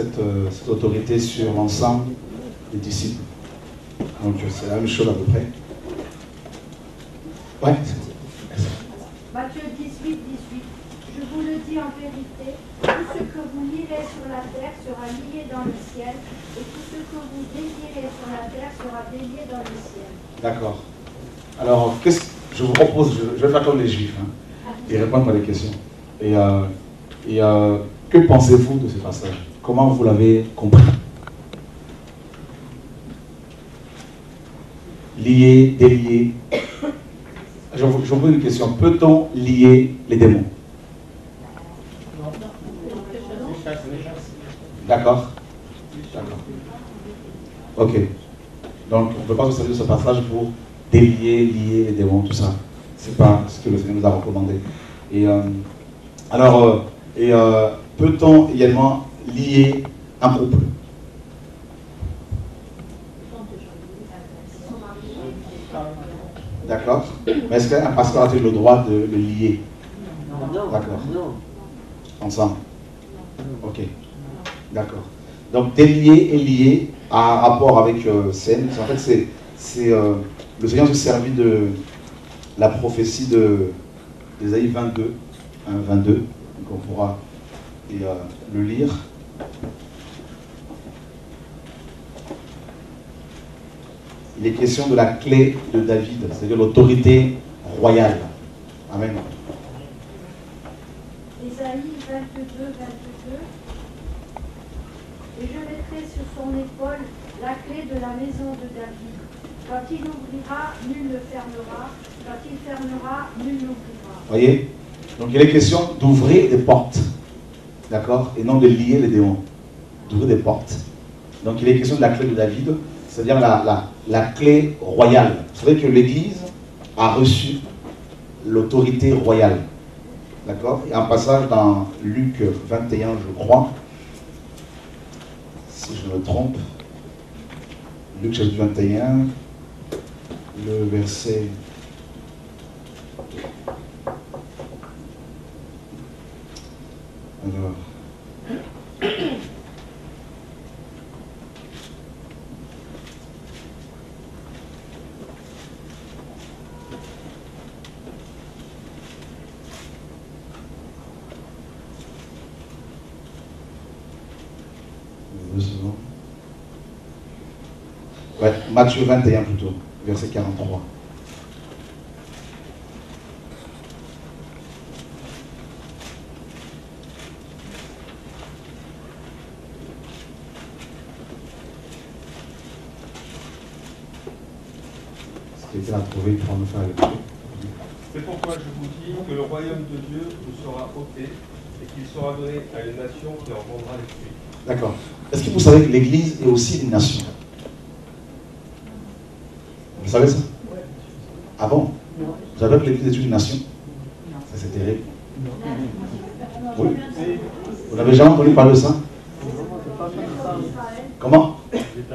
cette, euh, cette autorité sur l'ensemble des disciples. Donc euh, c'est la même chose à peu près. Ouais. Matthieu 18, 18. Je vous le dis en vérité, tout ce que vous lirez sur la terre sera lié dans le ciel, et tout ce que vous délierez sur la terre sera délié dans le ciel. D'accord. Alors, qu'est-ce je vous propose, je, je vais faire comme les juifs, hein, et répondre à des questions. Et, euh, et euh, que pensez-vous de ce passage Comment vous l'avez compris? Lier, délier. Je je vous pose une question. Peut-on lier les démons D'accord D'accord. Ok. Donc, on ne peut pas se servir de ce passage pour délier, lier les démons, tout ça. C'est pas ce que le Seigneur nous a recommandé. Et euh, alors, euh, et euh, peut-on également lier un couple D'accord Mais a-t-il le droit de le lier D'accord. Ensemble Ok. D'accord. Donc délier et lier a un rapport avec euh, scène. En fait, c'est, c'est euh, le Seigneur se servit de la prophétie de d'Ésaïe 22, hein, 22. Donc on pourra et, euh, le lire. Il est question de la clé de David, c'est-à-dire l'autorité royale. Amen. Ésaïe 22, 22. Et je mettrai sur son épaule la clé de la maison de David. Quand il ouvrira, nul ne fermera. Quand il fermera, nul n'ouvrira. Voyez? Donc il est question d'ouvrir des portes. D'accord Et non de lier les démons. D'ouvrir des portes. Donc il est question de la clé de David, c'est-à-dire la, la, la clé royale. Vous savez que l'Église a reçu l'autorité royale. D'accord? Il y a un passage dans Luc 21, je crois, si je me trompe. Luc chapitre 21, le verset Alors. Deux secondes. Ouais, Matthieu 21 plutôt, verset 43. Si quelqu'un l'a trouvé, il pourra me faire le C'est pourquoi je vous dis que le royaume de Dieu vous sera ôté et qu'il sera donné à une nation qui en vendra les fruits. D'accord. Est-ce que vous savez que l'Église est aussi une nation? Vous savez ça Ah bon Vous savez que l'Église est une nation Ça c'est terrible. Oui. Vous n'avez jamais entendu parler de ça Comment Vous avez été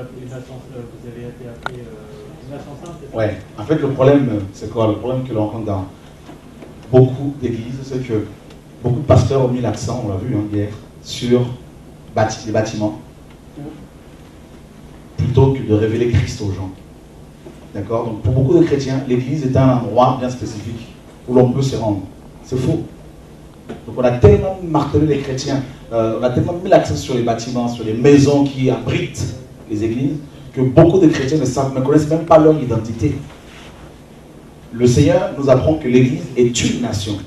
appelé euh, une nation sainte, Ouais. En fait, le problème, c'est quoi Le problème que l'on rencontre dans beaucoup d'églises, c'est que beaucoup de pasteurs ont mis l'accent, on l'a vu hein, hier, sur bâti- les bâtiments, plutôt que de révéler Christ aux gens. D'accord? Donc, pour beaucoup de chrétiens, l'église est un endroit bien spécifique où l'on peut se rendre. C'est faux. Donc, on a tellement martelé les chrétiens, euh, on a tellement mis l'accent sur les bâtiments, sur les maisons qui abritent les églises, que beaucoup de chrétiens ne, savent, ne connaissent même pas leur identité. Le Seigneur nous apprend que l'Église est une nation.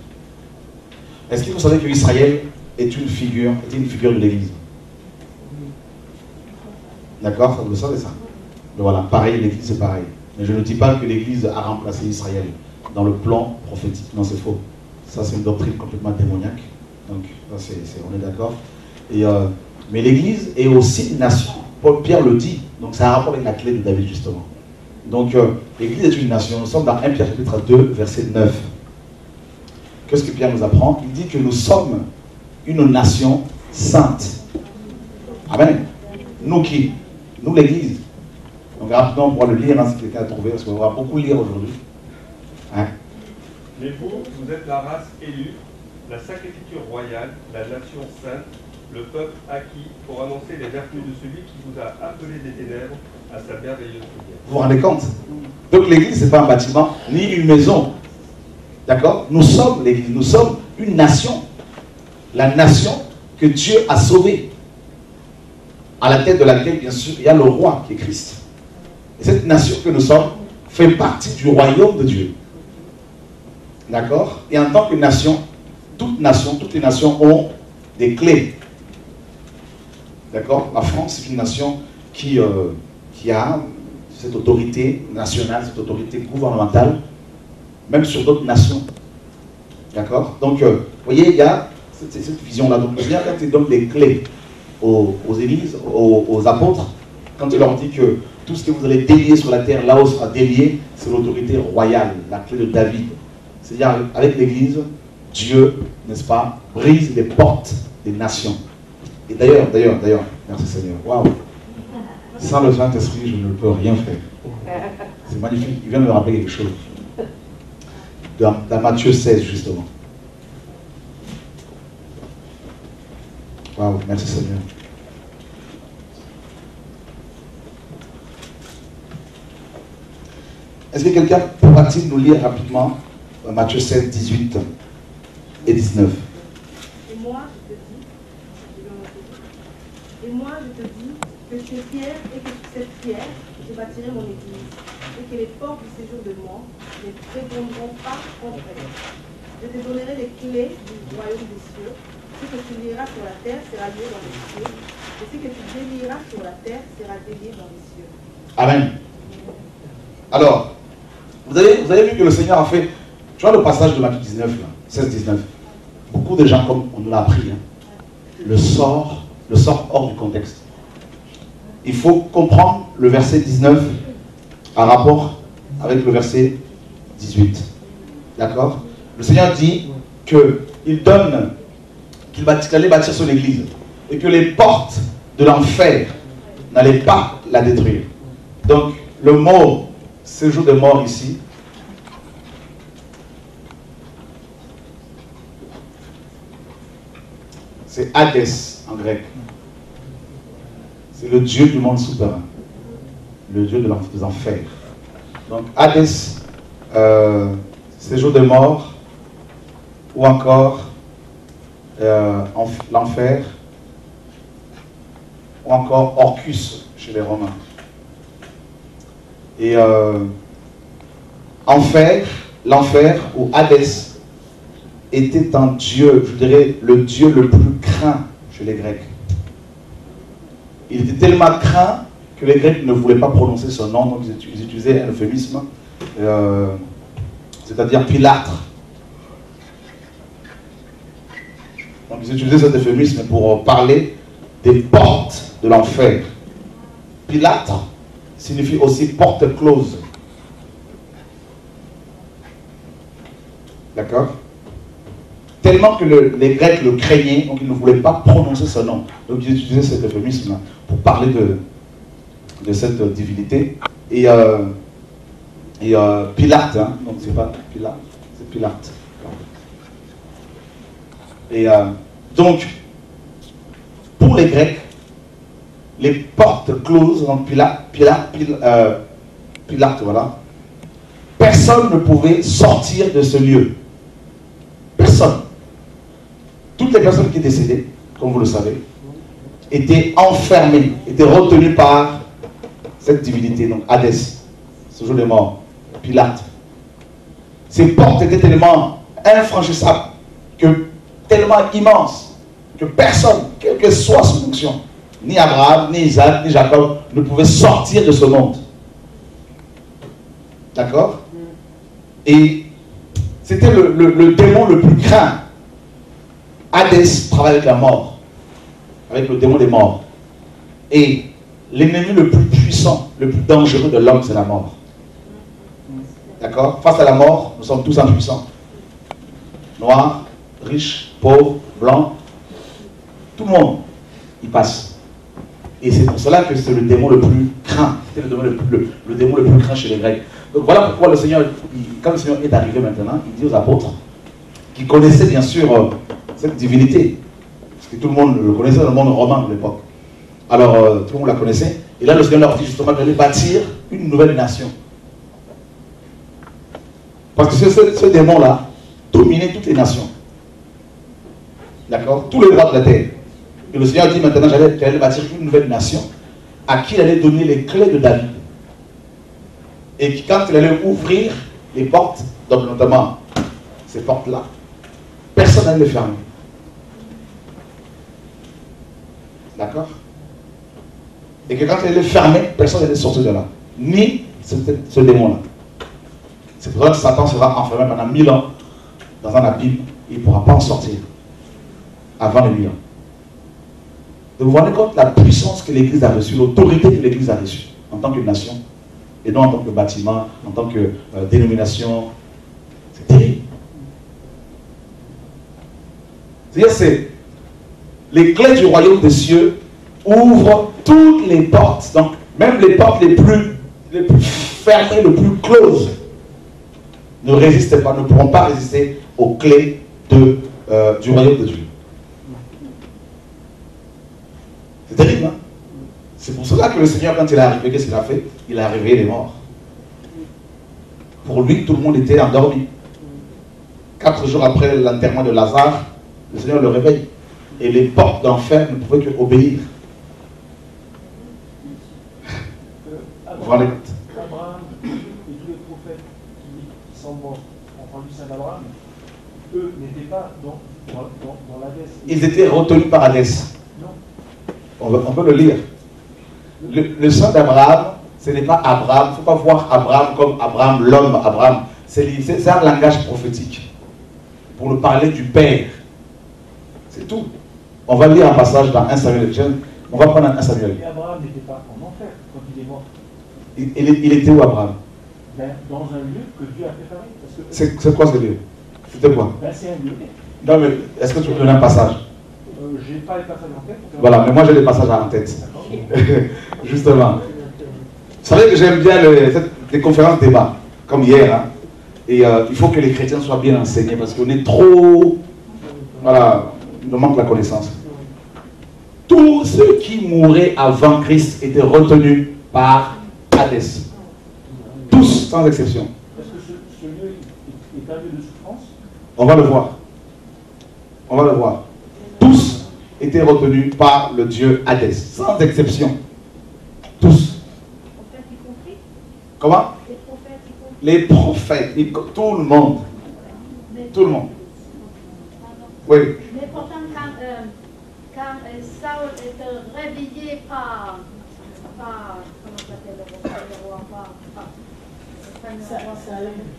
Est-ce que vous savez que Israël est une figure, est une figure de l'Église? D'accord? Vous savez ça? Mais voilà, pareil, l'Église c'est pareil. Mais je ne dis pas que l'Église a remplacé Israël dans le plan prophétique. Non, c'est faux. Ça, c'est une doctrine complètement démoniaque. Donc, on est d'accord. Euh, mais l'Église est aussi une nation. Paul Pierre le dit. Donc, ça a un rapport avec la clé de David, justement. Donc, euh, l'Église est une nation. Nous sommes dans 1 Pierre chapitre 2, verset 9. Qu'est-ce que Pierre nous apprend? Il dit que nous sommes une nation sainte. Amen. Nous qui? Nous, l'Église. On pourra le lire hein, si quelqu'un a trouvé, parce qu'on va beaucoup lire aujourd'hui. Hein? Mais vous, vous êtes la race élue, la sacrificature royale, la nation sainte, le peuple acquis pour annoncer les vertus de celui qui vous a appelé des ténèbres à sa merveilleuse lumière. Vous vous rendez compte? Donc l'église, ce n'est pas un bâtiment, ni une maison. D'accord? Nous sommes l'église, nous sommes une nation. La nation que Dieu a sauvée. À la tête de laquelle, bien sûr, il y a le roi qui est Christ. Et cette nation que nous sommes fait partie du royaume de Dieu. D'accord? Et en tant que nation, toute nation, toutes les nations ont des clés. D'accord? La France est une nation qui, euh, qui a cette autorité nationale, cette autorité gouvernementale, même sur d'autres nations. D'accord? Donc, euh, vous voyez, il y a cette, vision-là. Donc, quand il donne les clés aux, églises, aux, aux, apôtres, quand il leur dit que tout ce que vous allez délier sur la terre, là où sera délié, c'est l'autorité royale, la clé de David. C'est-à-dire, avec l'Église, Dieu, n'est-ce pas, brise les portes des nations. Et d'ailleurs, d'ailleurs, d'ailleurs, merci Seigneur. Waouh! Sans le Saint-Esprit, je ne peux rien faire. C'est magnifique. Il vient me rappeler quelque chose. Dans, dans Matthieu 16, justement. Waouh, merci Seigneur. Est-ce que quelqu'un pourra-t-il nous lire rapidement Matthieu 7, 18 et 19 Et moi, je te dis, et moi, je te dis que tu es fier et que sur cette pierre, je bâtirai mon église, et que les portes du séjour de moi ne répondront pas contre elle. Je te donnerai les clés du royaume des cieux. Ce que tu liras sur la terre sera lié dans les cieux, et ce que tu délieras sur la terre sera délié dans les cieux. Amen. Alors, vous avez, vu que le Seigneur a fait, tu vois le passage de Matthieu 19, 16-19, beaucoup de gens, comme on nous l'a appris, hein, le sort, le sort hors du contexte. Il faut comprendre le verset 19 en rapport avec le verset 18. D'accord? Le Seigneur dit qu'il donne, qu'il allait bâtir son église et que les portes de l'enfer n'allaient pas la détruire. Donc, le mot séjour de mort ici. C'est Hadès en grec. C'est le dieu du monde souterrain. Le dieu de des. Donc Hadès, euh, séjour de mort, ou encore euh, l'enfer, ou encore Orcus chez les Romains. Et euh, enfer, l'enfer ou Hadès était un dieu, je dirais le dieu le plus craint chez les Grecs. Il était tellement craint que les Grecs ne voulaient pas prononcer son nom, donc ils utilisaient un euphémisme, euh, c'est-à-dire Pilâtre. Donc ils utilisaient cet euphémisme pour parler des portes de l'enfer. Pilâtre signifie aussi porte close. D'accord? Tellement que les Grecs le craignaient, donc ils ne voulaient pas prononcer ce nom. Donc ils utilisaient cet euphémisme pour parler de, de cette divinité. Et, euh, euh, Pilate, hein, donc c'est pas Pilate, c'est Pilate. Et euh, donc, pour les Grecs, les portes closes, donc Pilate, Pilate, euh, Pilate, voilà. Personne ne pouvait sortir de ce lieu. Personne. Toutes les personnes qui décédaient, comme vous le savez, étaient enfermées, étaient retenues par cette divinité, donc Hadès, ce jour des morts, Pilate. Ces portes étaient tellement infranchissables, que, tellement immenses, que personne, quelle que soit son fonction, ni Abraham, ni Isaac, ni Jacob, ne pouvait sortir de ce monde. D'accord? Et c'était le, le démon le plus craint. Hadès travaille avec la mort, avec le démon des morts. Et l'ennemi le plus puissant, le plus dangereux de l'homme, c'est la mort. D'accord? Face à la mort, nous sommes tous impuissants. Noirs, riches, pauvres, blancs, tout le monde, il passe. Et c'est pour cela que c'est le démon le plus craint. C'était le, démon le, démon le plus craint chez les Grecs. Donc voilà pourquoi le Seigneur, quand le Seigneur est arrivé maintenant, il dit aux apôtres, qui connaissaient bien sûr euh, cette divinité, parce que tout le monde le connaissait dans le monde romain de l'époque. Alors, euh, tout le monde la connaissait. Et là, le Seigneur leur dit justement d'aller bâtir une nouvelle nation. Parce que ce, démon-là dominait toutes les nations. D'accord? Tous les rois de la terre. Et le Seigneur dit maintenant qu'il allait bâtir une nouvelle nation à qui il allait donner les clés de David. Et quand il allait ouvrir les portes, donc notamment ces portes-là, personne n'allait les fermer. D'accord? Et que quand il allait fermer, personne n'allait sortir de là. Ni ce démon-là. C'est pour ça que Satan sera enfermé pendant mille ans dans un abîme. Il ne pourra pas en sortir avant les mille ans. Vous vous rendez compte la puissance que l'Église a reçue, l'autorité que l'Église a reçue en tant que nation, et non en tant que bâtiment, en tant que euh, dénomination. C'est terrible. C'est-à-dire, c'est les clés du royaume des cieux ouvrent toutes les portes, donc même les portes les plus, fermées, les plus closes ne résistent pas, ne pourront pas résister aux clés euh, du royaume de Dieu. C'est terrible, hein C'est pour cela que le Seigneur, quand il est arrivé, qu'est-ce qu'il a fait? Il a réveillé les morts. Pour lui, tout le monde était endormi. Quatre jours après l'enterrement de Lazare, le Seigneur le réveille. Et les portes d'enfer ne pouvaient qu'obéir. Vous rendez compte? Eux n'étaient pas dans, dans, l'Hadès. Ils étaient retenus par Hadès. On, peut le lire. Le, le sang d'Abraham, ce n'est pas Abraham. Il ne faut pas voir Abraham comme Abraham, l'homme Abraham. C'est un langage prophétique pour nous parler du Père. C'est tout. On va lire un passage dans 1 Samuel. On va prendre un Samuel. Et Abraham n'était pas en enfer quand il est mort. Il, était où Abraham? Ben, Dans un lieu que Dieu a préparé. C'est quoi ce lieu? C'était quoi? Ben, C'est un lieu. Non, mais est-ce que tu peux donner un passage? N'ai pas les passages en tête. Voilà, mais moi j'ai les passages en tête. Justement. Vous savez que j'aime bien les conférences débat, comme hier. Hein. Et euh, il faut que les chrétiens soient bien enseignés parce qu'on est trop. Voilà, il nous manque la connaissance. Tous ceux qui mouraient avant Christ étaient retenus par Hadès. Tous, sans exception. On va le voir. On va le voir. Étaient retenus par le Dieu Hadès, sans exception. Tous. Comment? Les prophètes, tout le monde. Tout le monde. Oui. Mais pourtant, quand, euh, quand euh, Saul était réveillé par, par comment s'appelle le roi, par, par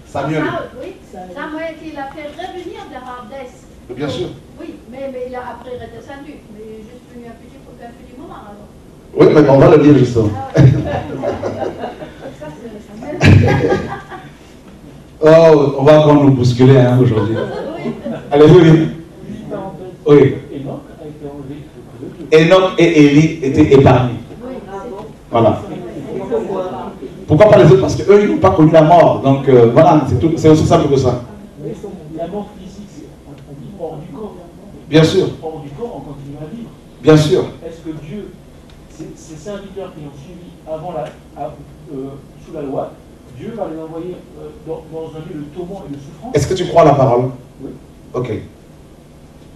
Samuel. oui. Samuel, il a fait revenir de Hardès. Bien sûr. Oui, mais il a après redescendu. Mais juste venu un petit, un petit moment alors. Oui, mais on va le dire justement. Ah oh, on va encore nous bousculer hein, aujourd'hui. Allez, oui. Oui. Enoch et Élie étaient épargnés. Voilà. Pourquoi? Pas les autres Parce qu'eux, ils n'ont pas connu la mort. Donc euh, voilà, c'est aussi simple que ça. La mort physique, on dit hors du corps. Bien sûr. Hors du corps, on continue à vivre. Bien sûr. Est-ce que Dieu, ces, serviteurs qui ont suivi avant la, euh, sous la loi, Dieu va les envoyer euh, dans, un lieu de tourment et de souffrance? Est-ce que tu crois à la parole? Oui. Ok.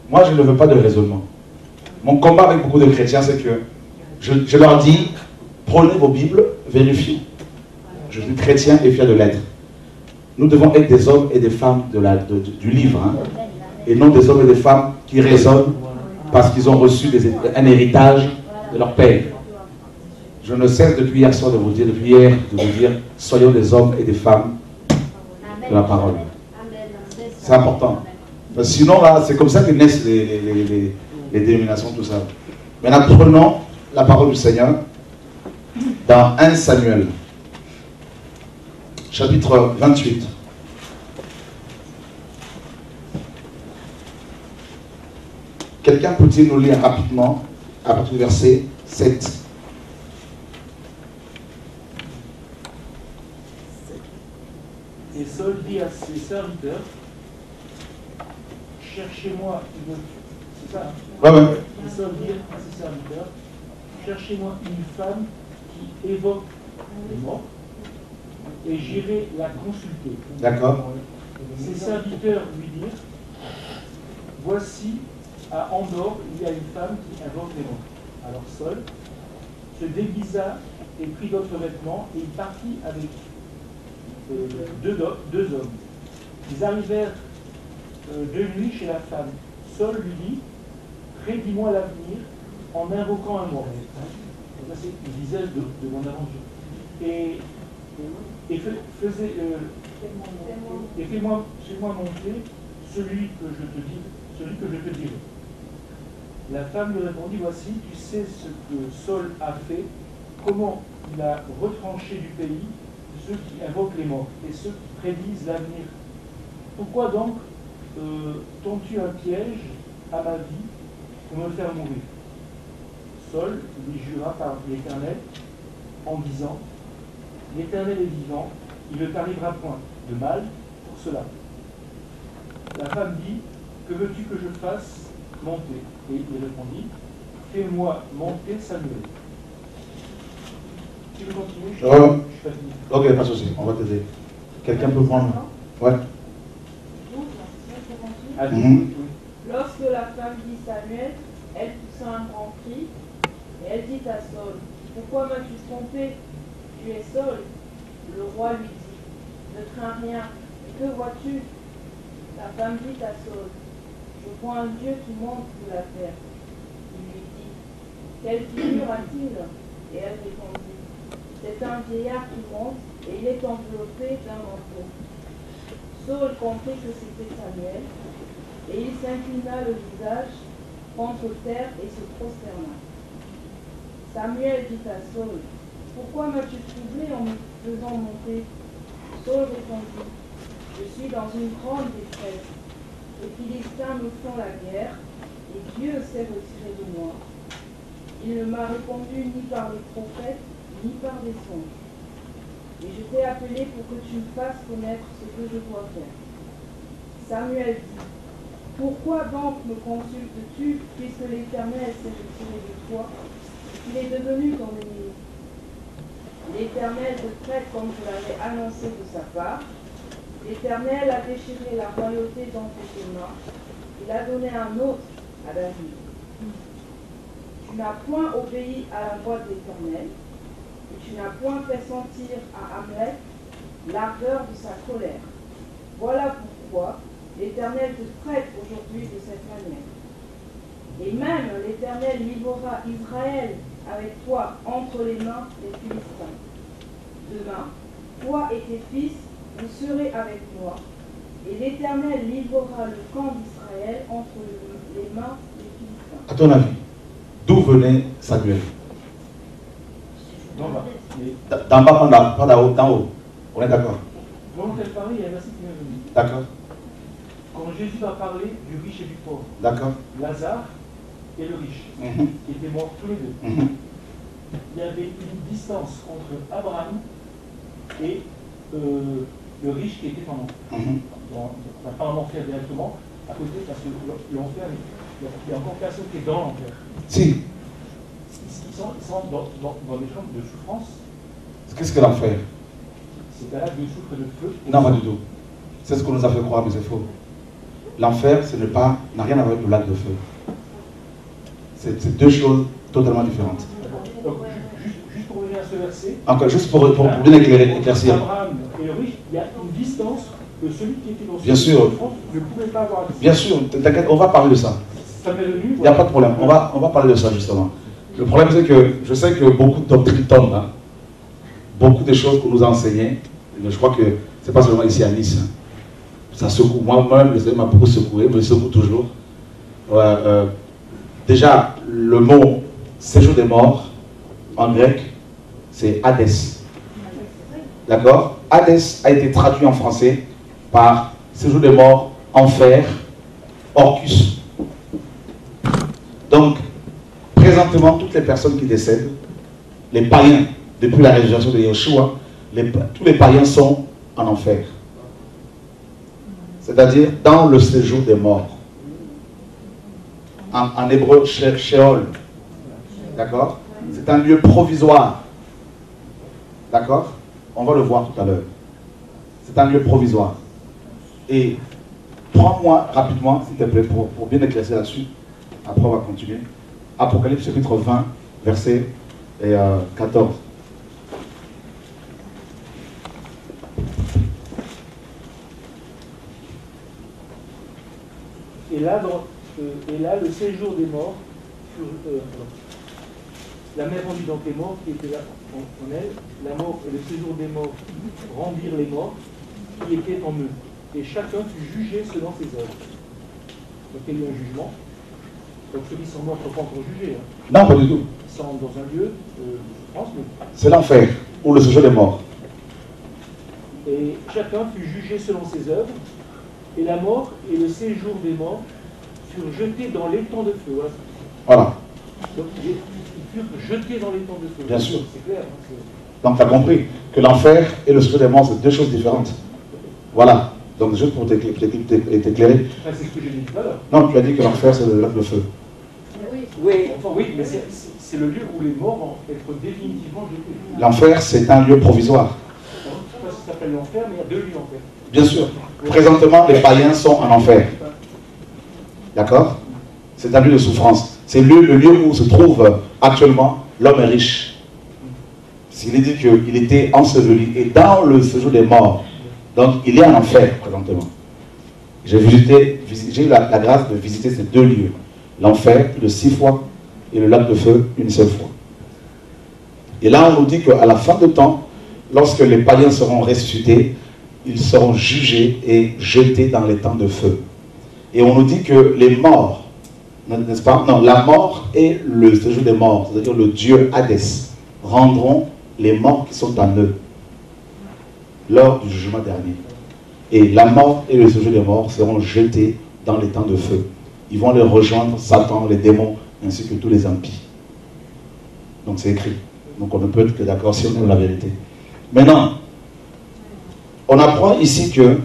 Moi, je ne veux pas de raisonnement. Mon combat avec beaucoup de chrétiens, c'est que je, je leur dis Prenez vos Bibles, vérifiez. Je suis chrétien et fier de l'être. Nous devons être des hommes et des femmes de la, du livre, hein. Et non des hommes et des femmes qui raisonnent parce qu'ils ont reçu un héritage de leur père. Je ne cesse depuis hier soir de vous dire, depuis hier, de vous dire, soyons des hommes et des femmes de la parole. C'est important. sinon, là, c'est comme ça que naissent les, dénominations, tout ça. Maintenant, prenons la parole du Seigneur dans 1 Samuel, chapitre 28. Quelqu'un peut-il nous lire rapidement à partir du verset 7 Et Saul dit à ses serviteurs Cherchez-moi une. C'est ça hein? Ouais, Et Saul dit à ses serviteurs Cherchez-moi une femme qui évoque les morts et j'irai la consulter. D'accord. Ses serviteurs lui dirent Voici, à Andorre, il y a une femme qui invoque les morts. Alors Saul se déguisa et prit d'autres vêtements et il partit avec euh, deux, hommes. Ils arrivèrent euh, de nuit chez la femme. Saul lui dit Prédis-moi l'avenir en invoquant un mort. Ça, c'est une dizaine de, mon aventure. Et, euh, fais-moi moi montrer celui que je te dis, celui que je te dirai. La femme lui répondit Voici, tu sais ce que Saul a fait, comment il a retranché du pays ceux qui invoquent les morts et ceux qui prédisent l'avenir. Pourquoi donc euh, tu un piège à ma vie pour me faire mourir? Saul lui jura par l'Éternel en disant L'Éternel est vivant, il ne t'arrivera point de mal pour cela. La femme dit Que veux-tu que je fasse monter Et il répondit Fais-moi monter Samuel. Tu veux continuer je Ok, pas de souci, on va t'aider. Quelqu'un peut prendre Ouais. Mhm. Lorsque la femme dit Samuel, elle poussa un grand cri et elle dit à Saul Pourquoi m'as-tu trompé? Tu es Saul. Le roi lui dit Ne crains rien. Et que vois-tu? La femme dit à Saul Je vois un Dieu qui monte de la terre. Il lui dit Quelle figure a-t-il? Et elle répondit c'est un vieillard qui monte et il est enveloppé d'un manteau. Saul comprit que c'était Samuel et il s'inclina le visage contre terre et se prosterna. Samuel dit à Saul, Pourquoi m'as-tu troublé en me faisant monter? Saul répondit, Je suis dans une grande détresse. Les Philistins me font la guerre et Dieu s'est retiré de moi. Il ne m'a répondu ni par les prophètes, ni par des songes. Et je t'ai appelé pour que tu me fasses connaître ce que je dois faire. Samuel dit, Pourquoi donc me consultes-tu, puisque l'Éternel s'est retiré de toi, qu'il est devenu ton ennemi? L'Éternel te traite comme je l'avais annoncé de sa part. L'Éternel a déchiré la royauté dans tes mains. Il a donné un autre à David. Tu n'as point obéi à la voix de l'Éternel, tu n'as point fait sentir à Hamlet l'ardeur de sa colère. Voilà pourquoi l'Éternel te traite aujourd'hui de cette manière. Et même l'Éternel livrera Israël avec toi entre les mains des Philistins. Demain, toi et tes fils, vous serez avec moi, et l'Éternel livrera le camp d'Israël entre les mains des Philistins. À ton avis, d'où venait Samuel? D'en bas. D'en bas, pas d'en haut, d'en haut. On est d'accord? Il y a un verset qui venu. D'accord. Quand Jésus va parler du riche et du pauvre. D'accord. Lazare et le riche, qui étaient morts tous les deux. Mhm. Il y avait une distance entre Abraham et euh, le riche qui était en enfer. Mhm. pas en enfer directement, à côté, parce que l'enfer, il y a encore personne qui est dans l'enfer. Si ils sont, dans, dans, des chambres de souffrance. Qu'est-ce que l'enfer? C'est un lac de souffre de feu. Non, pas du tout. C'est ce qu'on nous a fait croire, mais c'est faux. L'enfer, ce n'est pas, n'a rien à voir avec le lac de feu. C'est deux choses totalement différentes. Donc, juste, pour revenir ce verset. Encore, juste pour, pour, pour bien éclairer, éclaircir. Abraham il y a une distance que celui qui était dans ce Bien sûr. ne pouvait pas avoir accès. Bien sûr, t'inquiète, on va parler de ça. Ça. Il n'y a pas de problème. On va, on va parler de ça justement. Le problème, c'est que je sais que beaucoup de doctrines tombent. hein. Beaucoup de choses qu'on nous a enseignées. mais Je crois que c'est pas seulement ici à Nice. hein. Ça secoue. Moi-même, ça m'a beaucoup secoué, me secoue toujours. Ouais, euh, déjà, le mot séjour des morts, en grec, c'est Hadès. D'accord? Hadès a été traduit en français par séjour des morts, enfer, Orcus. Donc, présentement, toutes les personnes qui décèdent, les païens, depuis la résurrection de Yeshua, tous les païens sont en enfer. C'est-à-dire dans le séjour des morts. En, en hébreu, She- Sheol. D'accord? C'est un lieu provisoire. D'accord? On va le voir tout à l'heure. C'est un lieu provisoire. Et prends-moi rapidement, s'il te plaît, pour, pour bien éclaircir là-dessus. Après, on va continuer. Apocalypse chapitre 20, verset et, euh, 14. Et là, euh, et là, le séjour des morts, fut, euh, la mer rendit donc les morts qui étaient là en, en elle, la mort et le séjour des morts rendirent les morts qui étaient en eux. Et chacun fut jugé selon ses œuvres. Donc il y a eu un jugement. Donc ceux qui sont morts ne sont pas encore jugés. hein. Non, pas du tout. Ils sont dans un lieu euh, de souffrance, mais C'est l'enfer, ou le séjour des morts. Et chacun fut jugé selon ses œuvres, et la mort et le séjour des morts furent jetés dans l'étang de feu. Voilà. Voilà. Donc furent jetés dans l'étang de feu. Bien sûr. C'est clair. hein, Donc, tu as compris que l'enfer et le séjour des morts, c'est deux choses différentes. Voilà. Donc, juste pour t'éclairer. t'éclairer. Enfin, c'est ce que j'ai dit tout à l'heure. Non, tu as dit que l'enfer, c'est le de feu. Oui. Enfin, oui, mais c'est- le lieu où les morts vont être définitivement jetés. L'enfer, c'est un lieu provisoire. Je ne sais pas si ça s'appelle l'enfer, mais il y a deux lieux enfer. Bien sûr. Présentement, les païens sont en enfer. D'accord? C'est un lieu de souffrance. C'est le, le lieu où se trouve actuellement l'homme est riche. S'il est dit qu'il était enseveli et dans le séjour des morts. Donc, il est en enfer présentement. J'ai eu la, grâce de visiter ces deux lieux. L'enfer, de six fois, et le lac de feu, une seule fois. Et là, on nous dit qu'à la fin de temps, lorsque les païens seront ressuscités, ils seront jugés et jetés dans les temps de feu. Et on nous dit que les morts, n'est-ce pas? Non, la mort et le séjour des morts, c'est-à-dire le Dieu Hadès, rendront les morts qui sont en eux lors du jugement dernier. Et la mort et le séjour des morts seront jetés dans les temps de feu. Ils vont les rejoindre, Satan, les démons, ainsi que tous les impies. Donc c'est écrit. Donc on ne peut être que d'accord on aime la vérité. Maintenant, on apprend ici que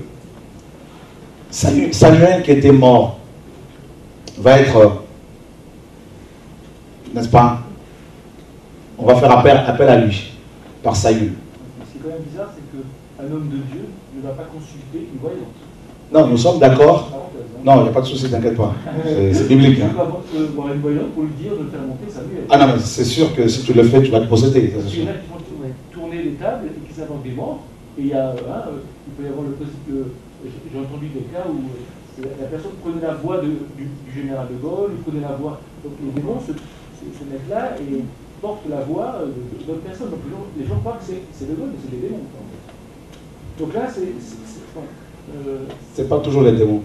Samuel qui était mort va être, euh, n'est-ce pas? On va faire appel, appel à lui par Saül. Ce qui est quand même bizarre, c'est qu'un homme de Dieu ne va pas consulter une voyante. Non, nous sommes d'accord. Hein. Non, il n'y a pas de souci, t'inquiète pas. C'est c'est biblique. hein. Euh. Ah non, mais c'est sûr que si tu le fais, tu vas te posséder. c'est Il y en a qui vont tourner, les tables et qui s'inventent des morts. Et il y a, hein, euh, il peut y avoir le possible. euh, j'ai- entendu des cas où euh, la, personne prenait la voix de- du, du général de Gaulle, il prenait la voix. Donc les démons se, se, se mettent là et portent la voix euh, d'autres personnes. Donc les gens, les croient que c'est de Gaulle, mais c'est des démons. Donc là, c'est. euh, C'est pas toujours les démons.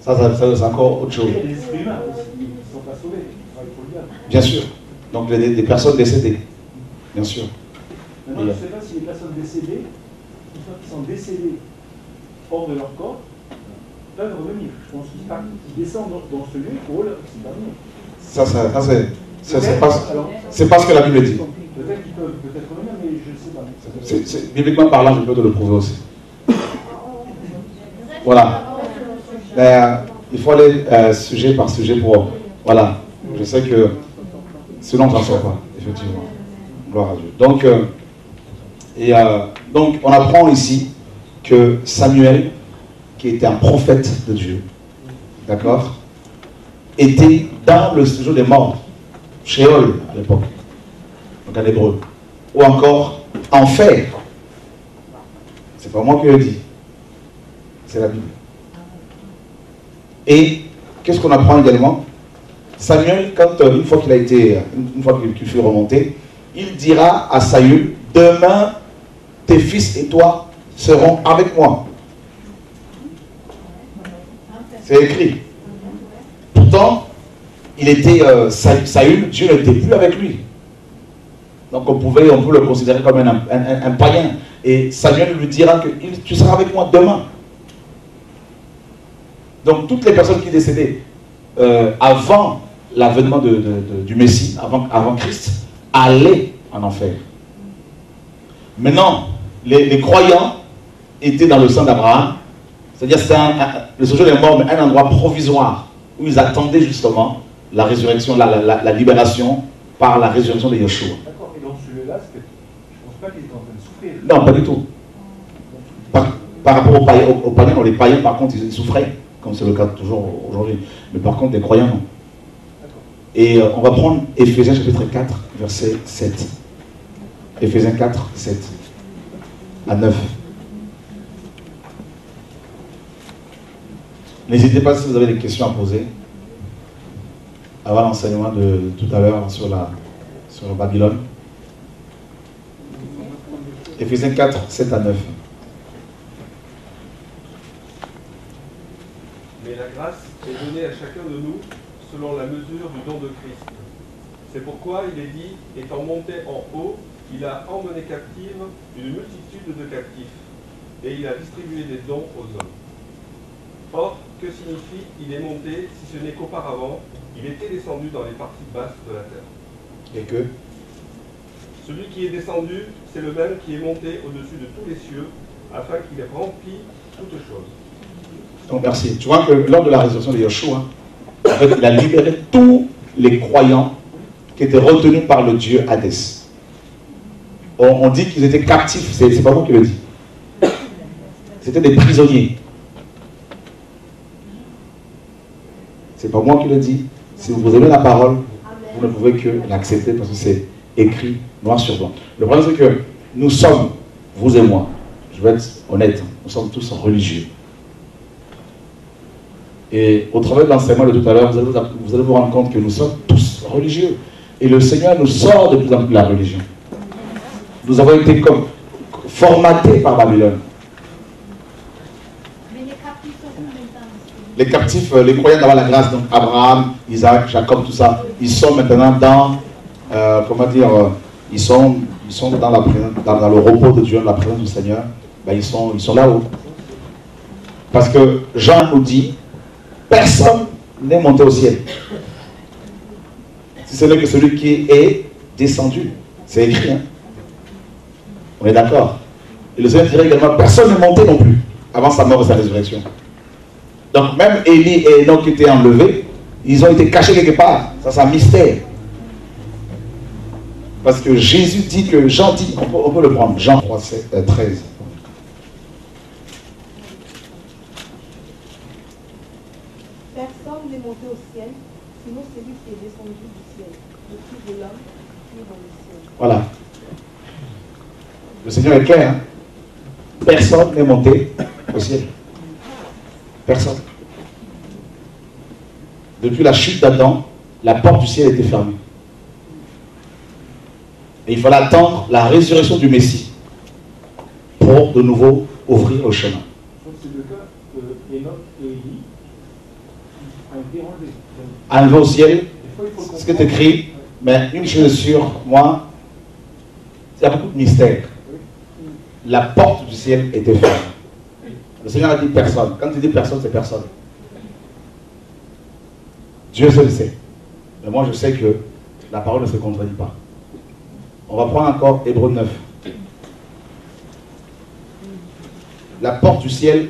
Ça, ça, ça, c'est encore autre chose. il y a des esprits humains aussi qui ne sont pas sauvés. Bien sûr. Donc les, des personnes décédées. Bien sûr. Maintenant, Et, je ne sais pas si les personnes décédées, une fois qu'ils sont décédés hors de leur corps, peuvent revenir. Je pense qu'ils partent- qu'ils descendent dans, ce lieu, pour eux, c'est pas. Ça, ça, ça, c'est, ça, c'est Peut-être, pas, pas ce que la Bible dit. Peut-être qu'ils peuvent peut-être revenir, mais je ne sais pas. C'est- c'est- bibliquement parlant, je peux te le prouver aussi. Voilà. Euh, il faut aller euh, sujet par sujet pour. Voilà. Je sais que sinon, on ne s'en sort pas, effectivement. Gloire à Dieu. Donc, euh, et, euh, donc, on apprend ici que Samuel, qui était un prophète de Dieu, d'accord, était dans le séjour des morts, Sheol à l'époque, donc en hébreu. ou encore enfer. C'est pas moi qui le dis. C'est la Bible. Et qu'est-ce qu'on apprend également? Samuel, quand, euh, une fois qu'il a été, une fois qu'il fut remonté, il dira à Saül, demain, tes fils et toi seront avec moi. C'est écrit. Pourtant, il était euh, Saül, Dieu n'était plus avec lui. Donc on pouvait, on peut le considérer comme un, païen. Et Samuel lui dira que tu seras avec moi demain. Donc toutes les personnes qui décédaient euh, avant l'avènement du Messie, avant, avant Christ, allaient en enfer. Maintenant, les, croyants étaient dans le sang d'Abraham, c'est-à-dire c'était le séjour des morts, mais un endroit provisoire où ils attendaient justement la résurrection, la, libération par la résurrection de Yeshua. D'accord, et dans celui-là, je ne pense pas qu'ils étaient en train de souffrir. Non, pas du tout. Par, rapport aux païens, aux, païens, les païens, par contre, ils, souffraient, comme c'est le cas toujours aujourd'hui. Mais par contre, les croyants, non. Et euh, on va prendre Ephésiens chapitre 4, verset 7. Ephésiens 4, 7 à 9. N'hésitez pas si vous avez des questions à poser avant l'enseignement de tout à l'heure sur, la, sur Babylone. Ephésiens 4, 7 à 9. Mais la grâce est donnée à chacun de nous selon la mesure du don de Christ. C'est pourquoi il est dit, étant monté en haut, il a emmené captive une multitude de captifs, et il a distribué des dons aux hommes. Or, que signifie il est monté si ce n'est qu'auparavant, il était descendu dans les parties basses de la terre Et que Celui qui est descendu, c'est le même qui est monté au-dessus de tous les cieux, afin qu'il ait rempli toutes choses. Donc merci. Tu vois que lors de la résurrection de Yeshua, il a libéré tous les croyants qui étaient retenus par le Dieu Hadès on, dit qu'ils étaient captifs, c'est pas moi qui le dis. C'était des prisonniers. C'est pas moi qui le dis. Si vous aimez la parole, vous ne pouvez que l'accepter parce que c'est écrit noir sur blanc. Le problème, c'est que nous sommes, vous et moi, je vais être honnête, nous sommes tous religieux. Et au travers de l'enseignement de tout à l'heure, vous, vous allez vous rendre compte que nous sommes tous religieux. Et le Seigneur nous sort de plus en plus de la religion. Nous avons été comme formatés par Babylone. Les captifs, euh, les croyants d'avoir la grâce, donc Abraham, Isaac, Jacob, tout ça, ils sont maintenant dans, euh, comment dire, euh, ils sont, ils sont dans, la, dans, le repos de Dieu, dans la présence du Seigneur, ben, ils sont, ils sont là-haut. Parce que Jean nous dit, personne n'est monté au ciel. Si ce n'est que celui qui est descendu. C'est écrit. Hein? On est d'accord Et le Seigneur dirait également, personne n'est monté non plus avant sa mort et sa résurrection. Donc même Élie et Enoch qui étaient enlevés, ils ont été cachés quelque part. Ça, c'est un mystère. Parce que Jésus dit que Jean dit, on peut, le prendre, Jean 3, 13. Euh, Personne n'est monté au ciel, sinon celui qui est descendu du ciel, le Fils de l'homme qui est dans le ciel. Voilà. Le Seigneur est clair. Hein. Personne n'est monté au ciel. Personne. Depuis la chute d'Adam, la porte du ciel était fermée. Et il fallait attendre la résurrection du Messie pour de nouveau ouvrir le chemin. C'est le cas que Enoch et Élie ont été enlevés. au ciel, ce qui est écrit, mais une chose est sûre, moi, il y a beaucoup de mystères la porte du ciel était fermée. Le Seigneur a dit personne. Quand il dit personne, c'est personne. Dieu seul sait. Mais moi, je sais que la parole ne se contredit pas. On va prendre encore Hébreu 9. La porte du ciel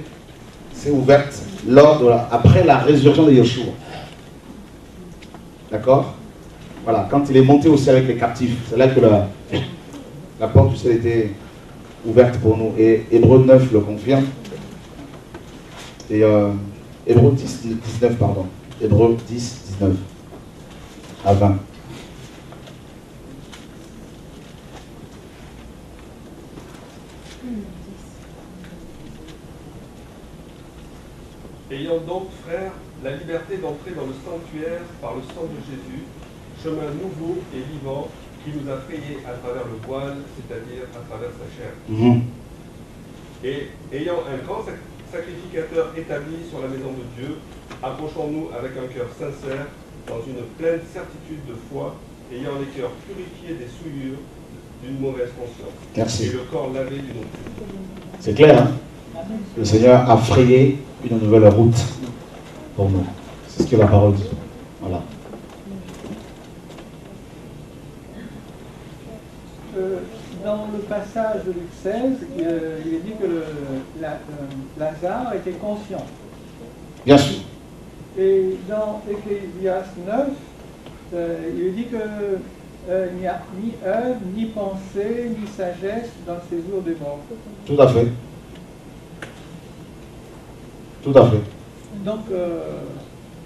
s'est ouverte lors de après la résurrection de Yeshua. D'accord? Voilà, quand il est monté au ciel avec les captifs, c'est là que la, la porte du ciel était ouverte pour nous. Et Hébreu 9 le confirme. Et euh, Hébreu 10, 19, pardon. Hébreu 10, 19 à 20. Ayant donc, frères, la liberté d'entrer dans le sanctuaire par le sang de Jésus, chemin nouveau et vivant qui nous a frayé à travers le voile, c'est-à-dire à travers sa chair. Mhm. Et ayant un grand sac- sacrificateur établi sur la maison de Dieu, approchons-nous avec un cœur sincère, dans une pleine certitude de foi, ayant les cœurs purifiés des souillures d'une mauvaise conscience, Merci. et le corps lavé d'une eau pure. C'est clair, hein? Le Seigneur a frayé une nouvelle route pour nous. C'est ce que la parole dit. Voilà. Euh, dans le passage de Luc 16, euh, il est dit que le- la- euh, Lazare était conscient. Bien sûr. Et dans Ecclésias 9, euh, il est dit que euh, n'y a ni œuvre, ni pensée, ni sagesse dans le séjour des morts. Tout à fait. Tout à fait. Donc,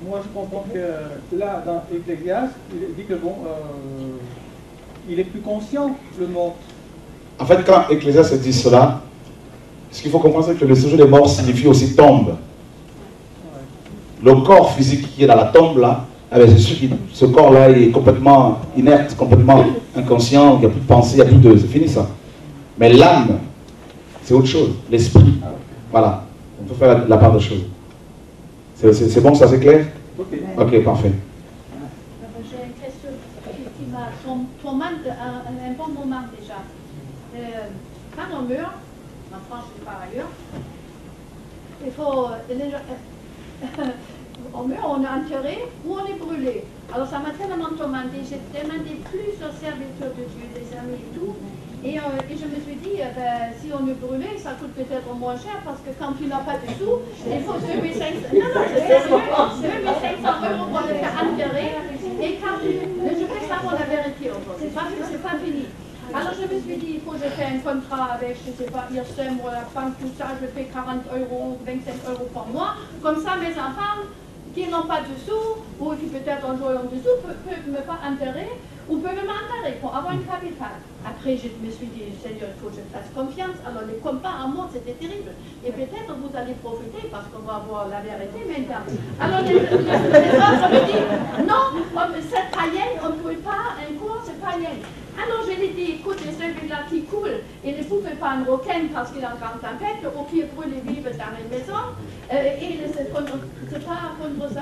moi je comprends que là, dans Ecclésias, il est dit que bon, il est plus conscient, le mort. En fait, quand Ecclésiaste dit cela, ce qu'il faut comprendre, c'est que le séjour des morts signifie aussi tombe. Le corps physique qui est dans la tombe, là, eh c'est sûr que ce corps-là est complètement inerte, complètement inconscient, il n'y a plus de pensée, il n'y a plus de... C'est fini ça. Mais l'âme, c'est autre chose. L'esprit, voilà. On peut faire la, la part des choses. C'est bon, ça c'est clair? Ok, parfait. Alors, J'ai une question qui, qui m'a tour- tourmente un, un bon moment déjà. Euh, on meurt, en France et par ailleurs, il faut. les gens- on meurt, on est enterré ou on est brûlé. Alors ça m'a tellement tourmenté. J'ai demandé plusieurs serviteurs de Dieu, des amis et tout. Et, euh, je me suis dit, eh ben, si on est brûlé, ça coûte peut-être moins cher parce que quand tu n'as pas de sous, il faut 2500. Non, non, c'est sérieux, 2500 euros pour le faire enterrer. Et quand tu. Je veux savoir la vérité c'est pas fini. Alors je me suis dit, il faut que je fasse un contrat avec, je sais pas, IRSEM ou la banque, tout ça, je fais 40 euros, 25 euros par mois. Comme ça, mes enfants qui n'ont pas de sous, ou qui peut-être un jour ont de sous, peuvent, peuvent me pas enterrer, ou peuvent m'enterrer pour avoir un capital. Après, je me suis dit, Seigneur, il faut que je fasse confiance. Alors les compas à moi, c'était terrible. Et peut-être vous allez profiter parce qu'on va avoir la vérité maintenant. Alors les, les, les autres me disent, non, on- cette païenne, on ne peut pas, un cours, c'est païenne. Alors je lui ai dit, écoute, celui-là qui coule, il ne pouvait pas un requin parce qu'il est en grande tempête, ou qui est brûlé vivre dans les maisons, euh, et c'est pas contre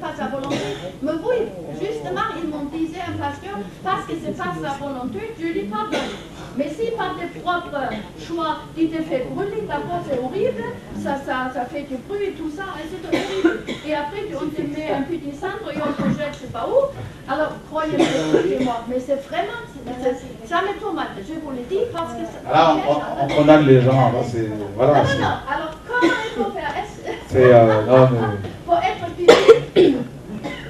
pas sa volonté. Mais oui, justement, ils m'ont dit, un pasteur, parce que c'est pas sa volonté, Dieu lui pardonne. Mais si par tes propres choix, il te fait brûler, d'abord c'est horrible, ça, ça, ça fait du bruit et tout ça, et c'est horrible. Et après, on te met un petit centre et on te jette, je sais pas où. Alors, croyez-moi, mais c'est vraiment, ça me tourmente, je vous le dis, parce que c'est... Là, on, on, on condamne les gens. Là, c'est, voilà, Non, non, non, alors comment il faut faire? Est-ce- c'est, euh, non, mais- Pour être purifié Oui, mais...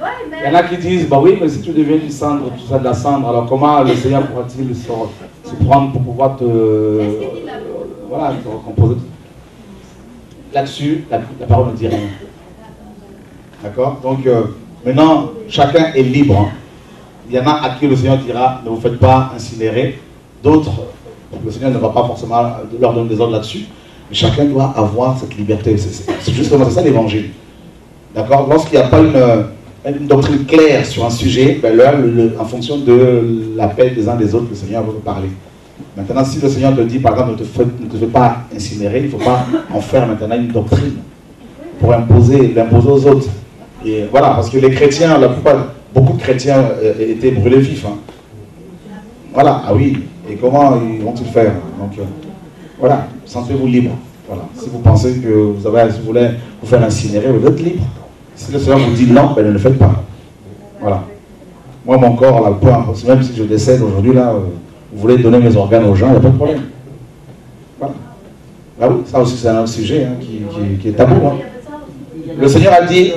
Il y en a qui disent, bah oui, mais si tu deviens du cendre, tout ça de la cendre, alors comment le Seigneur pourra-t-il se, prendre pour pouvoir te. Voilà, te recomposer? Là-dessus, la, parole ne dit rien. D'accord? Donc, euh, maintenant, chacun est libre. hein. Il y en a à qui le Seigneur dira, ne vous faites pas incinérer. D'autres, le Seigneur ne va pas forcément leur donner des ordres là-dessus. Mais chacun doit avoir cette liberté. C'est- justement ça l'évangile. D'accord? Lorsqu'il n'y a pas une, une doctrine claire sur un sujet, ben en fonction de l'appel des uns des autres, le Seigneur va vous parler. Maintenant, si le Seigneur te dit, par exemple, ne te fais, ne pas incinérer, il ne faut pas en faire maintenant une doctrine pour imposer, l'imposer aux autres. Et voilà, parce que les chrétiens, beaucoup de chrétiens euh, étaient brûlés vifs. hein. Voilà, ah oui, et comment ils vont-ils faire? Donc, euh, voilà, sentez-vous libre. Voilà. Si vous pensez que vous, avez, vous voulez vous faire incinérer, vous êtes libre. Si le Seigneur vous dit non, ben ne le faites pas. Voilà. Moi, mon corps, là, peu importe, même si je décède aujourd'hui, là, euh, vous voulez donner mes organes aux gens, il n'y a pas de problème. Voilà. Ah oui, ça aussi, c'est un autre sujet hein, qui, qui- qui est tabou. hein. Le Seigneur a dit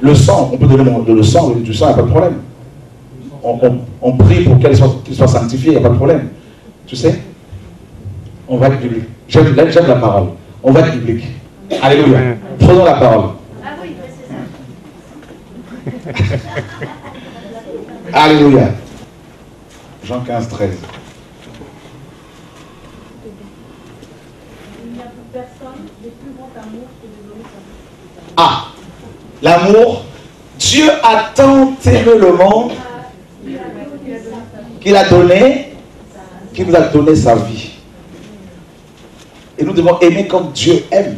le sang, on peut donner le sang, du sang, il n'y a pas de problème. On, on- on prie pour qu'elle soit, qu'il soit sanctifié, il n'y a pas de problème. Tu sais On va être biblique. J'aime la, j'aime la parole. On va être biblique. Alléluia. Prenons la parole. Ah oui, mais c'est ça. Alléluia. Jean 15, 13. personne n'est plus grand amour que de donner sa vie. Ah, l'amour. Dieu a tant aimé le monde qu'il a donné, qu'il nous a donné sa vie. Et nous devons aimer comme Dieu aime.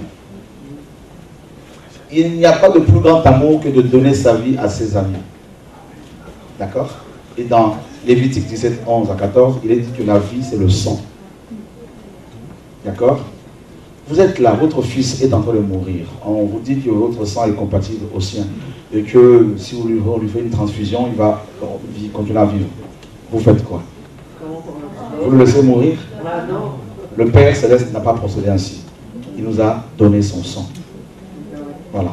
Il n'y a pas de plus grand amour que de donner sa vie à ses amis. D'accord? Et dans Lévitique 17, 11 à 14, il est dit que la vie, c'est le sang. D'accord? Vous êtes là, votre fils est en train de mourir. On vous dit que votre sang est compatible au sien. Et que si vous lui, on lui faites une transfusion, il va continuer à vivre. Vous faites quoi? Vous le laissez mourir? Le Père Céleste n'a pas procédé ainsi. Il nous a donné son sang. Voilà.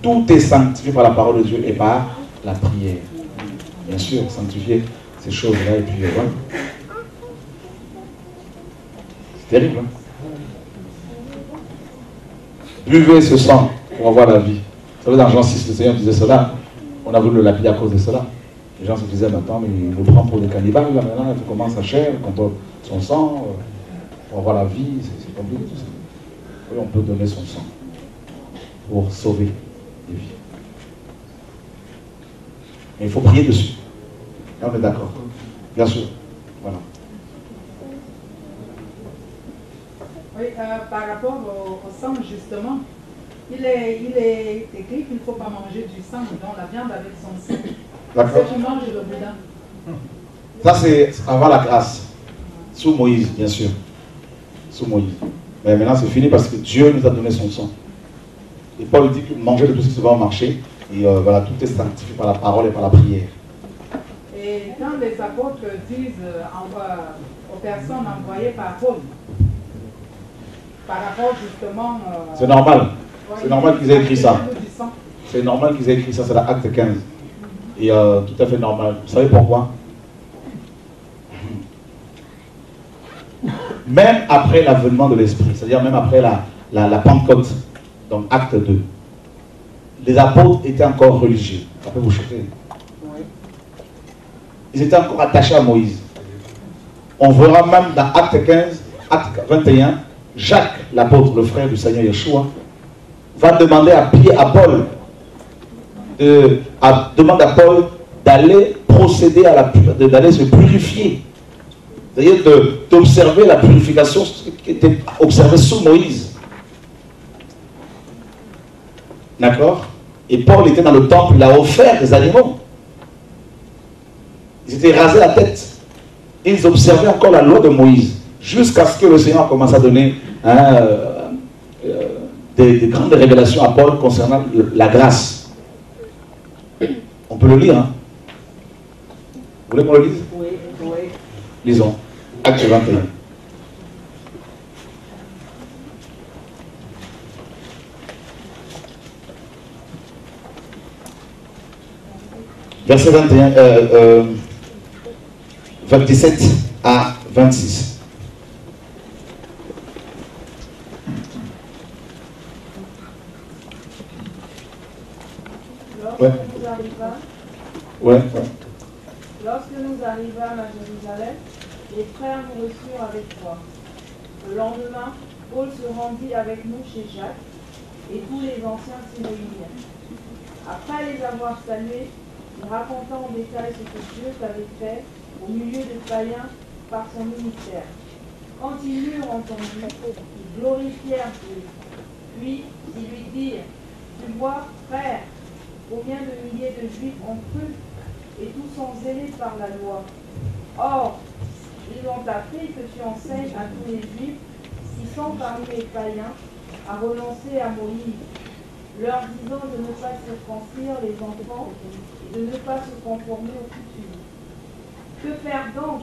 Tout est sanctifié par la parole de Dieu et par la prière. Bien sûr, sanctifier ces choses-là et puis voilà. C'est terrible. Hein? Buvez ce sang pour avoir la vie. Vous savez, dans Jean 6, le Seigneur disait cela. On a voulu le lapider à cause de cela. Les gens se disaient maintenant, mais il nous prend pour des cannibales, maintenant, il commence à chair, contre son sang, euh, pour avoir la vie, c'est compliqué tout ça. Oui, on peut donner son sang pour sauver des vies. Mais il faut prier dessus. on est d'accord. Bien sûr. Voilà. Oui, euh, par rapport au, sang, justement, il est, il est écrit qu'il ne faut pas manger du sang, donc la viande avec son sang. D'accord. Si tu manges le boudin? Ça, c'est avant la grâce. Sous Moïse, bien sûr. Sous Moïse. Mais maintenant, c'est fini parce que Dieu nous a donné son sang. Et Paul dit que manger de tout ce qui se va au marché, et euh, voilà, tout est sanctifié par la parole et par la prière. Et quand les apôtres disent euh, aux personnes envoyées par Paul, par rapport justement. Euh, c'est normal. c'est normal qu'ils aient écrit ça. C'est normal qu'ils aient écrit ça, c'est l'acte 15. Et tout à fait normal. Vous savez pourquoi? Même après l'avènement de l'Esprit, c'est-à-dire même après la, la, la Pentecôte, donc acte 2, les apôtres étaient encore religieux. Vous choquer. Ils étaient encore attachés à Moïse. On verra même dans acte 15, acte 21, Jacques, l'apôtre, le frère du Seigneur Yeshua, va demander à, à Paul, de, à, demande à Paul d'aller procéder à la d'aller se purifier. C'est-à-dire d'observer la purification qui était observée sous Moïse. D'accord? Et Paul était dans le temple, il a offert des animaux. Ils étaient rasés la tête. ils observaient encore la loi de Moïse. Jusqu'à ce que le Seigneur commence à donner hein, euh, euh, des, grandes révélations à Paul concernant la grâce. On peut le lire. Hein? Vous voulez qu'on le lise? Oui, oui. Lisons. Acte 21. Verset 21, euh, 27 euh, à 26. Lorsque ouais. nous arrivâmes, ouais, ouais. Lorsque nous arrivâmes à Jérusalem, les frères nous reçurent avec foi. Le lendemain, Paul se rendit avec nous chez Jacques, et tous les anciens s'y. Après les avoir salués, racontant en détail ce que Dieu avait fait au milieu des païens par son ministère. Quand ils l'eurent entendu, ils glorifièrent Dieu. Puis ils lui dirent, Tu vois, frère, combien de milliers de Juifs ont cru, et tous sont zélés par la loi. Or, ils ont appris que tu enseignes à tous les Juifs qui sont parmi les païens à renoncer à Moïse, leur disant de ne pas circoncire les enfants de ne pas se conformer aux coutumes. Que faire donc?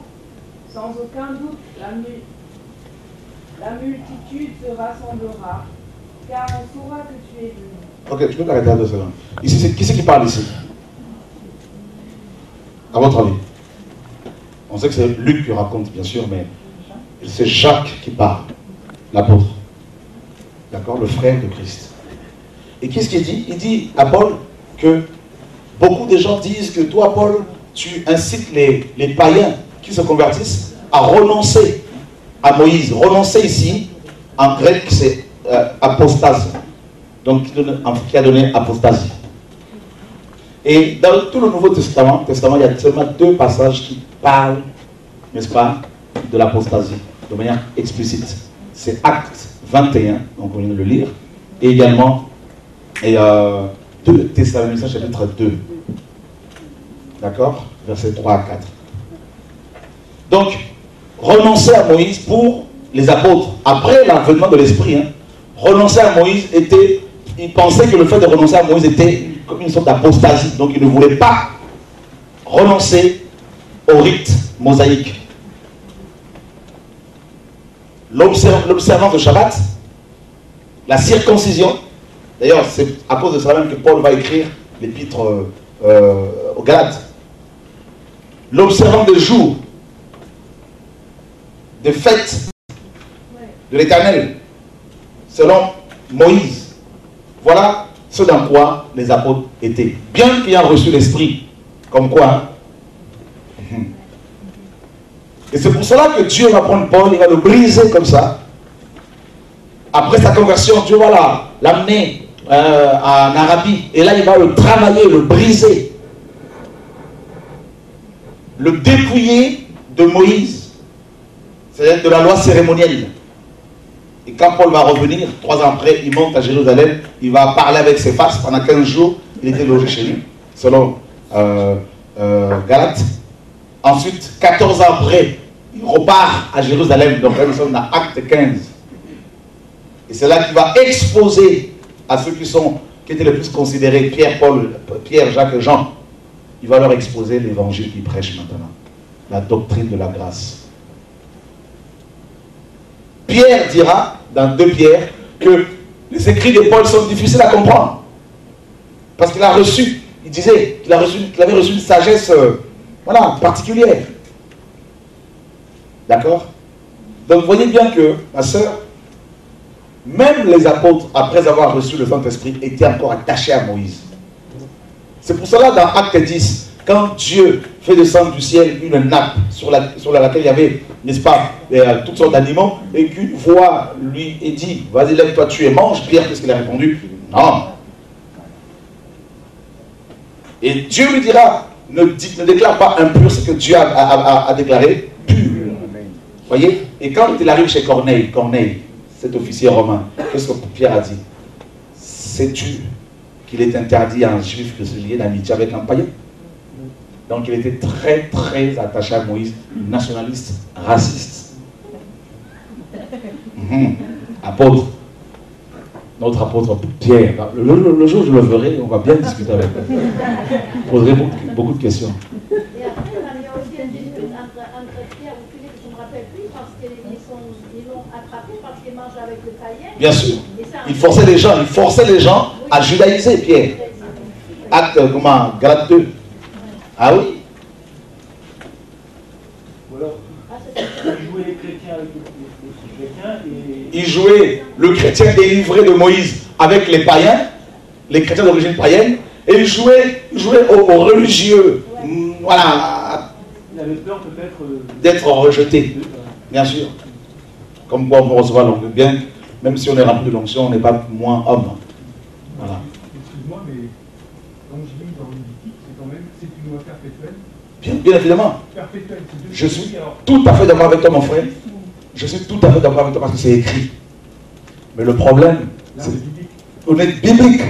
Sans aucun doute, la, multitude se rassemblera, car on saura que tu es venu. Ok, tu peux t'arrêter à deux secondes. Qui c'est qui parle ici? À votre avis? On sait que c'est Luc qui raconte, bien sûr, mais c'est Jacques qui parle, l'apôtre. D'accord Le frère de Christ. Et qu'est-ce qu'il dit? Il dit à Paul que Beaucoup de gens disent que toi, Paul, tu incites les, païens qui se convertissent à renoncer à Moïse. Renoncer ici, en grec, c'est euh, apostase. Donc, qui a donné apostasie. Et dans tout le Nouveau Testament, Testament, il y a seulement deux passages qui parlent, n'est-ce pas, de l'apostasie, de manière explicite. C'est Acte 21, donc on vient de le lire, et également et, euh, 2 Thessaloniciens chapitre 2. D'accord? Versets 3 à 4. Donc, renoncer à Moïse pour les apôtres, après l'avènement de l'Esprit, hein, renoncer à Moïse était, ils pensaient que le fait de renoncer à Moïse était comme une sorte d'apostasie. Donc ils ne voulaient pas renoncer au rite mosaïque. L'observance de Shabbat, la circoncision, d'ailleurs c'est à cause de cela même que Paul va écrire l'épître euh, euh, aux Galates. L'observance des jours, des fêtes de l'éternel, selon Moïse. Voilà ce dans quoi les apôtres étaient. Bien qu'ils aient reçu l'Esprit, comme quoi. Hein. Et c'est pour cela que Dieu va prendre Paul, il va le briser comme ça. Après sa conversion, Dieu va l'amener euh, en Arabie. Et là, il va le travailler, le briser. Le dépouiller de Moïse. C'est-à-dire de la loi cérémonielle. Et quand Paul va revenir, trois ans après, il monte à Jérusalem, il va parler avec ses faces. Pendant 15 jours, il était logé chez lui, selon euh, euh, Galate. Ensuite, 14 ans après, repart à Jérusalem. Donc là, nous sommes dans Acte 15. Et c'est là qu'il va exposer à ceux qui sont qui étaient les plus considérés, Pierre, Paul, Pierre, Jacques et Jean. Il va leur exposer l'évangile qu'il prêche maintenant. La doctrine de la grâce. Pierre dira, dans 2 Pierre, que les écrits de Paul sont difficiles à comprendre. Parce qu'il a reçu, il disait qu'il avait reçu une sagesse euh, voilà, particulière. D'accord Donc voyez bien que, ma soeur, même les apôtres, après avoir reçu le Saint-Esprit, étaient encore attachés à Moïse. C'est pour cela, dans Acte 10, quand Dieu fait descendre du ciel une nappe sur, la, sur laquelle il y avait, n'est-ce pas, euh, toutes sortes d'animaux, et qu'une voix lui est dit, vas-y, lève-toi, tu es mange. Pierre, qu'est-ce qu'il a répondu Non. Et Dieu lui dira, ne, ne déclare pas impur ce que Dieu a, déclaré pur. Voyez? Et quand il arrive chez Corneille, Corneille, cet officier romain, qu'est-ce que Pierre a dit? Sais-tu qu'il est interdit à un juif de se lier d'amitié avec un païen? Donc il était très très attaché à Moïse, nationaliste, raciste. Mhm. Apôtre. Notre apôtre Pierre. Le, jour où je le verrai, on va bien discuter avec lui. Je poserai beaucoup, de questions. Et après, il y a aussi une dispute entre, Pierre ou Philippe, je ne me rappelle plus, parce qu'ils l'ont attrapé parce qu'il mangeait avec le païen. Bien sûr. Il forçait les gens, il forçait les gens à judaïser Pierre. Acte, comment Galate 2. Ah oui Ou alors, il jouait le chrétien délivré de Moïse avec les païens, les chrétiens d'origine païenne, et il jouait, jouait aux, religieux. Voilà. Il avait peur peut-être euh, d'être rejeté, bien sûr. Comme quoi on peut recevoir l'onction, bien, même si on est rempli de l'onction, on n'est pas moins homme. Voilà. Bien, évidemment. Je suis tout à fait d'accord avec toi, mon frère. Je suis tout à fait d'accord avec toi parce que c'est écrit. Mais le problème, c'est qu'on est biblique.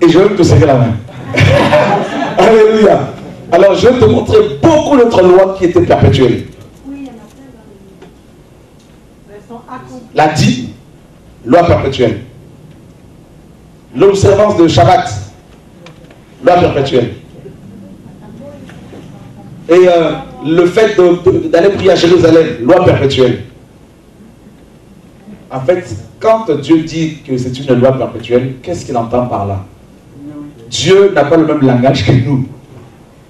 Et je vais te serrer la main. Alléluia. Alors, je vais te montrer beaucoup d'autres lois qui étaient perpétuelles. La dit, loi perpétuelle. L'observance de Shabbat, loi perpétuelle. Et euh, le fait d'aller prier à Jérusalem, loi perpétuelle. En fait, quand Dieu dit que c'est une loi perpétuelle, qu'est-ce qu'il entend par là? Dieu n'a pas le même langage que nous.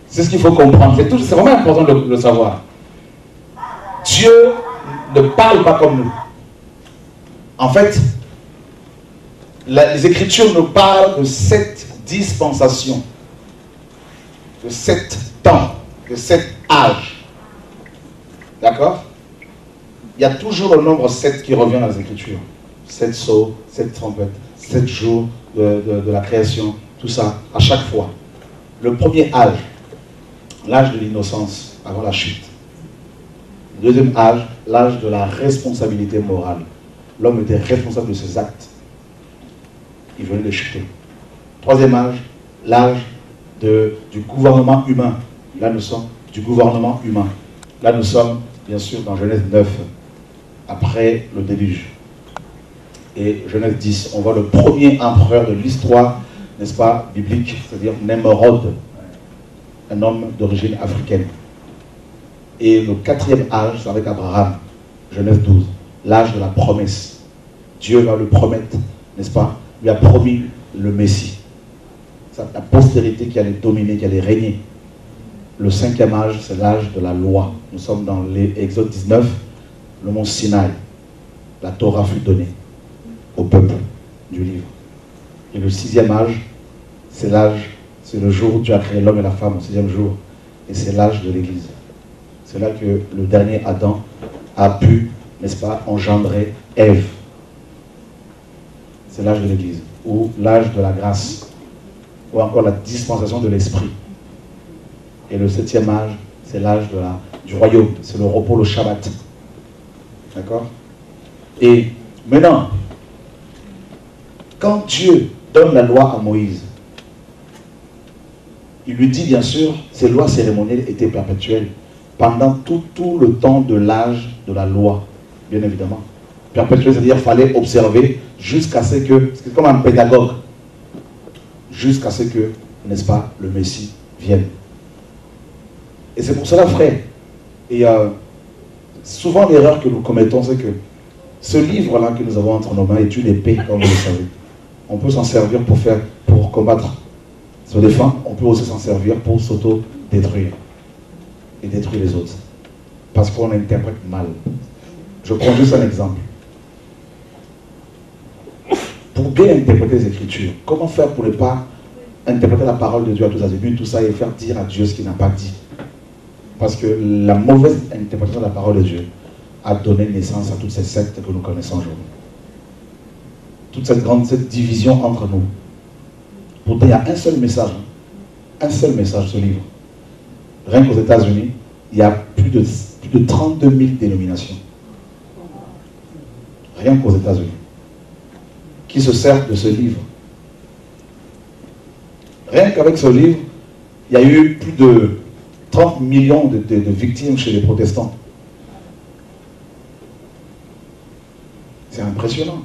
C'est ce qu'il faut comprendre. C'est vraiment important de le savoir. Dieu ne parle pas comme nous. En fait, les Écritures nous parlent de sept dispensations, de sept temps de cet âge. D'accord? Il y a toujours le nombre 7 qui revient dans les Écritures. 7 sauts, 7 trompettes, 7 jours de, de la création, tout ça, à chaque fois. Le premier âge, l'âge de l'innocence avant la chute. Le deuxième âge, l'âge de la responsabilité morale. L'homme était responsable de ses actes. Il venait de chuter. Troisième âge, l'âge du gouvernement humain. Là, nous sommes du gouvernement humain. Là, nous sommes, bien sûr, dans Genèse 9, après le déluge. Et Genèse 10, on voit le premier empereur de l'histoire, n'est-ce pas, biblique, c'est-à-dire Nemrod, un homme d'origine africaine. Et le quatrième âge, c'est avec Abraham, Genèse 12, l'âge de la promesse. Dieu va le promettre, n'est-ce pas? Il a promis le Messie. La postérité qui allait dominer, qui allait régner. Le cinquième âge, c'est l'âge de la loi. Nous sommes dans l'Exode 19, le mont Sinaï. La Torah fut donnée au peuple du livre. Et le sixième âge, c'est l'âge, c'est le jour où Dieu a créé l'homme et la femme, au sixième jour. Et c'est l'âge de l'Église. C'est là que le dernier Adam a pu, n'est-ce pas, engendrer Ève. C'est l'âge de l'Église, ou l'âge de la grâce, ou encore la dispensation de l'Esprit. Et le septième âge, c'est l'âge du royaume, c'est le repos, le Shabbat. D'accord? Et maintenant, quand Dieu donne la loi à Moïse, il lui dit bien sûr, ces lois cérémonielles étaient perpétuelles pendant tout, le temps de l'âge de la loi, bien évidemment. Perpétuel, c'est-à-dire qu'il fallait observer jusqu'à ce que, c'est comme un pédagogue, jusqu'à ce que, n'est-ce pas, le Messie vienne. Et c'est pour cela, frère, et euh, souvent l'erreur que nous commettons, c'est que ce livre-là que nous avons entre nos mains est une épée, comme vous le savez. On peut s'en servir pour faire, pour combattre, se défendre, on peut aussi s'en servir pour s'auto-détruire et détruire les autres. Parce qu'on interprète mal. Je prends juste un exemple. Pour bien interpréter les Écritures, comment faire pour ne pas interpréter la parole de Dieu à tous azimuts, tout ça, et faire dire à Dieu ce qu'il n'a pas dit? Parce que la mauvaise interprétation de la parole de Dieu a donné naissance à toutes ces sectes que nous connaissons aujourd'hui. Toute cette grande cette division entre nous. Pourtant, il y a un seul message. Un seul message, ce livre. Rien qu'aux États-Unis, il y a plus de, plus de 32 000 dénominations. Rien qu'aux États-Unis. Qui se servent de ce livre? Rien qu'avec ce livre, il y a eu plus de 30 millions de, victimes chez les protestants. C'est impressionnant.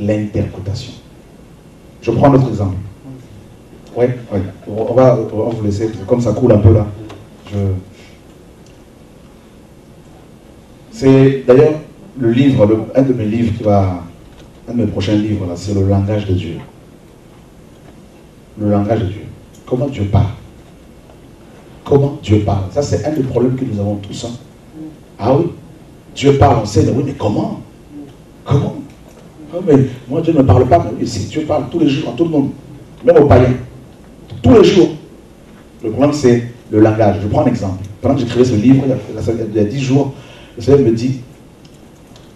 L'interprétation. Je prends notre exemple. Oui, oui. On va, vous laisser, comme ça coule un peu là. C'est d'ailleurs le livre, un de mes livres qui va, un de mes prochains livres c'est le langage de Dieu. Le langage de Dieu. Comment Dieu parle Comment Dieu parle Ça, c'est un des problèmes que nous avons tous. Hein. Ah oui Dieu parle, on sait, oui, mais comment? Comment? Ah, mais Moi, Dieu ne parle pas, mais si Dieu parle tous les jours à tout le monde, même aux païens tous les jours. Le problème, c'est le langage. Je prends un exemple. Pendant que j'écrivais ce livre, il y a dix jours, le Seigneur me dit,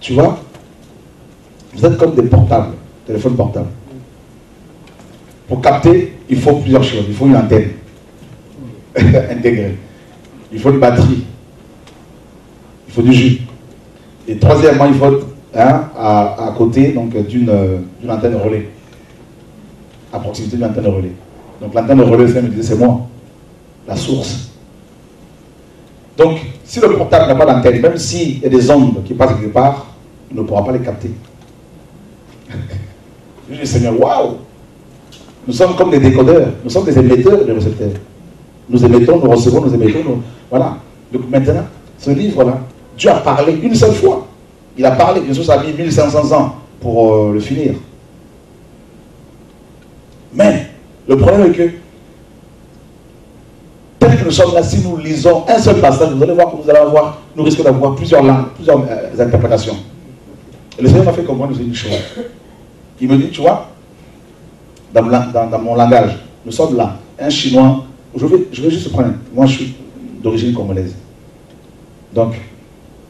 tu vois, vous êtes comme des portables, téléphones portables. Pour capter, il faut plusieurs choses. Il faut une antenne intégrée. Il faut une batterie. Il faut du jus. Et troisièmement, il faut hein, à, côté d'une antenne relais. À proximité d'une antenne relais. Donc l'antenne relais c'est moi, la source. Donc si le portable n'a pas d'antenne, même s'il y a des ondes qui passent quelque part, ne pourra pas les capter. Je dis Seigneur, waouh Nous sommes comme des décodeurs, nous sommes des émetteurs de récepteurs. Nous émettons, nous recevons, nous émettons, voilà. Donc maintenant, ce livre-là, Dieu a parlé une seule fois. Il a parlé, ça a mis 1500 ans pour euh, le finir. Mais le problème est que, tel que nous sommes là, si nous lisons un seul passage, vous allez voir que vous allez avoir, nous risquons d'avoir plusieurs langues, plusieurs euh, interprétations. Et le Seigneur m'a fait comprendre une chose. Il me dit, tu vois, dans, mon langage, nous sommes là, un chinois, je vais, juste prendre, moi je suis d'origine congolaise. Donc,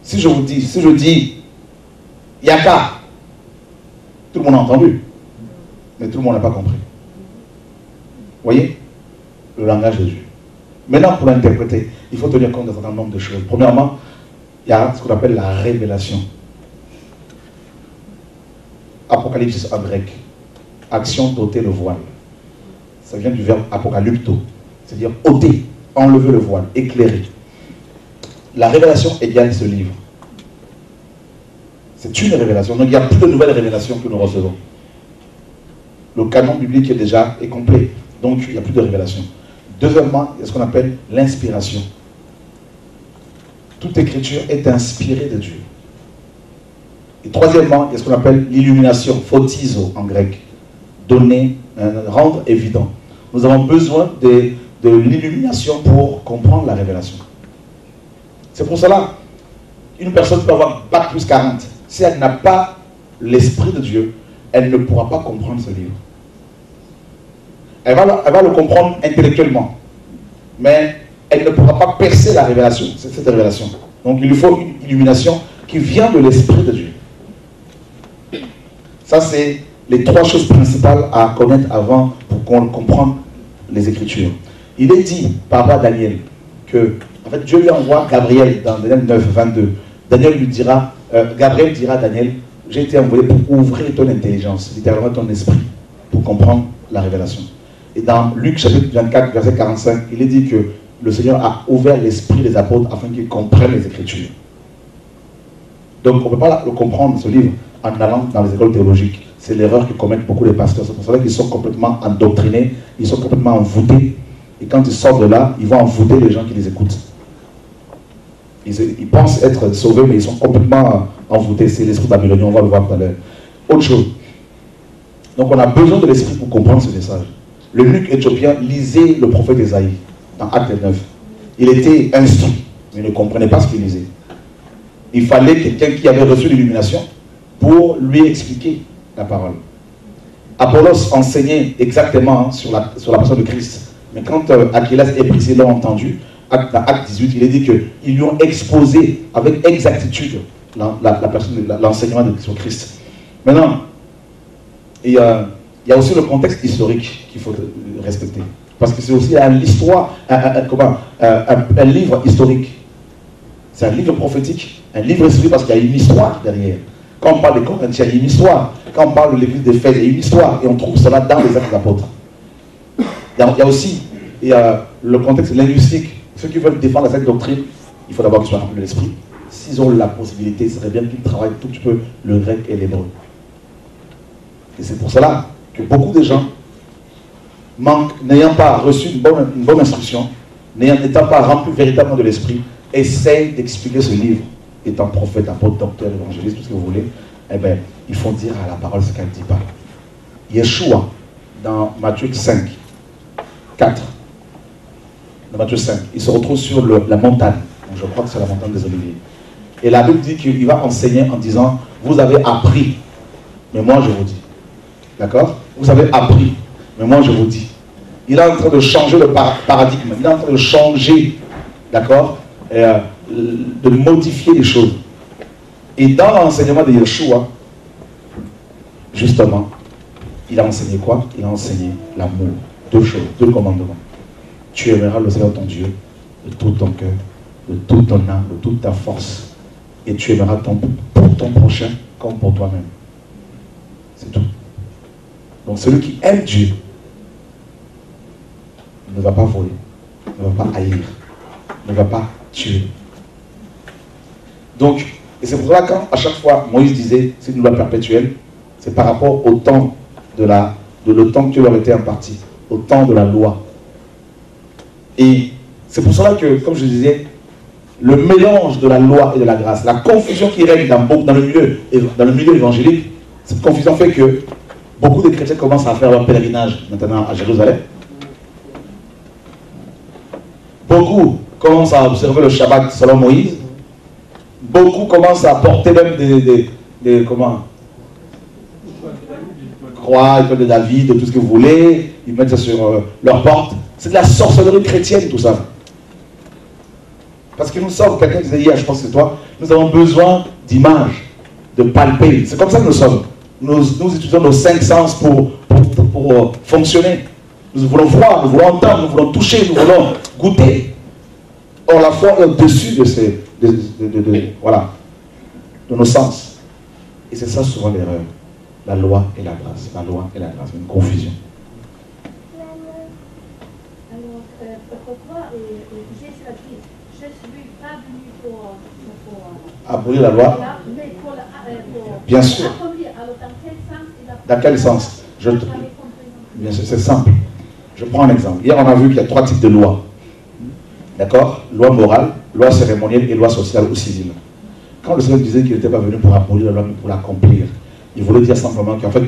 Si je vous dis, si je dis Yaka, tout le monde a entendu, mais tout le monde n'a pas compris. Voyez? Le langage de Dieu. Maintenant, pour l'interpréter, il faut tenir compte d'un certain nombre de choses. Premièrement, il y a ce qu'on appelle la révélation. Apocalypse en grec. Action d'ôter le voile. Ça vient du verbe apocalypto. C'est-à-dire ôter, enlever le voile, éclairer. La révélation égale ce livre. C'est une révélation. Donc il n'y a plus de nouvelles révélations que nous recevons. Le canon biblique est déjà est complet. Donc il n'y a plus de révélation. Deuxièmement, il y a ce qu'on appelle l'inspiration. Toute écriture est inspirée de Dieu. Et troisièmement, il y a ce qu'on appelle l'illumination, photizo en grec. Donner, rendre évident. Nous avons besoin de, l'illumination pour comprendre la révélation. C'est pour cela qu'une personne peut avoir bac plus 40. Si elle n'a pas l'Esprit de Dieu, elle ne pourra pas comprendre ce livre. Elle va, le, elle va le comprendre intellectuellement, mais elle ne pourra pas percer la révélation, cette révélation. Donc il lui faut une illumination qui vient de l'Esprit de Dieu. Ça, c'est les trois choses principales à connaître avant pour qu'on comprenne les Écritures. Il est dit par rapport à Daniel que, en fait, Dieu lui envoie Gabriel dans Daniel 9, 22. Daniel lui dira, euh, Gabriel dira à Daniel, j'ai été envoyé pour ouvrir ton intelligence, littéralement ton esprit, pour comprendre la révélation. Et dans Luc chapitre 24, verset 45, il est dit que le Seigneur a ouvert l'esprit des apôtres afin qu'ils comprennent les Écritures. Donc on ne peut pas le comprendre, ce livre, en allant dans les écoles théologiques. C'est l'erreur que commettent beaucoup les pasteurs. C'est pour ça qu'ils sont complètement endoctrinés, ils sont complètement envoûtés. Et quand ils sortent de là, ils vont envoûter les gens qui les écoutent. Ils, pensent être sauvés, mais ils sont complètement envoûtés. C'est l'esprit Babylonien, on va le voir tout à l'heure. Autre chose. Donc on a besoin de l'esprit pour comprendre ce message. Le Luc éthiopien lisait le prophète Esaïe dans Acte 9. Il était instruit, mais il ne comprenait pas ce qu'il lisait. Il fallait quelqu'un qui avait reçu l'illumination pour lui expliquer la parole. Apollos enseignait exactement sur la, sur la personne de Christ. Mais quand euh, Aquilas et Priscille l'ont entendu, dans Acte 18, il est dit qu'ils lui ont exposé avec exactitude l'enseignement de Christ. Maintenant, il y, a, il y a aussi le contexte historique qu'il faut respecter. Parce que c'est aussi l'histoire, un, livre historique. C'est un livre prophétique, un livre historique parce qu'il y a une histoire derrière. Quand on parle des Corinthiens, il y a une histoire. Quand on parle de l'église des Fès, il y a une histoire. Et on trouve cela dans les actes d'apôtres. Il y a aussi il y a le contexte linguistique. Ceux qui veulent défendre cette doctrine, il faut d'abord qu'ils soient remplis de l'esprit. S'ils ont la possibilité, ce serait bien qu'ils travaillent tout petit peu le grec et l'hébreu. Et c'est pour cela que beaucoup de gens n'ayant pas reçu une bonne, une bonne instruction, n'étant pas remplis véritablement de l'esprit, essayent d'expliquer ce livre étant prophète, apôtre, docteur, évangéliste, tout ce que vous voulez, eh bien, il faut dire à la parole ce qu'elle ne dit pas. Yeshua, dans Matthieu 5, 4, dans Matthieu 5, il se retrouve sur la montagne. je crois que c'est la montagne des Oliviers. Et la Bible dit qu'il va enseigner en disant, vous avez appris, mais moi je vous dis. D'accord? Vous avez appris, mais moi je vous dis. Il est en train de changer le paradigme, il est en train de changer, d'accord? Euh, de modifier les choses. Et dans l'enseignement de Yeshua, justement, il a enseigné quoi? Il a enseigné l'amour. Deux choses, deux commandements. Tu aimeras le Seigneur ton Dieu de tout ton cœur, de toute ton âme, de toute ta force. Et tu aimeras ton, pour ton prochain comme pour toi-même. C'est tout. Donc celui qui aime Dieu ne va pas voler, ne va pas haïr, ne va pas tuer, donc, et c'est pour cela qu'à chaque fois, Moïse disait, c'est une loi perpétuelle, c'est par rapport au temps de, la, de le temps qui leur était imparti, au temps de la loi. Et c'est pour cela que, comme je disais, le mélange de la loi et de la grâce, la confusion qui règne dans, dans, le, milieu, dans le milieu évangélique, cette confusion fait que beaucoup de chrétiens commencent à faire leur pèlerinage maintenant à Jérusalem. Beaucoup commencent à observer le Shabbat selon Moïse beaucoup commencent à porter même des, des, comment croix, école de David, de tout ce que vous voulez, ils mettent ça sur euh, leur porte. C'est de la sorcellerie chrétienne tout ça. Parce que nous sommes, quelqu'un disait hier, je pense que c'est toi, nous avons besoin d'images, de palper. C'est comme ça que nous sommes. Nous, nous utilisons nos cinq sens pour, pour, euh, fonctionner. Nous voulons voir, nous voulons entendre, nous voulons toucher, nous voulons goûter. Or, la foi est au-dessus de, ces, de, voilà, de nos sens. Et c'est ça souvent l'erreur. La loi et la grâce. La loi et la grâce. Une confusion. abolir la loi? Bien sûr. Dans quel sens Je Bien sûr, c'est simple. Je prends un exemple. Hier, on a vu qu'il y a trois types de lois. D'accord? Loi morale, loi cérémonielle et loi sociale ou civile. Quand le Seigneur disait qu'il n'était pas venu pour abolir la loi, mais pour l'accomplir, il voulait dire simplement qu'en fait,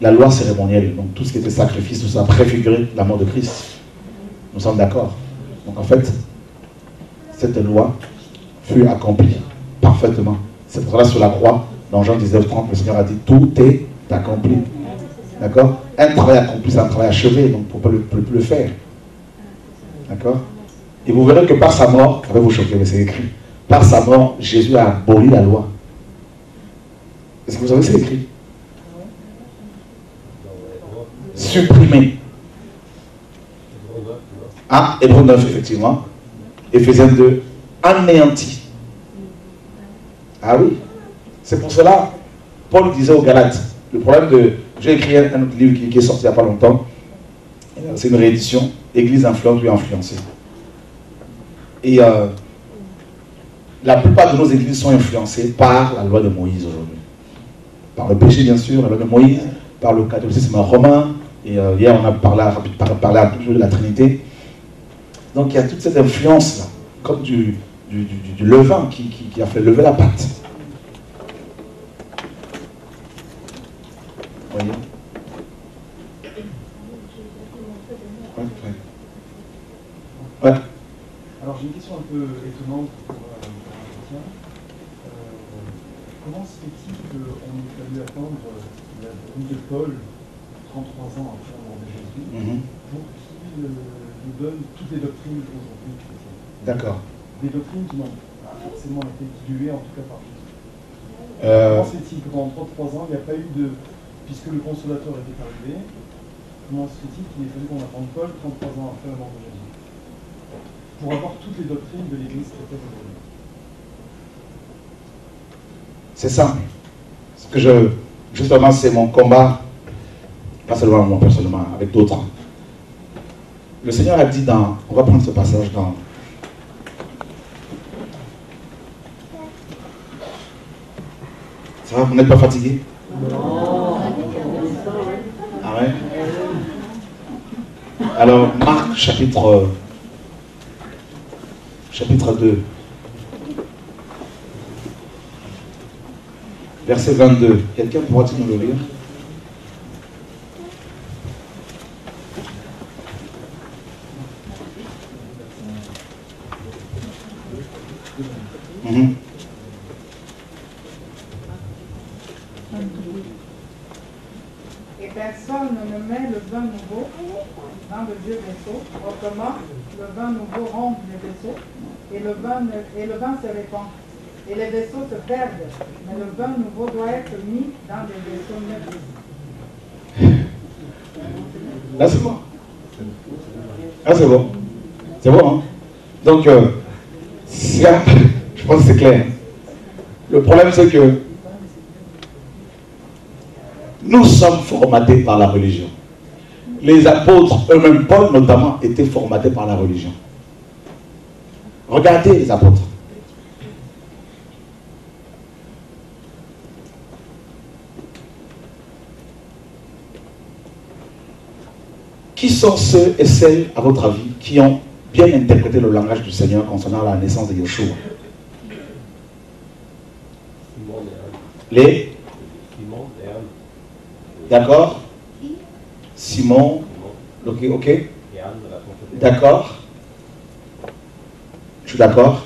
la loi cérémonielle, donc tout ce qui était sacrifice, tout ça préfigurait la mort de Christ. Nous sommes d'accord? Donc en fait, cette loi fut accomplie parfaitement. C'est pour cela sur la croix, dans Jean 19, 30, le Seigneur a dit tout est accompli. D'accord? Un travail accompli, c'est un travail achevé, donc on ne peut plus le faire. D'accord? Et vous verrez que par sa mort, ça va vous choquer, mais c'est écrit. Par sa mort, Jésus a aboli la loi. Est-ce que vous savez c'est écrit? Supprimé. Ah, Hébreu 9, effectivement. Éphésiens 2, anéanti. Ah oui. C'est pour cela, Paul disait aux Galates, le problème de... J'ai écrit un autre livre qui, est sorti il n'y a pas longtemps. C'est une réédition, Église influente ou influencée. Et euh, la plupart de nos églises sont influencées par la loi de Moïse aujourd'hui. Par le péché, bien sûr, la loi de Moïse, par le catholicisme romain. Et euh, hier, on a parlé, parlé peu de la Trinité. Donc il y a toute cette influence-là, comme du, du, levain qui, a fait lever la pâte. Peu étonnante pour euh, euh comment se fait-il qu'on ait fallu attendre la venue de Paul 33 ans après la mort de Jésus mhm. pour qu'il euh, nous donne toutes les doctrines aujourd'hui D'accord des doctrines qui n'ont pas forcément été diluées, en tout cas par Jésus. Comment se fait-il que pendant 33 ans, il n'y a pas eu de. Puisque le consolateur était arrivé, comment se fait-il qu'il ait fallu qu'on attende Paul 33 ans après la mort de Jésus? Pour avoir toutes les doctrines de l'Église chrétienne aujourd'hui C'est simple. Ce que je. Justement, c'est mon combat, pas seulement moi personnellement, avec d'autres. Le Seigneur a dit dans. On va prendre ce passage dans vous n'êtes pas fatigué Non. Ah ouais? Alors, Marc chapitre, chapitre 2. Verset 22. Quelqu'un pourra-t-il nous le lire? Mm dans le vieux vaisseau. Autrement, le vin nouveau rompt les vaisseaux et le vin, et le vin se répand. Et les vaisseaux se perdent. Mais le vin nouveau doit être mis dans des vaisseaux neufs. Là, c'est bon. Là, c'est bon. C'est bon, hein? Donc, euh, je pense que c'est clair. Le problème, c'est que nous sommes formatés par la religion les apôtres, eux-mêmes, Paul notamment, étaient formatés par la religion. Regardez les apôtres. Qui sont ceux et celles, à votre avis, qui ont bien interprété le langage du Seigneur concernant la naissance de Yeshua? Les D'accord Simon, ok, ok. D'accord. Je suis d'accord.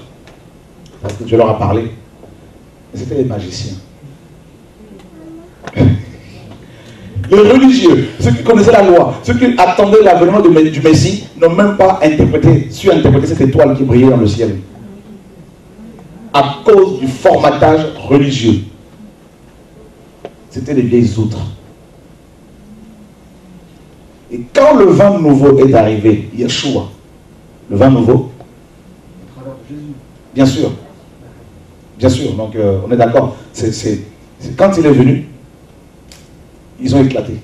Parce que Dieu leur a parlé. C'était les magiciens. Les religieux, ceux qui connaissaient la loi, ceux qui attendaient l'avènement du Messie, n'ont même pas interprété, su interpréter cette étoile qui brillait dans le ciel. à cause du formatage religieux. C'était les vieilles outres. Et quand le vin nouveau est arrivé, Yeshua, le vin nouveau, bien sûr, bien sûr, donc euh, on est d'accord, c'est quand il est venu, ils ont éclaté.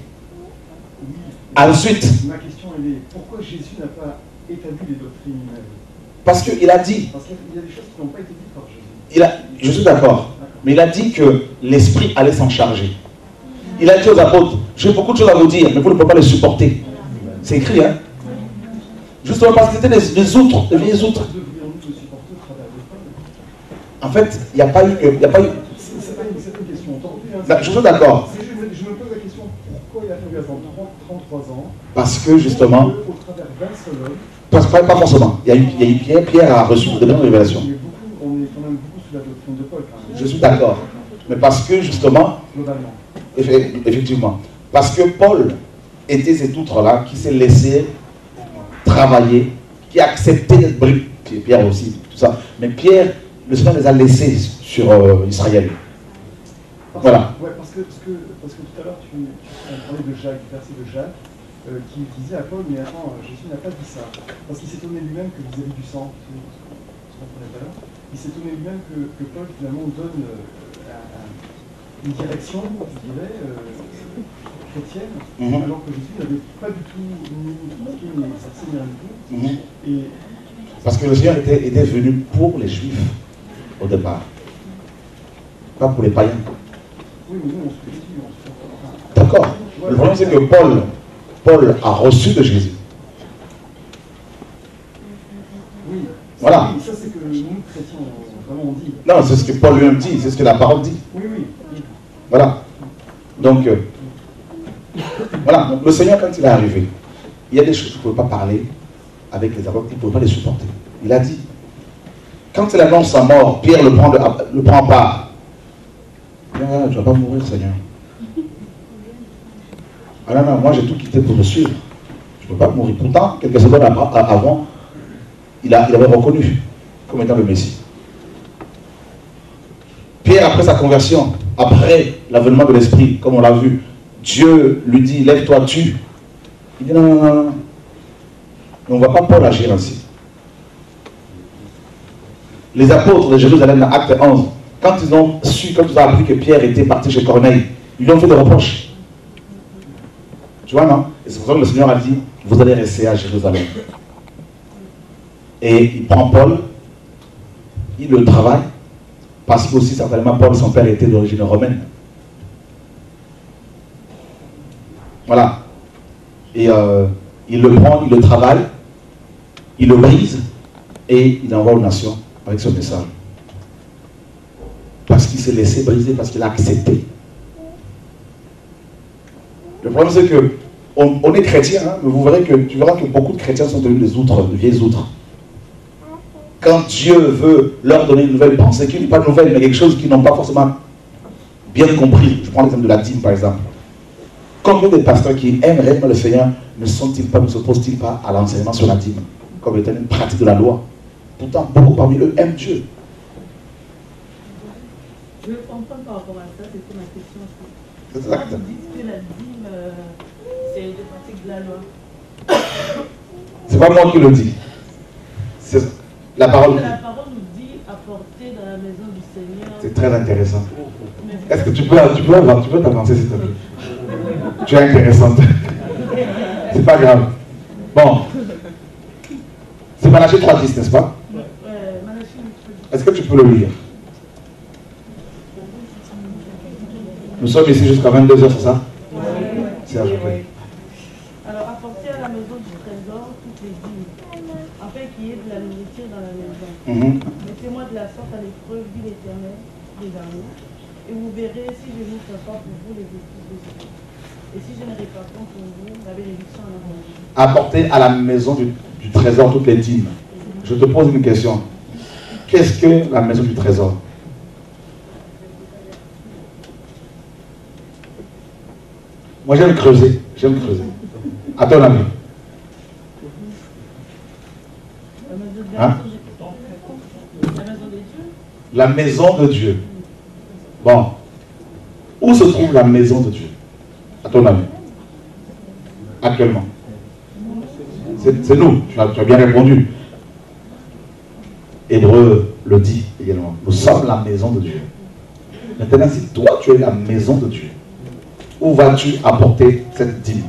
Ensuite, ma question est pourquoi Jésus n'a pas établi les doctrines humaines? Parce qu'il a dit. Parce qu'il y a des choses qui n'ont pas été dites par Jésus. Il a, je suis d'accord, mais il a dit que l'esprit allait s'en charger. Il a dit aux apôtres, j'ai beaucoup de choses à vous dire, mais vous ne pouvez pas les supporter. C'est écrit, hein Justement parce que c'était les, outres, les outres. En fait, il n'y a pas eu. Y a pas. Hein. Je suis d'accord. Je, me pose la question pourquoi il a fallu attendre 33 ans Parce que justement. Au travers. Parce, pas, pas forcément. Il y, a eu, Pierre, Pierre a reçu de grandes révélations. On est, quand même beaucoup sous la doctrine de Paul. Je suis d'accord. Mais parce que justement. Globalement. Effectivement. Parce que Paul était cet outre-là qui s'est laissé travailler, qui a accepté d'être brûlé. Pierre aussi, tout ça. Mais Pierre, le Seigneur les a laissés sur euh, Israël. Parce voilà. Que, ouais, parce, que, parce, que, parce que tout à l'heure, tu, tu parlais de Jacques, du verset de Jacques, euh, qui disait à Paul, mais attends, Jésus n'a pas dit ça. Parce qu'il s'étonnait lui-même que vous avez du sang. Il s'étonnait lui-même que, que, Paul finalement donne euh, une direction, je dirais, euh, chrétienne, mm -hmm. alors que Jésus n'avait pas du tout ni marqué ni exercé rien du tout. Mm -hmm. Et parce que le Seigneur était, était, venu pour les Juifs au départ, pas pour les païens. Oui, mais nous, on se se D'accord. Le problème, c'est que Paul, Paul a reçu de Jésus. Oui. Voilà. Ça, c'est que nous, chrétiens, vraiment, on dit. Non, c'est ce que Paul lui-même dit, c'est ce que la parole dit. Oui, oui. Voilà. Donc, euh, voilà. Le Seigneur, quand il est arrivé, il y a des choses qu'il ne pouvait pas parler avec les aveugles, il ne pouvait pas les supporter. Il a dit, quand il annonce sa mort, Pierre le prend, de, le prend pas. Ah, je ne vais pas mourir, Seigneur. Ah non, non, moi j'ai tout quitté pour te suivre. Je ne peux pas mourir. Pourtant, quelques secondes avant, il, il avait reconnu comme étant le Messie. Pierre, après sa conversion, après l'avènement de l'Esprit, comme on l'a vu, Dieu lui dit, lève-toi, tue. Il dit, non, non, non, non. On ne va pas Paul agir ainsi. Les apôtres de Jérusalem, acte 11, quand ils ont su, quand ils ont appris que Pierre était parti chez Corneille, ils lui ont fait des reproches. Tu vois, non? Et c'est pour ça que le Seigneur a dit, vous allez rester à Jérusalem. Et il prend Paul, il le travaille, parce que aussi certainement Paul, son père, était d'origine romaine. Voilà. Et euh, il le prend, il le travaille, il le brise, et il envoie aux nations avec ce message. Parce qu'il s'est laissé briser, parce qu'il a accepté. Le problème, c'est que on, est chrétien, hein, mais vous verrez que tu verras que beaucoup de chrétiens sont devenus des outres, de vieilles outres. Quand Dieu veut leur donner une nouvelle pensée, qui n'est pas nouvelle, mais quelque chose qu'ils n'ont pas forcément bien compris. Je prends l'exemple de la dîme, par exemple. Combien de pasteurs qui aiment réellement le Seigneur ne sont-ils pas, ne s'opposent-ils pas à l'enseignement sur la dîme, comme étant une pratique de la loi? Pourtant, beaucoup parmi eux aiment Dieu. Je comprends par rapport à ça, c'était ma question aussi. Exact. Quand vous dites que la dîme, euh, c'est des pratiques de la loi. C'est pas moi qui le dis. C'est la parole. La parole nous dit apporter dans la maison du Seigneur. C'est très intéressant. Est-ce que tu peux, tu peux, tu peux t'avancer s'il te plaît? Tu es intéressante. C'est pas grave. Bon. C'est Malachie 3.10, n'est-ce pas? Est-ce que tu peux le lire? Nous sommes ici jusqu'à 22h, c'est ça? Serge, oui. Alors, apporter à la maison du trésor toutes les dîmes, afin qu'il y nourriture dans la maison. -hmm. Mettez-moi de la sorte à l'épreuve, dit l'Éternel des armées, et vous verrez si je fais pas pour vous les excuses de ce Et si je ne pas pour vous la bénédiction à la Apporter à la maison du, du trésor toutes les dîmes. Je te pose une question. Qu'est-ce que la maison du trésor? Moi, j'aime creuser. J'aime creuser. À ton avis La maison, Hein? La maison de Dieu. Bon. Où se trouve la maison de Dieu? À ton avis? Actuellement. C'est nous. Tu as, bien répondu. Hébreu le dit également. Nous sommes la maison de Dieu. Maintenant, si toi tu es la maison de Dieu, où vas-tu apporter cette dîme?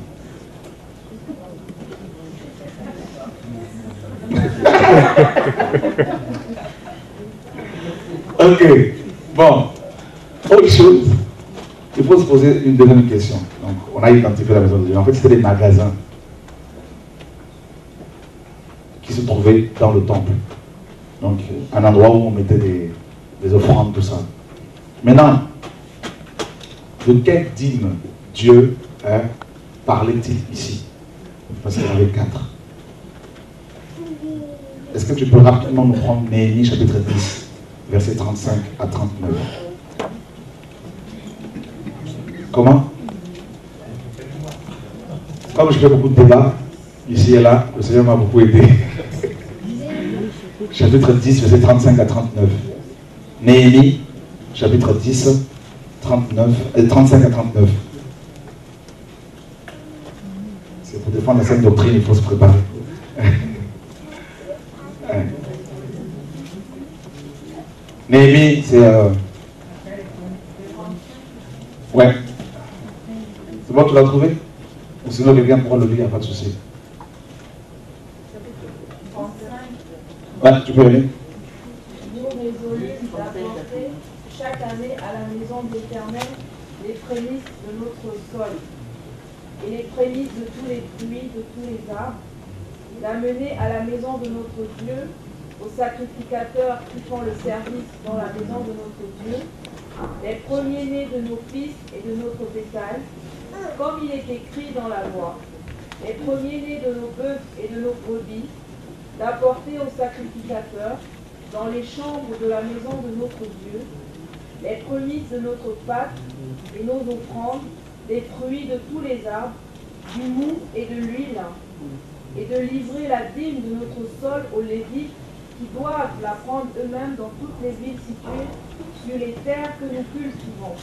Ok. Bon. Autre chose, il faut se poser une deuxième question. Donc, on a identifié la maison de Dieu. En fait, c'était des magasins qui se trouvaient dans le temple. Donc, un endroit où on mettait des, des offrandes, tout ça. Maintenant, de quel dîme Dieu parlait-il ici? Parce qu'il y en avait quatre. Est-ce que tu peux rapidement nous prendre Néhémie chapitre 10, versets 35 à 39 Comment? Comme je fais beaucoup de débats, ici et là, le Seigneur m'a beaucoup aidé. chapitre 10, versets 35 à 39. Néhémie, chapitre 10, 39, 35 à 39. C'est pour défendre la sainte doctrine, il faut se préparer. Néhémie, c'est... Euh... Ouais. C'est bon, tu l'as trouvé Ou sinon, quelqu'un pourra le lire, il n'y a pas de souci. Ouais, tu peux aller. Nous résolûmes d'apporter chaque année à la maison de l'Éternel les prémices de notre sol et les prémices de tous les fruits, de tous les arbres, d'amener à la maison de notre Dieu aux sacrificateurs qui font le service dans la maison de notre Dieu, les premiers-nés de nos fils et de notre bétail, comme il est écrit dans la loi, les premiers-nés de nos bœufs et de nos brebis, d'apporter aux sacrificateurs dans les chambres de la maison de notre Dieu, les prémices de notre pâte et nos offrandes, des fruits de tous les arbres, du mou et de l'huile, et de livrer la dîme de notre sol aux Lévites qui doivent la prendre eux-mêmes dans toutes les villes situées sur les terres que nous cultivons.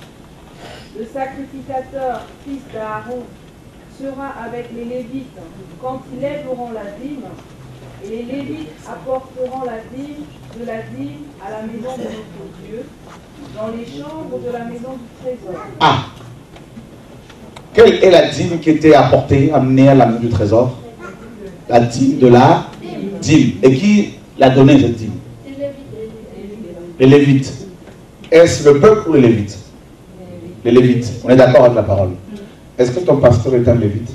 Le sacrificateur, fils d'Aaron, sera avec les Lévites quand ils lèveront la dîme, et les Lévites apporteront la dîme de la dîme à la maison de notre Dieu, dans les chambres de la maison du trésor. Ah Quelle est la dîme qui était apportée, amenée à la maison du trésor? La dîme de la dîme. Et qui l'a donné cette dîme Les Lévites. Est-ce le peuple ou les Lévites? Les Lévites. On est d'accord avec la parole. Est-ce que ton pasteur est un Lévite?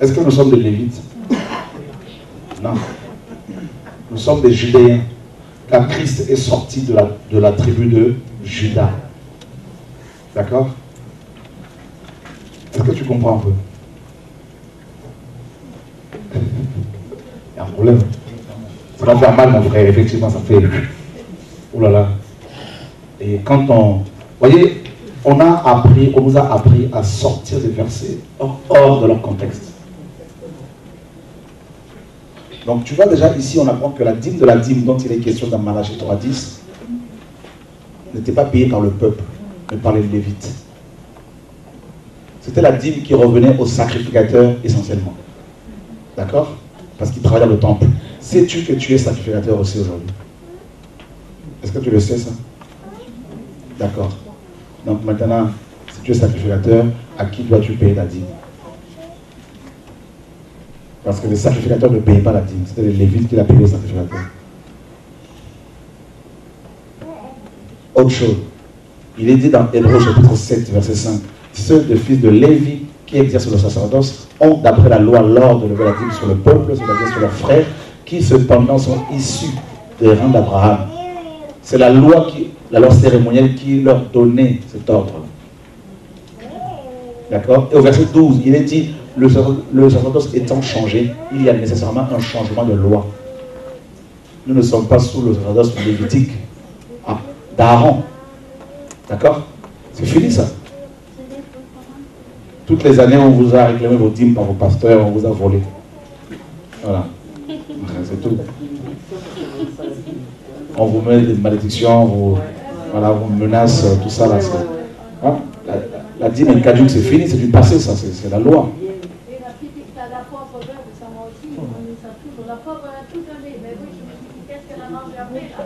Est-ce que nous sommes des Lévites? Non. Nous sommes des Judéens. Car Christ est sorti de la, de la tribu de Judas. D'accord? Est-ce que tu comprends un peu? Un problème. Ça va faire mal, mon frère. Effectivement, ça fait. Oh là là. Et quand on. voyez, on a appris, on nous a appris à sortir des versets hors, de leur contexte. Donc tu vois déjà ici, on apprend que la dîme de la dîme dont il est question dans Malachie 3.10 n'était pas payée par le peuple, mais par les Lévites. C'était la dîme qui revenait aux sacrificateurs essentiellement. D'accord? Parce qu'ils travaillaient dans le temple. Sais-tu que tu es sacrificateur aussi aujourd'hui? Est-ce que tu le sais ça? D'accord. Donc maintenant, si tu es sacrificateur, à qui dois-tu payer la dîme? Parce que les sacrificateurs ne payaient pas la dîme. C'était les Lévites qui la payaient aux sacrificateurs. Autre chose. Il est dit dans Hébreu chapitre 7, verset 5. Ceux des fils de Lévi qui exercent le sacerdoce ont, d'après la loi, l'ordre de lever la dîme sur le peuple, c'est-à-dire sur leurs frères, qui cependant sont issus des rangs d'Abraham. C'est la loi qui, la loi cérémonielle qui leur donnait cet ordre. D'accord? Et au verset 12, il est dit, le, le sacerdoce étant changé, il y a nécessairement un changement de loi. Nous ne sommes pas sous le sacerdoce lévitique ah, d'Aaron. D'accord? C'est fini ça. Toutes les années, on vous a réclamé vos dîmes par vos pasteurs, on vous a volé. Voilà. C'est tout. on vous met des malédictions, vous, voilà, vous menace, tout ça là. Hein? La, dîme et le c'est fini, c'est du passé, ça, c'est la loi.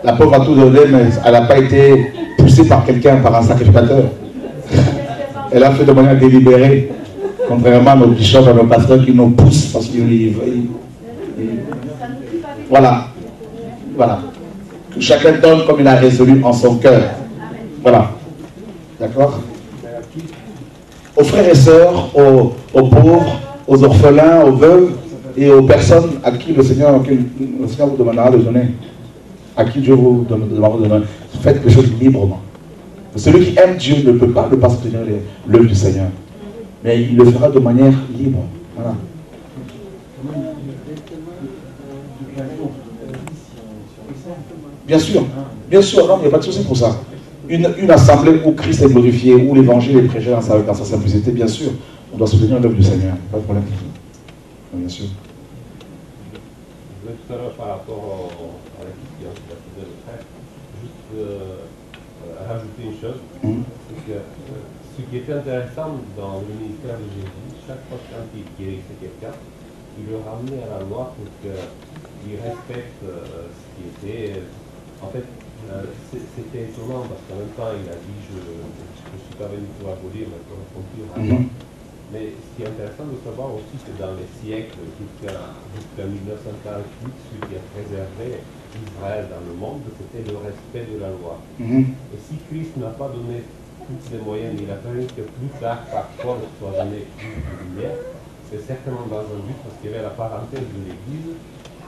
La pauvre a tout donné, mais elle n'a pas été poussée par quelqu'un, par un sacrificateur. Elle a fait de manière délibérée, contrairement à nos bishops, à nos pasteurs qui nous poussent parce qu'ils Voilà. Voilà. Que chacun donne comme il a résolu en son cœur. Voilà. D'accord? Aux frères et sœurs, aux, pauvres, aux orphelins, aux veuves et aux personnes à qui le Seigneur, le Seigneur vous demandera de donner. À qui Dieu vous demandera de donner. Faites les choses librement. Celui qui aime Dieu ne peut pas ne pas soutenir l'œuvre du Seigneur. Mais il le fera de manière libre. Voilà. Bien sûr, bien sûr, non, il n'y a pas de souci pour ça. Une, assemblée où Christ est glorifié, où l'évangile est prêché dans sa, simplicité, bien sûr, on doit soutenir l'œuvre du Seigneur. Pas de problème. Bien sûr. Par rapport à la question de frère, juste euh, rajouter une chose, mmh. c'est que euh, ce qui était intéressant dans le ministère de Jésus, chaque fois qu'il guérissait quelqu'un, il le ramenait à la loi pour qu'il respecte euh, ce qui était. En fait, euh, c'était étonnant parce qu'en même temps, il a dit Je ne suis pas venu pour abolir, mais pour accomplir la loi. Mais ce qui est intéressant de savoir aussi que dans les siècles jusqu'à 1948, ce qui a préservé Israël dans le monde, c'était le respect de la loi. Mhm. Et si Christ n'a pas donné toutes les moyens, il a fallu que plus tard, par force, soit donné plus de lumière, c'est certainement dans un but parce qu'il y avait la parenthèse de l'Église.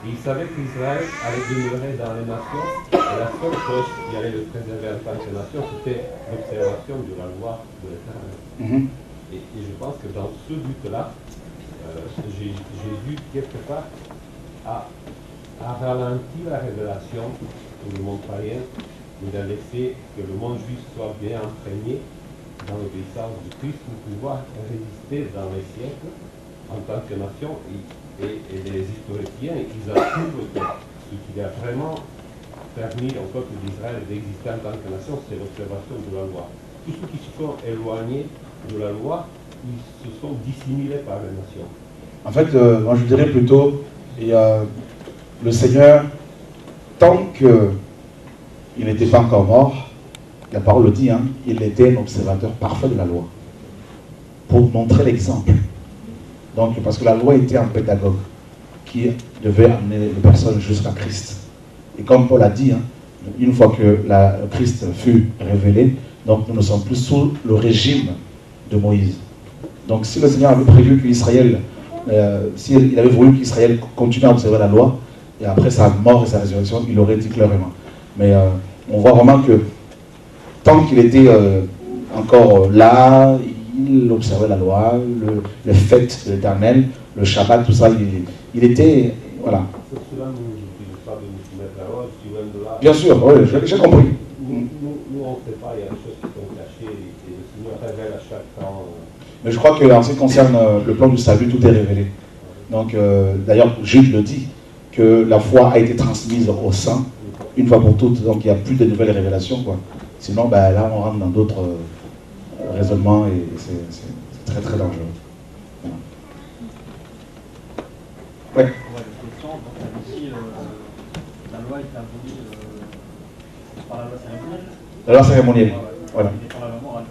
Et il savait qu'Israël allait demeurer dans les nations. Et la seule chose qui allait le préserver en tant que nation, c'était l'observation de la loi de l'Éternel. Mhm. Et, je pense que dans ce but-là, euh, Jésus, quelque part, a, a, ralenti la révélation pour le monde païen, mais a laissé que le monde juif soit bien imprégné dans l'obéissance du Christ pour pouvoir résister dans les siècles en tant que nation. Et, les historiens, ils que ce qui a vraiment permis au peuple d'Israël d'exister en tant que nation, c'est l'observation de la loi. Tous ceux qui se sont éloignés de la loi, ils se sont dissimulés par les nations. En fait, euh, moi je dirais plutôt, il y a le Seigneur, tant qu'il n'était pas encore mort, la parole le dit, hein, il était un observateur parfait de la loi, pour montrer l'exemple. Donc, parce que la loi était un pédagogue qui devait amener les personnes jusqu'à Christ. Et comme Paul a dit, hein, une fois que la, Christ fut révélé, donc nous ne sommes plus sous le régime de Moïse. Donc si le Seigneur avait prévu qu'Israël, euh, s'il avait voulu qu'Israël continue à observer la loi, et après sa mort et sa résurrection, il aurait dit clairement. Mais euh, on voit vraiment que tant qu'il était euh, encore là, il observait la loi, le, les fêtes de l'éternel, le Shabbat, tout ça, il, était. Voilà. Bien sûr, oui, j'ai compris. Nous, on ne sait pas, il y a des choses qui sont cachées le Seigneur révèle à chaque temps. Mais je crois qu'en ce qui concerne euh, le plan du salut, tout est révélé. Donc, euh, d'ailleurs, Jude le dit, que la foi a été transmise au sein, une fois pour toutes, donc il n'y a plus de nouvelles révélations. Quoi. Sinon, ben, là, on rentre dans d'autres euh, raisonnements et c'est très très dangereux. Ouais. Ouais, question, donc, ici, la loi est abolie par la loi cérémonielle. La loi cérémonielle, voilà. Par la loi morale.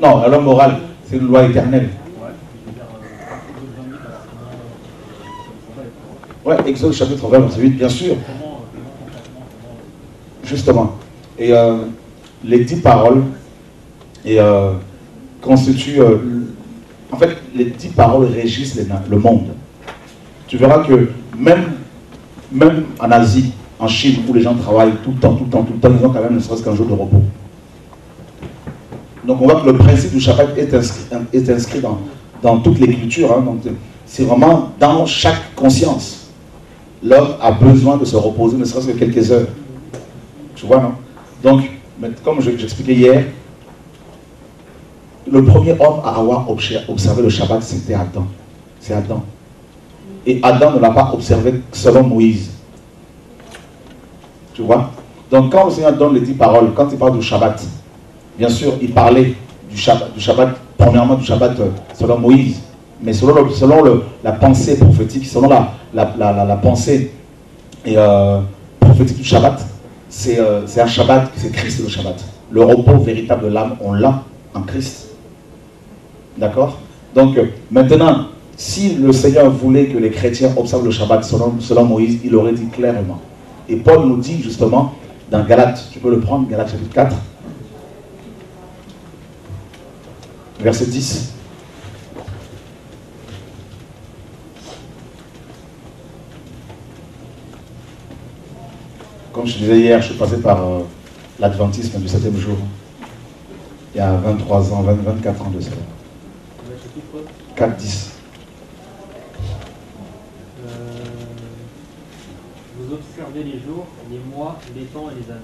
non, la loi morale, c'est une loi éternelle. Ouais, Exode chapitre 20, verset 8, bien sûr. Justement. Et euh, les dix paroles et, euh, constituent. Euh, en fait, les dix paroles régissent le monde. Tu verras que même, même en Asie, en Chine, où les gens travaillent tout le temps, tout le temps, tout le temps, ils ont quand même ne serait-ce qu'un jour de repos. Donc on voit que le principe du Shabbat est inscrit, dans, les cultures. Hein. c'est vraiment dans chaque conscience. L'homme a besoin de se reposer, ne serait-ce que quelques heures. Tu vois, non? Donc, comme j'expliquais hier, le premier homme à avoir observé le Shabbat, c'était Adam. C'est Adam. Et Adam ne l'a pas observé selon Moïse. Tu vois? Donc quand le Seigneur donne les dix paroles, quand il parle du Shabbat, bien sûr, il parlait du Shabbat, du Shabbat premièrement du Shabbat euh, selon Moïse, mais selon, selon la pensée prophétique, selon la, la, pensée et, euh, prophétique du Shabbat, euh, c'est un Shabbat, c'est Christ le Shabbat. Le repos véritable de l'âme, on l'a en Christ. D'accord? Donc maintenant, si le Seigneur voulait que les chrétiens observent le Shabbat selon, selon Moïse, il aurait dit clairement. Et Paul nous dit justement dans Galates, tu peux le prendre, Galates chapitre 4, verset 10. Comme je disais hier, je suis passé par euh, l'adventisme du septième jour. Il y a 23 ans, 24 ans de cela. 4, 10. vous observez les jours, les mois, les temps et les années.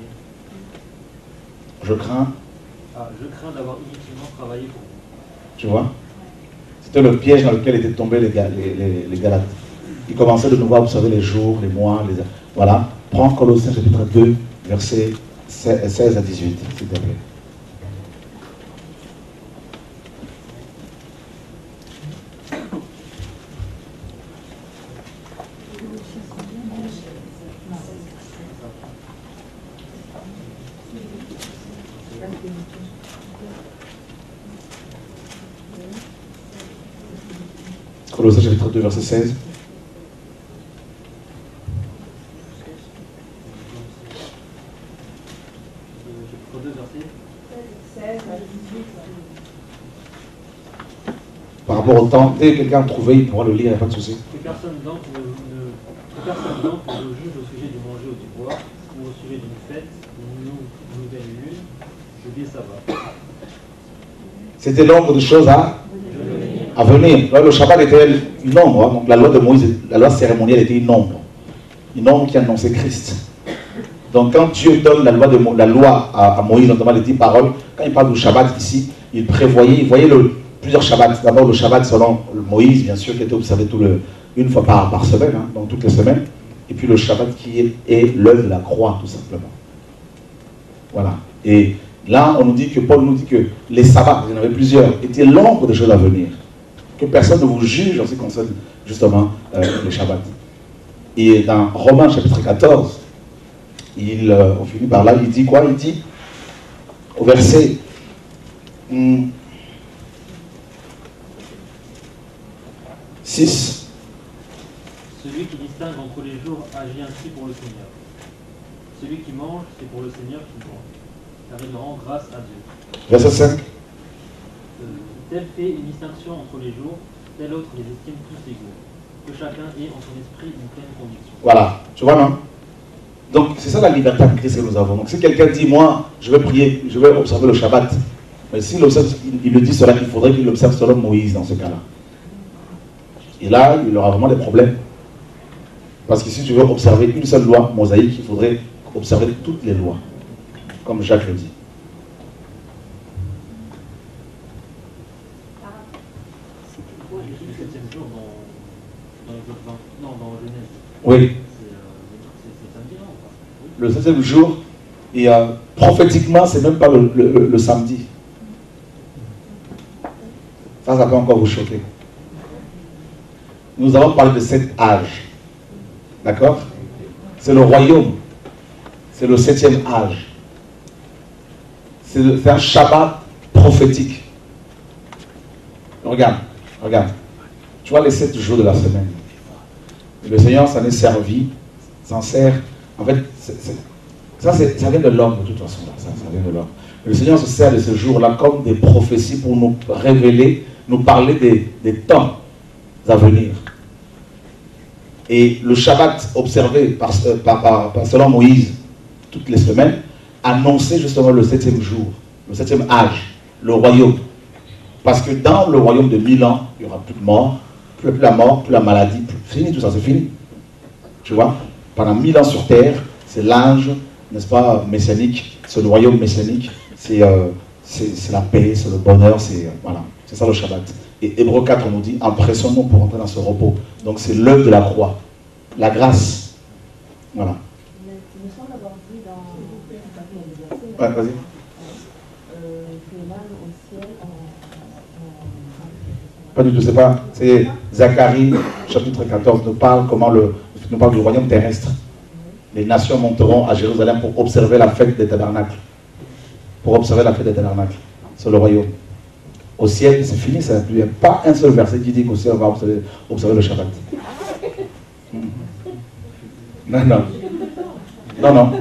Je crains. Ah, je crains d'avoir inutilement travaillé pour vous. Tu vois? C'était le piège dans lequel étaient tombés les, les, les, Galates. Ils commençaient de nouveau à observer les jours, les mois, les... Voilà. Prends Colossiens chapitre 2, versets 16 à 18, s'il te plaît. Colossiens chapitre 2, verset 16. Temps, dès que quelqu'un a trouvé, il pourra le lire, il n'y a pas de souci. Que personne donc ne, personne donc ne juge au sujet du manger ou du boire, ou au sujet d'une fête, ou d'une nouvelle lune, je dis ça va. C'était l'ombre de choses à à venir. Le Shabbat était une ombre. Hein. Donc la loi de Moïse, la loi cérémonielle était une ombre. Une ombre qui annonçait Christ. Donc quand Dieu donne la loi, de, la loi à, Moïse, notamment les dix paroles, quand il parle du Shabbat ici, il prévoyait, il voyait le, plusieurs Shabbats. D'abord le Shabbat selon Moïse, bien sûr, qui était observé tout le, une fois par, semaine, hein, donc toutes les semaines. Et puis le Shabbat qui est, est l'œuvre de la croix, tout simplement. Voilà. Et là, on nous dit que Paul nous dit que les sabbats, il y en avait plusieurs, étaient l'ombre des choses à venir que personne ne vous juge en ce qui concerne justement euh, le Shabbat. Et dans Romains chapitre 14, il, euh, on finit par là, il dit quoi? Il dit au verset 6, hmm, Celui qui distingue entre les jours agit ainsi pour le Seigneur. Celui qui mange, c'est pour le Seigneur qui mange, car il rend grâce à Dieu. Verset 5 tel fait une distinction entre les jours, tel autre les estime tous égaux. Que chacun ait en son esprit une pleine conviction. Voilà, tu vois, non? Donc, c'est ça la liberté en Christ que nous avons. Donc, si quelqu'un dit, moi, je vais prier, je vais observer le Shabbat, mais s'il il, il, le dit cela, il faudrait qu'il l'observe selon Moïse dans ce cas-là. Et là, il aura vraiment des problèmes. Parce que si tu veux observer une seule loi mosaïque, il faudrait observer toutes les lois, comme Jacques le dit. Oui. Le septième jour, et prophétiquement, c'est même pas le, samedi. Ça, ça peut encore vous choquer. Nous allons parler de cet âge. D'accord? C'est le royaume. C'est le septième âge. C'est un Shabbat prophétique. Regarde, regarde. Tu vois les sept jours de la semaine le Seigneur s'en est servi, s'en sert. En fait, ça, ça vient de l'homme de toute façon. ça, vient de l'homme. Le Seigneur se sert de ce jour-là comme des prophéties pour nous révéler, nous parler des, temps à venir. Et le Shabbat observé par, par, selon Moïse toutes les semaines annonçait justement le septième jour, le septième âge, le royaume. Parce que dans le royaume de mille ans, il n'y aura plus de mort, plus, la mort, plus la maladie, plus fini tout ça, c'est fini. Tu vois? Pendant mille ans sur terre, c'est l'âge, n'est-ce pas, messianique, c'est le royaume messianique, c'est euh, la paix, c'est le bonheur, c'est euh, voilà, c'est ça le Shabbat. Et Hébreu 4, on nous dit, empressons-nous pour entrer dans ce repos. Donc c'est l'œuvre de la croix, la grâce. Voilà. Ouais, vas-y. Pas du tout, c'est pas. C'est Zacharie, chapitre 14, nous parle comment le, nous parle du royaume terrestre. Les nations monteront à Jérusalem pour observer la fête des tabernacles. Pour observer la fête des tabernacles. C'est le royaume. Au ciel, c'est fini, ça. Il n'y a pas un seul verset qui dit qu'au ciel, on va observer, observer le Shabbat. Non, non. Non, non.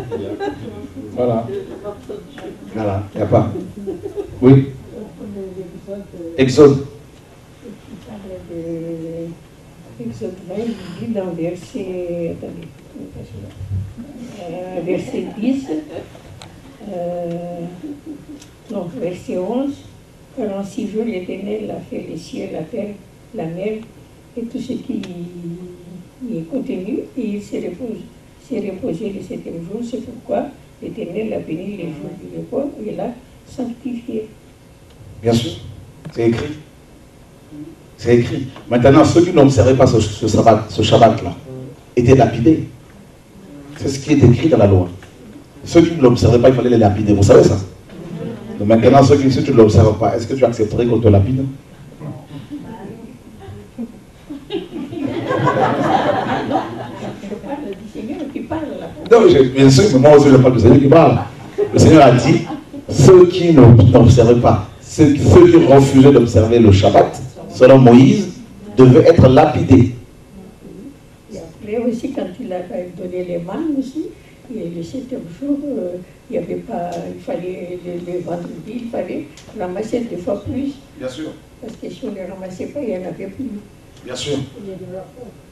Voilà. Voilà, il n'y a pas. Oui. Exode. Exode 20, il dit dans verset, attendez, euh, verset 10, euh, non, verset 11, en six jours l'Éternel a fait les cieux, la terre, la mer et tout ce qui y est contenu, et il s'est reposé, s'est reposé le septième jour, c'est pourquoi l'Éternel a béni les jours du repos et l'a sanctifié. Bien sûr, c'est écrit. C'est écrit. Maintenant, ceux qui n'observaient pas ce, ce sabbat, ce Shabbat-là, étaient lapidés. C'est ce qui est écrit dans la loi. Ceux qui ne l'observaient pas, il fallait les lapider. Vous savez ça? Maintenant, ceux qui, si tu ne l'observes pas, est-ce que tu accepterais qu'on te lapide? Non, je- bien sûr, mais moi aussi je parle du Seigneur qui parle. Le Seigneur a dit, ceux qui n'observaient pas, ceux, ceux qui refusaient d'observer le Shabbat, selon Moïse, devaient être lapidés. Et après aussi, quand il a donné les mannes aussi, et le septième jour, euh, il y avait pas, il fallait, le, le vendredi, il fallait ramasser deux fois plus. Bien sûr. Parce que si on ne les ramassait pas, il n'y en avait plus. Bien sûr.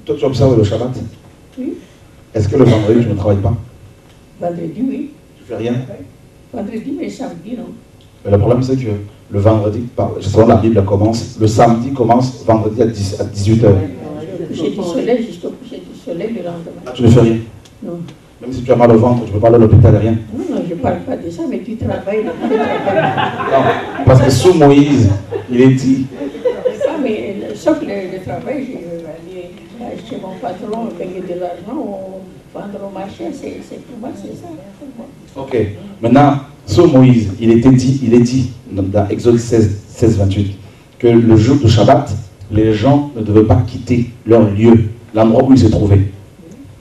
Toi, tu observes le Shabbat Oui. Est-ce que le vendredi, tu ne travailles pas? Vendredi, oui. Tu fais rien? Vendredi, mais samedi, non. Mais le problème, c'est que le vendredi, par- selon la Bible, commence, le samedi commence vendredi à, 10 à 18h. Le coucher du soleil jusqu'au coucher du soleil le lendemain. Là, tu ne fais rien? Non. Même si tu as mal au ventre, tu ne peux pas aller à l'hôpital, rien. Non, non, je ne parle pas de ça, mais tu travailles. tu travailles. Parce que sous Moïse, il est dit, Ah, mais sauf le, le travail, je vais aller chez mon patron, gagner de l'argent, vendre au marché, c'est pour moi, c'est ça. Ok. Maintenant, sur Moïse, il était dit, il est dit dans, Exode 16, 16, 28, que le jour de Shabbat, les gens ne devaient pas quitter leur lieu, l'endroit où ils se trouvaient.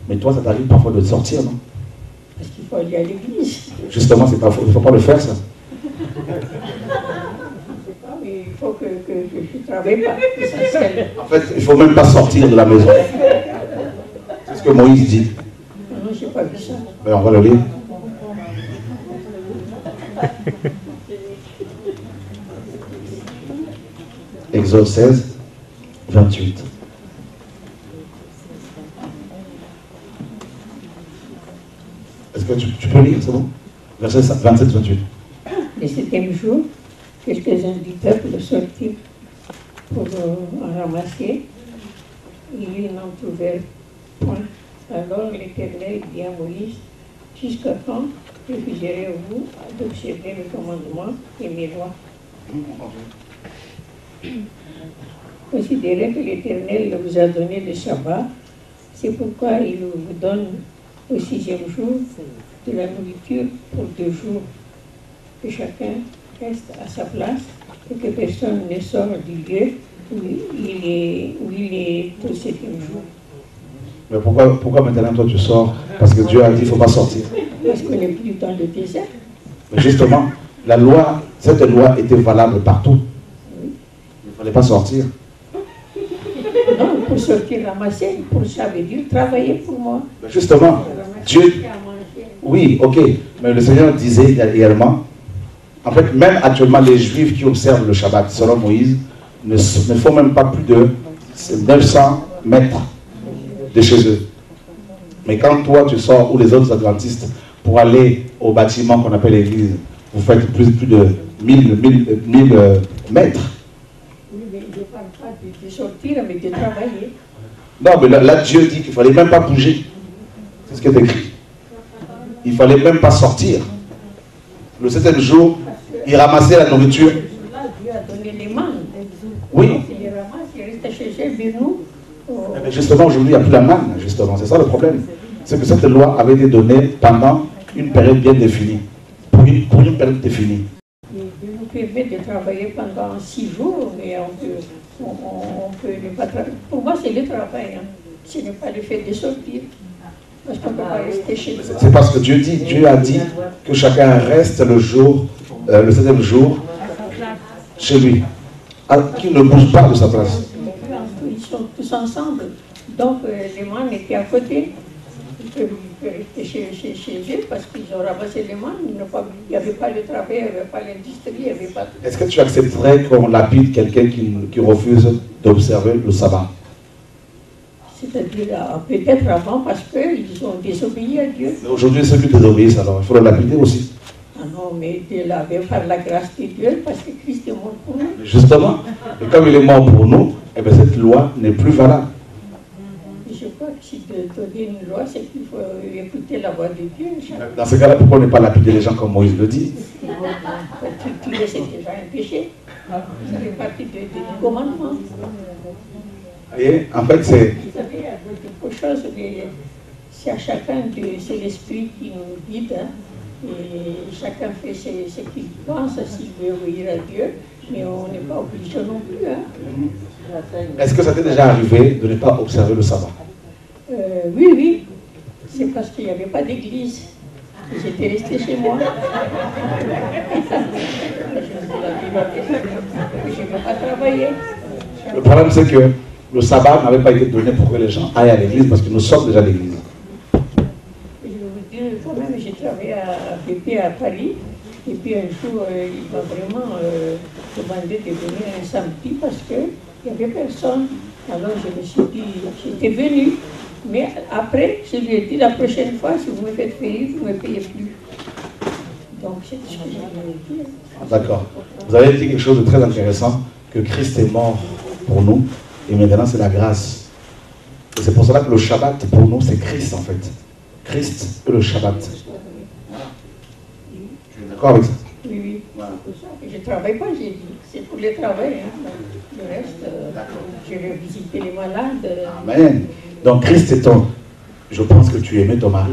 Mais toi, ça t'arrive parfois de sortir, non? Parce qu'il faut aller à l'église. Justement, c'est pas. Il ne faut pas le faire, ça. Je sais pas, mais il faut que, je ne travaille pas. En fait, il ne faut même pas sortir de la maison. C'est ce que Moïse dit. Non, je n'ai pas vu ça. Ben, on va le lire. Exode 16, 28. Est-ce que tu, peux lire, c'est bon Verset 27, 28. Le septième jour, quelques-uns du peuple sortirent pour euh, en ramasser. Ils n'en trouvèrent point. Alors l'Éternel dit à Moïse, jusqu'à quand refuserez-vous d'observer le commandement et mes lois? Considérez que l'Éternel vous a donné le sabbat, c'est pourquoi il vous donne au sixième jour de la nourriture pour deux jours, que chacun reste à sa place et que personne ne sort du lieu où il est, où il est au septième jour. Mais pourquoi, pourquoi maintenant toi tu sors? Parce que Dieu a dit qu'il ne faut pas sortir. Parce qu'on n'est plus dans le désert. Mais justement, la loi, cette loi était valable partout. Il ne fallait pas sortir. Non, pour sortir ramasser, pour ça veut dire travailler pour moi. Justement, Dieu. Oui, ok. Mais le Seigneur disait également, en fait, même actuellement, les Juifs qui observent le Shabbat, selon Moïse, ne, font même pas plus de 900 mètres de chez eux. Mais quand toi, tu sors, ou les autres adventistes, pour aller au bâtiment qu'on appelle l'église, vous faites plus, plus de 1000, 1000, 1000, euh, mètres. Oui, mais je ne parle pas de, de sortir, mais de travailler. Non, mais là, là, Dieu dit qu'il ne fallait même pas bouger. C'est ce qui est écrit. Il ne fallait même pas sortir. Le septième jour, il ramassait la nourriture. Dieu a donné les mains. Oui. Il ramasse, il reste mais Mais justement, aujourd'hui, il n'y a plus la manne. Justement, c'est ça le problème. C'est que cette loi avait été donnée pendant une période bien définie, pour une, pour une période définie. Dieu nous permet de travailler pendant six jours, mais on peut, on, on peut ne pas travailler. Pour moi, c'est le travail. Hein. Ce n'est pas le fait de sortir. Parce qu'on ne peut pas rester chez soi. C'est parce que Dieu dit, Dieu a dit que chacun reste le jour, euh, le septième jour, chez lui. Alors, Qu'il ne bouge pas de sa place. Ils sont tous ensemble. Donc, euh, les moines étaient à côté. Ils peuvent rester chez, chez, chez eux parce qu'ils ont ramassé les moines. Il n'y avait pas le travail, il n'y avait pas l'industrie, il n'y avait pas... Est-ce que tu accepterais qu'on lapide quelqu'un qui, qui refuse d'observer le sabbat? C'est-à-dire, euh, peut-être avant parce qu'ils ont désobéi à Dieu. Mais Aujourd'hui, ceux qui désobéissent, alors il faut le lapider aussi. Ah non, mais de laver par la grâce de Dieu parce que Christ est mort pour nous. Justement, et comme il est mort pour nous, eh bien, cette loi n'est plus valable. Et je crois que si de donner une loi, c'est qu'il faut écouter la voix de Dieu. Dans ce cas-là, pourquoi ne pas lapider les gens comme Moïse le dit Tu, tu c'est déjà un péché. Ça fait partie de- de- du commandement. Et en fait, c'est Vous savez, il y a beaucoup de choses, mais c'est à chacun de, c'est l'esprit qui nous guide. hein. Et chacun fait ce, ce qu'il pense, s'il veut obéir à Dieu, mais on n'est pas obligé non plus. Hein. Est-ce que ça t'est déjà arrivé de ne pas observer le sabbat? Euh, oui, oui, c'est parce qu'il n'y avait pas d'église. J'étais restée chez moi. Je ne vais pas travailler. Le problème, c'est que le sabbat n'avait pas été donné pour que les gens aillent à l'église parce que nous sommes déjà l'église. Je vais vous dire, quand même, j'ai travaillé à BP à Paris. Et puis un jour, euh, il m'a vraiment euh, demandé de venir un samedi parce qu'il n'y avait personne. Alors je me suis dit, j'étais venue. Mais après, je lui ai dit, la prochaine fois, si vous me faites payer, vous ne me payez plus. Donc c'est ce que j'ai dit. D'accord. Vous avez dit quelque chose de très intéressant, que Christ est mort pour nous, et maintenant c'est la grâce. Et c'est pour cela que le Shabbat, pour nous, c'est Christ en fait. Christ et le Shabbat. Tu es d'accord avec ça? Oui, oui, je ne travaille pas, j'ai dit. C'est pour le travail. Hein. Le reste, euh, je vais visiter les malades. euh, Amen. Donc Christ est ton... Je pense que tu aimais ton mari.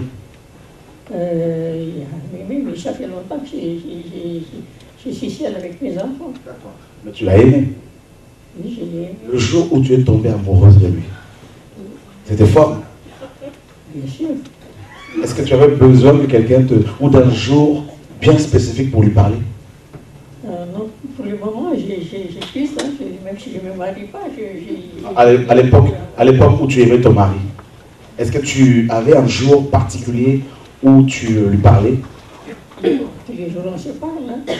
Euh, mais oui, mais ça fait longtemps que j'ai- j'ai- j'ai- je suis seule avec mes enfants. Mais tu l'as aimé. Oui, je l'ai aimé, Le jour où tu es tombée amoureuse de lui. C'était fort. bien sûr. Est-ce que tu avais besoin que quelqu'un te... ou d'un jour bien spécifique pour lui parler? Euh, non, pour le moment, j'ai j'ai- j'ai Christ, hein, je- même si je ne me marie pas, je-. À l'é- à l'époque, à l'époque où tu aimais ton mari, est-ce que tu avais un jour particulier où tu lui parlais? Tous les jours, on se parle. Hein.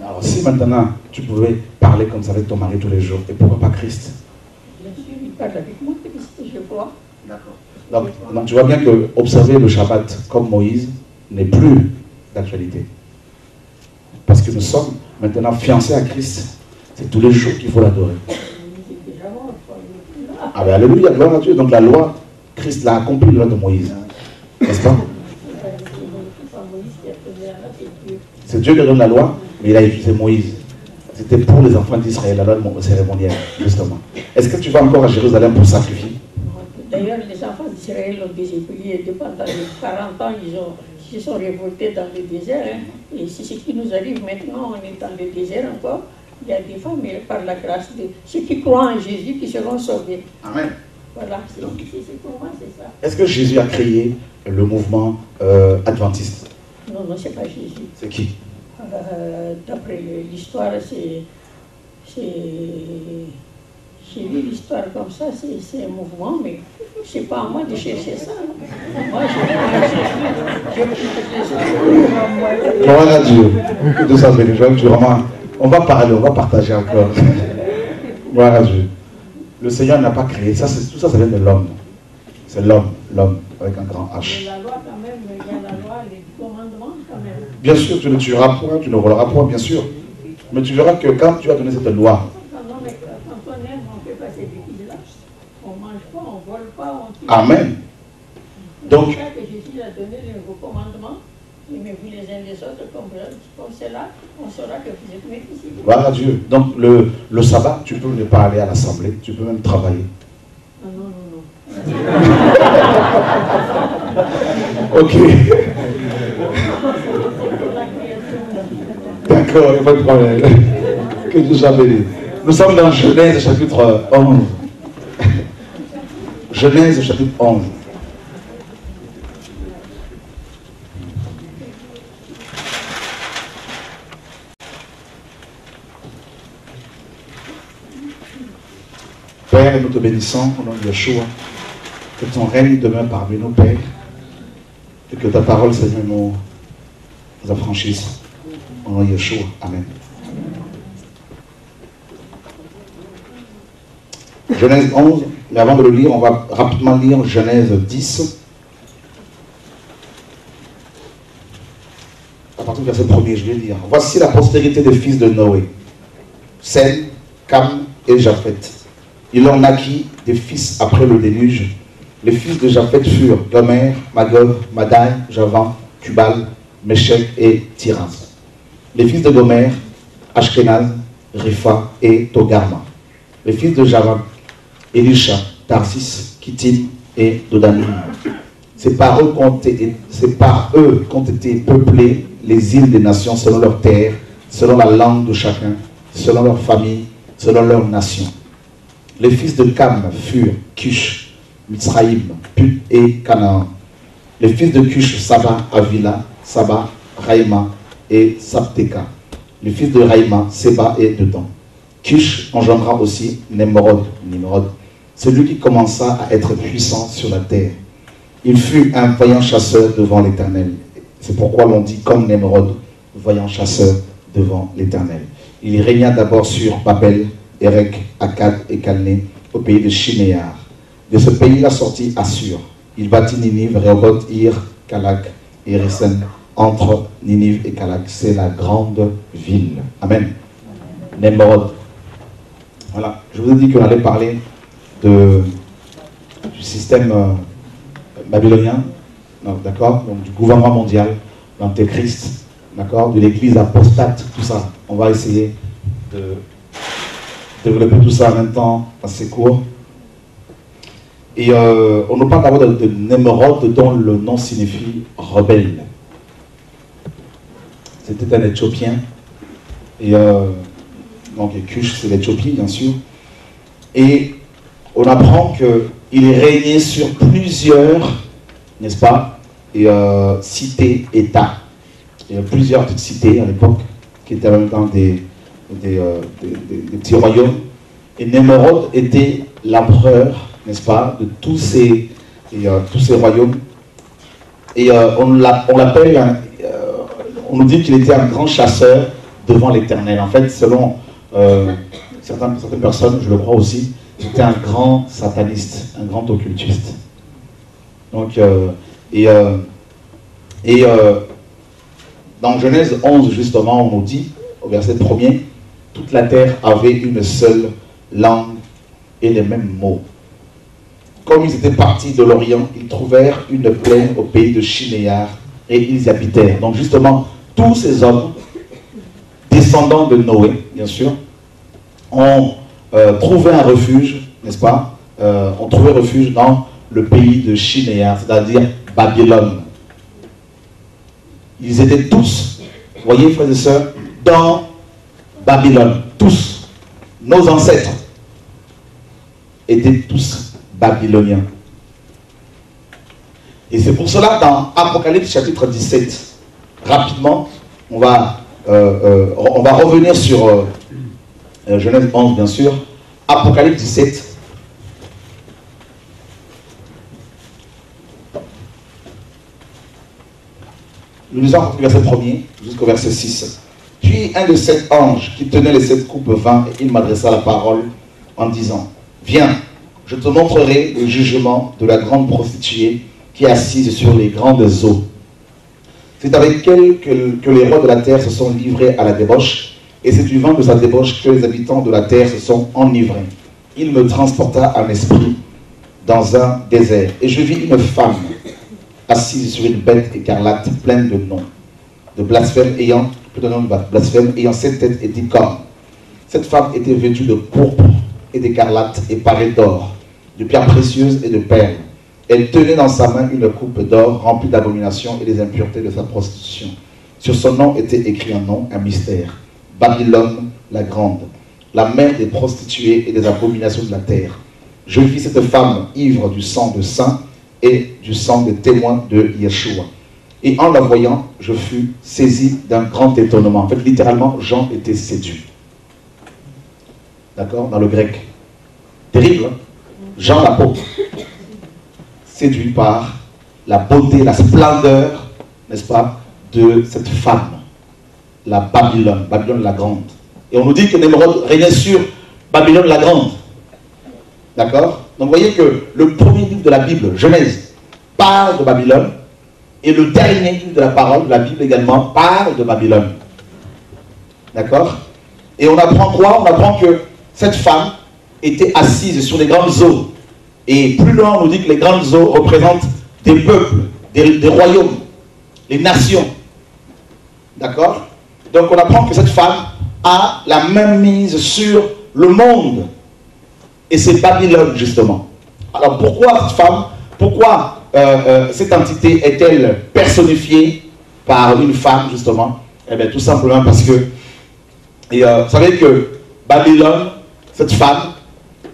Alors si maintenant tu pouvais parler comme ça avec ton mari tous les jours, et pourquoi pas Christ? Bien sûr, il parle avec moi, Christ, je crois. donc, donc tu vois bien que observer le Shabbat comme Moïse n'est plus d'actualité. Parce que nous sommes maintenant fiancés à Christ. C'est tous les jours qu'il faut l'adorer. Ah ben alléluia, gloire à Dieu. Donc la loi, Christ l'a accompli, la loi de Moïse. N'est-ce pas? C'est Dieu. Qui donne la loi, mais il a utilisé Moïse. C'était pour les enfants d'Israël, la loi mo- cérémonielle, justement. Est-ce que tu vas encore à Jérusalem pour sacrifier? D'ailleurs, les enfants d'Israël ont et pendant les 40 ans, ils, ont, se sont révoltés dans le désert. hein. Et c'est ce qui nous arrive maintenant, on est dans le désert encore. Il y a des femmes, mais par la grâce de ceux qui croient en Jésus qui seront sauvés. Amen. Voilà, c'est c'est- c'est pour moi, c'est ça. Est-ce que Jésus a créé le mouvement euh, adventiste? Non, non, c'est pas Jésus. C'est qui? Euh, D'après l'histoire, c'est. c'est- J'ai lu l'histoire comme ça, c'est c'est un mouvement, mais c'est pas à moi de chercher ça. Moi, je. Gloire à Dieu. Que Dieu soit béni. Joël, tu vraiment- On va parler, on va partager encore. Gloire à Dieu. Le Seigneur n'a pas créé. Ça, tout ça, ça vient de l'homme. C'est l'homme, l'homme, avec un grand Mais H. la loi, quand même, il y a la loi, les commandements, quand même. Bien sûr, tu ne tueras point, tu ne voleras point, bien sûr. Mais tu verras que quand tu as donné cette loi, Non, non, mais quand on aime, on fait pas ces bêtises-là. On mange pas, on vole pas, on tue. Amen. Donc- pour ça que Jésus a donné les vos commandements. Les uns les autres comme, comme cela, on saura que vous êtes mes disciples. gloire à Dieu. Donc le, le sabbat, tu peux ne pas aller à l'assemblée, tu peux même travailler. Ah non, non, non. Ok. D'accord, il n'y a pas de problème. Que Dieu soit béni. Nous sommes dans Genèse chapitre 11. Genèse chapitre 11. Père, nous te bénissons au nom de Yeshua. Que ton règne demeure parmi nous, Père. Et que ta parole, Seigneur, nous, affranchisse. Au nom de Yeshua. Amen. Genèse 11, mais avant de le lire, on va rapidement lire Genèse 10. À partir du verset 1er, je vais lire. Voici la postérité des fils de Noé. Sem, Cam et Japheth. Il en naquit des fils après le déluge. Les fils de Japheth furent Gomer, Magog, Madai, Javan, Tubal, Meshech et Tiras. Les fils de Gomer, Ashkenaz, Ripha et Togarma. Les fils de Javan, Elisha, Tarsis, Kittim et Dodanim. C'est par, eux qu'ont été- peuplées les îles des nations selon leurs terres, selon la langue de chacun, selon leur famille, selon leur nation. Les fils de Cam furent Cush, Mitzraïm, Put et Canaan. Les fils de Cush, Saba, Avila, Saba, Raïma et Sapteka. Les fils de Raïma, Seba et Dedan. Cush engendra aussi Nemrod, Nimrod, celui qui commença à être puissant sur la terre. Il fut un vaillant chasseur devant l'Éternel. C'est pourquoi l'on dit comme Nemrod, vaillant chasseur devant l'Éternel. Il régna d'abord sur Babel, Erech, Akkad et Calné, au pays de Shinéar. De ce pays-là sortit Assur. Il bâtit Ninive, Rehoboth, Ir, Kalak et entre Ninive et Kalak. C'est la grande ville. Amen. Nemrod. Voilà, je vous ai dit qu'on allait parler du système euh, babylonien, d'accord, donc du gouvernement mondial, l'antéchrist, d'accord, de l'église apostate, tout ça. On va essayer de développer tout ça en même temps assez court. Et euh, on nous parle d'abord de, Nemrod, dont le nom signifie rebelle. C'était un Éthiopien. Et euh, donc Cush, c'est l'Éthiopie, bien sûr. Et on apprend qu'il régnait sur plusieurs, n'est-ce pas, euh, cités, États. Il y a plusieurs cités à l'époque qui étaient en même temps des, des, euh, des- petits royaumes. Et Nemrod était l'empereur, n'est-ce pas, de tous ces, euh, tous ces royaumes. Et euh, on l'a- on l'appelle, on nous dit qu'il était un grand chasseur devant l'éternel. En fait, selon certaines, personnes, je le crois aussi, c'était un grand sataniste, un grand occultiste. Donc, et, et dans Genèse 11, justement, on nous dit, au verset 1er, toute la terre avait une seule langue et les mêmes mots. Comme ils étaient partis de l'Orient, ils trouvèrent une plaine au pays de Shinéar et ils y habitèrent. Donc justement, tous ces hommes, descendants de Noé, bien sûr, ont euh, trouvé un refuge, n'est-ce pas? Euh, Ont trouvé refuge dans le pays de Shinéar, c'est-à-dire Babylone. Ils étaient tous, voyez frères et sœurs, dans Babylone, tous. Nos ancêtres étaient tous babyloniens. Et c'est pour cela, dans Apocalypse chapitre 17, rapidement, on va, euh, euh, on va revenir sur euh, Genèse 11, bien sûr. Apocalypse 17. Nous lisons du verset 1er jusqu'au verset 6. Puis un de sept anges qui tenait les sept coupes vint et il m'adressa la parole en disant Viens, je te montrerai le jugement de la grande prostituée qui est assise sur les grandes eaux. C'est avec elle que, les rois de la terre se sont livrés à la débauche, et c'est du vent de sa débauche que les habitants de la terre se sont enivrés. Il me transporta en esprit dans un désert, et je vis une femme assise sur une bête écarlate pleine de noms, de blasphème ayant, de noms de blasphème ayant sept têtes et dix cornes. Cette femme était vêtue de pourpre et d'écarlate et parée d'or, de pierres précieuses et de perles. Elle tenait dans sa main une coupe d'or remplie d'abominations et des impuretés de sa prostitution. Sur son nom était écrit un nom, un mystère. Babylone la grande, la mère des prostituées et des abominations de la terre. Je vis cette femme ivre du sang de saints et du sang des témoins de Yeshua. Et en la voyant, je fus saisi d'un grand étonnement. En fait, littéralement, Jean était séduit. D'accord? Dans le grec. Terrible. Hein? Jean l'apôtre. Séduit par la beauté, la splendeur, n'est-ce pas, de cette femme. La Babylone, Babylone la grande. Et on nous dit que Némrod régnait sur Babylone la grande. D'accord? Donc vous voyez que le premier livre de la Bible, Genèse, parle de Babylone. Et le dernier de la parole, de la Bible également, parle de Babylone. D'accord? Et on apprend quoi? On apprend que cette femme était assise sur les grandes eaux. Et plus loin, on nous dit que les grandes eaux représentent des peuples, des, des royaumes, les nations. D'accord? Donc on apprend que cette femme a la même mise sur le monde. Et c'est Babylone, justement. Alors pourquoi cette femme, pourquoi euh, euh, cette entité est-elle personnifiée par une femme, justement? Eh bien, tout simplement parce que, et, euh, vous savez que Babylone, cette femme,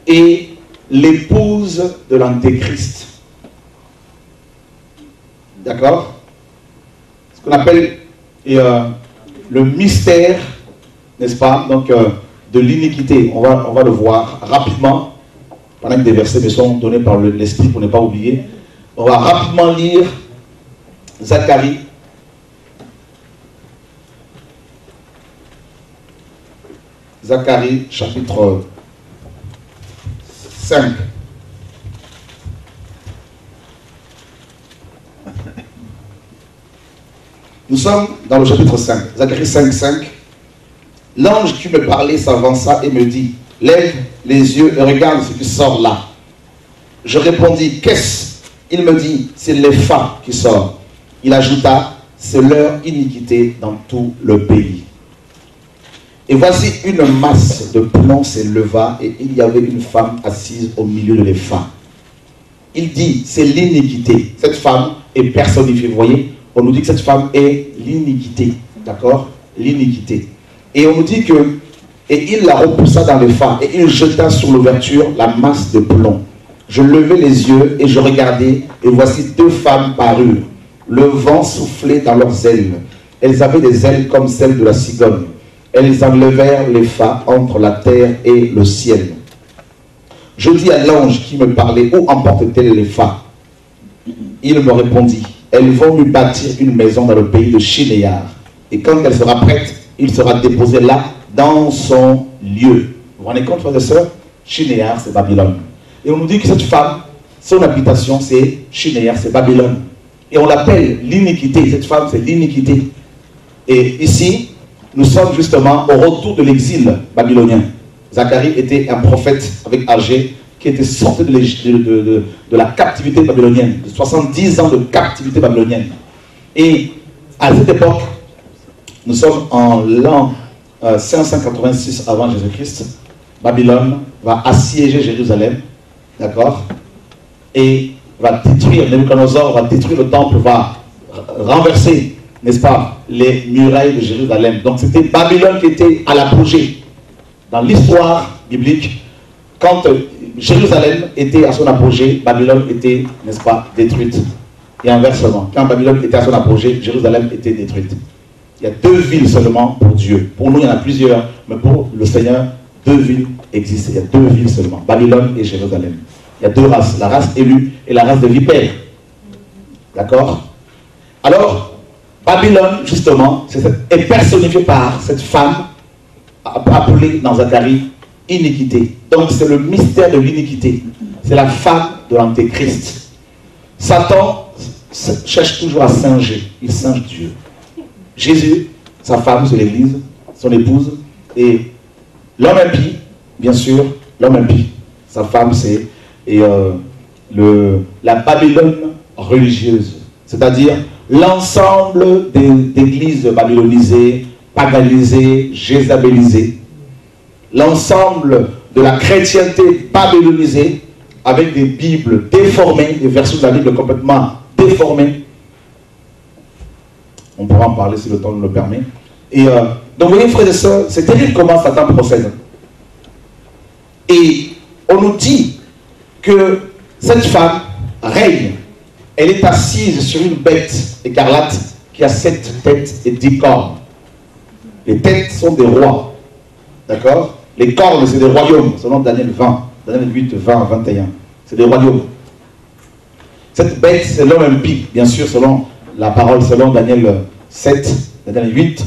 est l'épouse de l'Antéchrist. D'accord? Ce qu'on appelle le mystère, n'est-ce pas? Donc, de l'iniquité. On va, on va le voir rapidement, pendant que des versets me sont donnés par l'Esprit pour ne pas oublier. On va rapidement lire Zacharie. Zacharie chapitre 5. Nous sommes dans le chapitre 5. Zacharie 5, 5. L'ange qui me parlait s'avança et me dit, lève les yeux et regarde ce qui sort là. Je répondis, qu'est-ce Il me dit, c'est l'EPHA qui sort. Il ajouta, c'est leur iniquité dans tout le pays. Et voici une masse de plomb s'éleva et il y avait une femme assise au milieu de l'EPHA. Il dit, c'est l'iniquité. Cette femme est personnifiée. Vous voyez, on nous dit que cette femme est l'iniquité. D'accord? L'iniquité. Et on nous dit que, et il la repoussa dans le phare, et il jeta sur l'ouverture la masse de plomb. Je levai les yeux et je regardai, et voici deux femmes parurent. Le vent soufflait dans leurs ailes. Elles avaient des ailes comme celles de la cigogne. Elles enlevèrent les phare entre la terre et le ciel. Je dis à l'ange qui me parlait, où emportent-elles les phare Il me répondit, elles vont lui bâtir une maison dans le pays de Chinéar. Et quand elle sera prête, il sera déposé là, dans son lieu. Vous vous rendez compte, frères et sœurs? Chinéar, c'est Babylone. Et on nous dit que cette femme, son habitation, c'est Chinéar, c'est Babylone. Et on l'appelle l'iniquité. Cette femme, c'est l'iniquité. Et ici, nous sommes justement au retour de l'exil babylonien. Zacharie était un prophète avec Agé qui était sorti de, de, de, la captivité babylonienne, de 70 ans de captivité babylonienne. Et à cette époque, nous sommes en l'an 586 euh, avant Jésus-Christ. Babylone va assiéger Jérusalem, d'accord? Et va détruire, Nebuchadnezzar va détruire le temple, va renverser, n'est-ce pas, les murailles de Jérusalem. Donc c'était Babylone qui était à l'apogée. Dans l'histoire biblique, quand euh, Jérusalem était à son apogée, Babylone était, n'est-ce pas, détruite. Et inversement, quand Babylone était à son apogée, Jérusalem était détruite. Il y a deux villes seulement pour Dieu. Pour nous, il y en a plusieurs, mais pour le Seigneur, deux villes Il y a deux villes seulement, Babylone et Jérusalem. Il y a deux races, la race élue et la race de vipères. D'accord? Alors, Babylone, justement, est personnifiée par cette femme appelée dans Zacharie iniquité. Donc, c'est le mystère de l'iniquité. C'est la femme de l'Antéchrist. Satan cherche toujours à singer. Il singe Dieu. Jésus, sa femme, c'est l'Église, son épouse, et l'homme impie, bien sûr, l'homme impie. Sa femme, c'est euh, la Babylone religieuse, c'est-à-dire l'ensemble des églises babylonisées, paganisées, jézabélisées, l'ensemble de la chrétienté babylonisée, avec des Bibles déformées, des versions de la Bible complètement déformées, On pourra en parler si le temps nous le permet. Et euh, donc, vous voyez, frères et sœurs, c'est terrible comment Satan procède. Et on nous dit que cette femme règne. Elle est assise sur une bête écarlate qui a sept têtes et dix cornes. Les têtes sont des rois. D'accord? Les cornes, c'est des royaumes, selon Daniel 20, Daniel 8, 20, 21. C'est des royaumes. Cette bête, c'est l'homme impie, bien sûr, selon la parole, selon Daniel 7, Daniel 8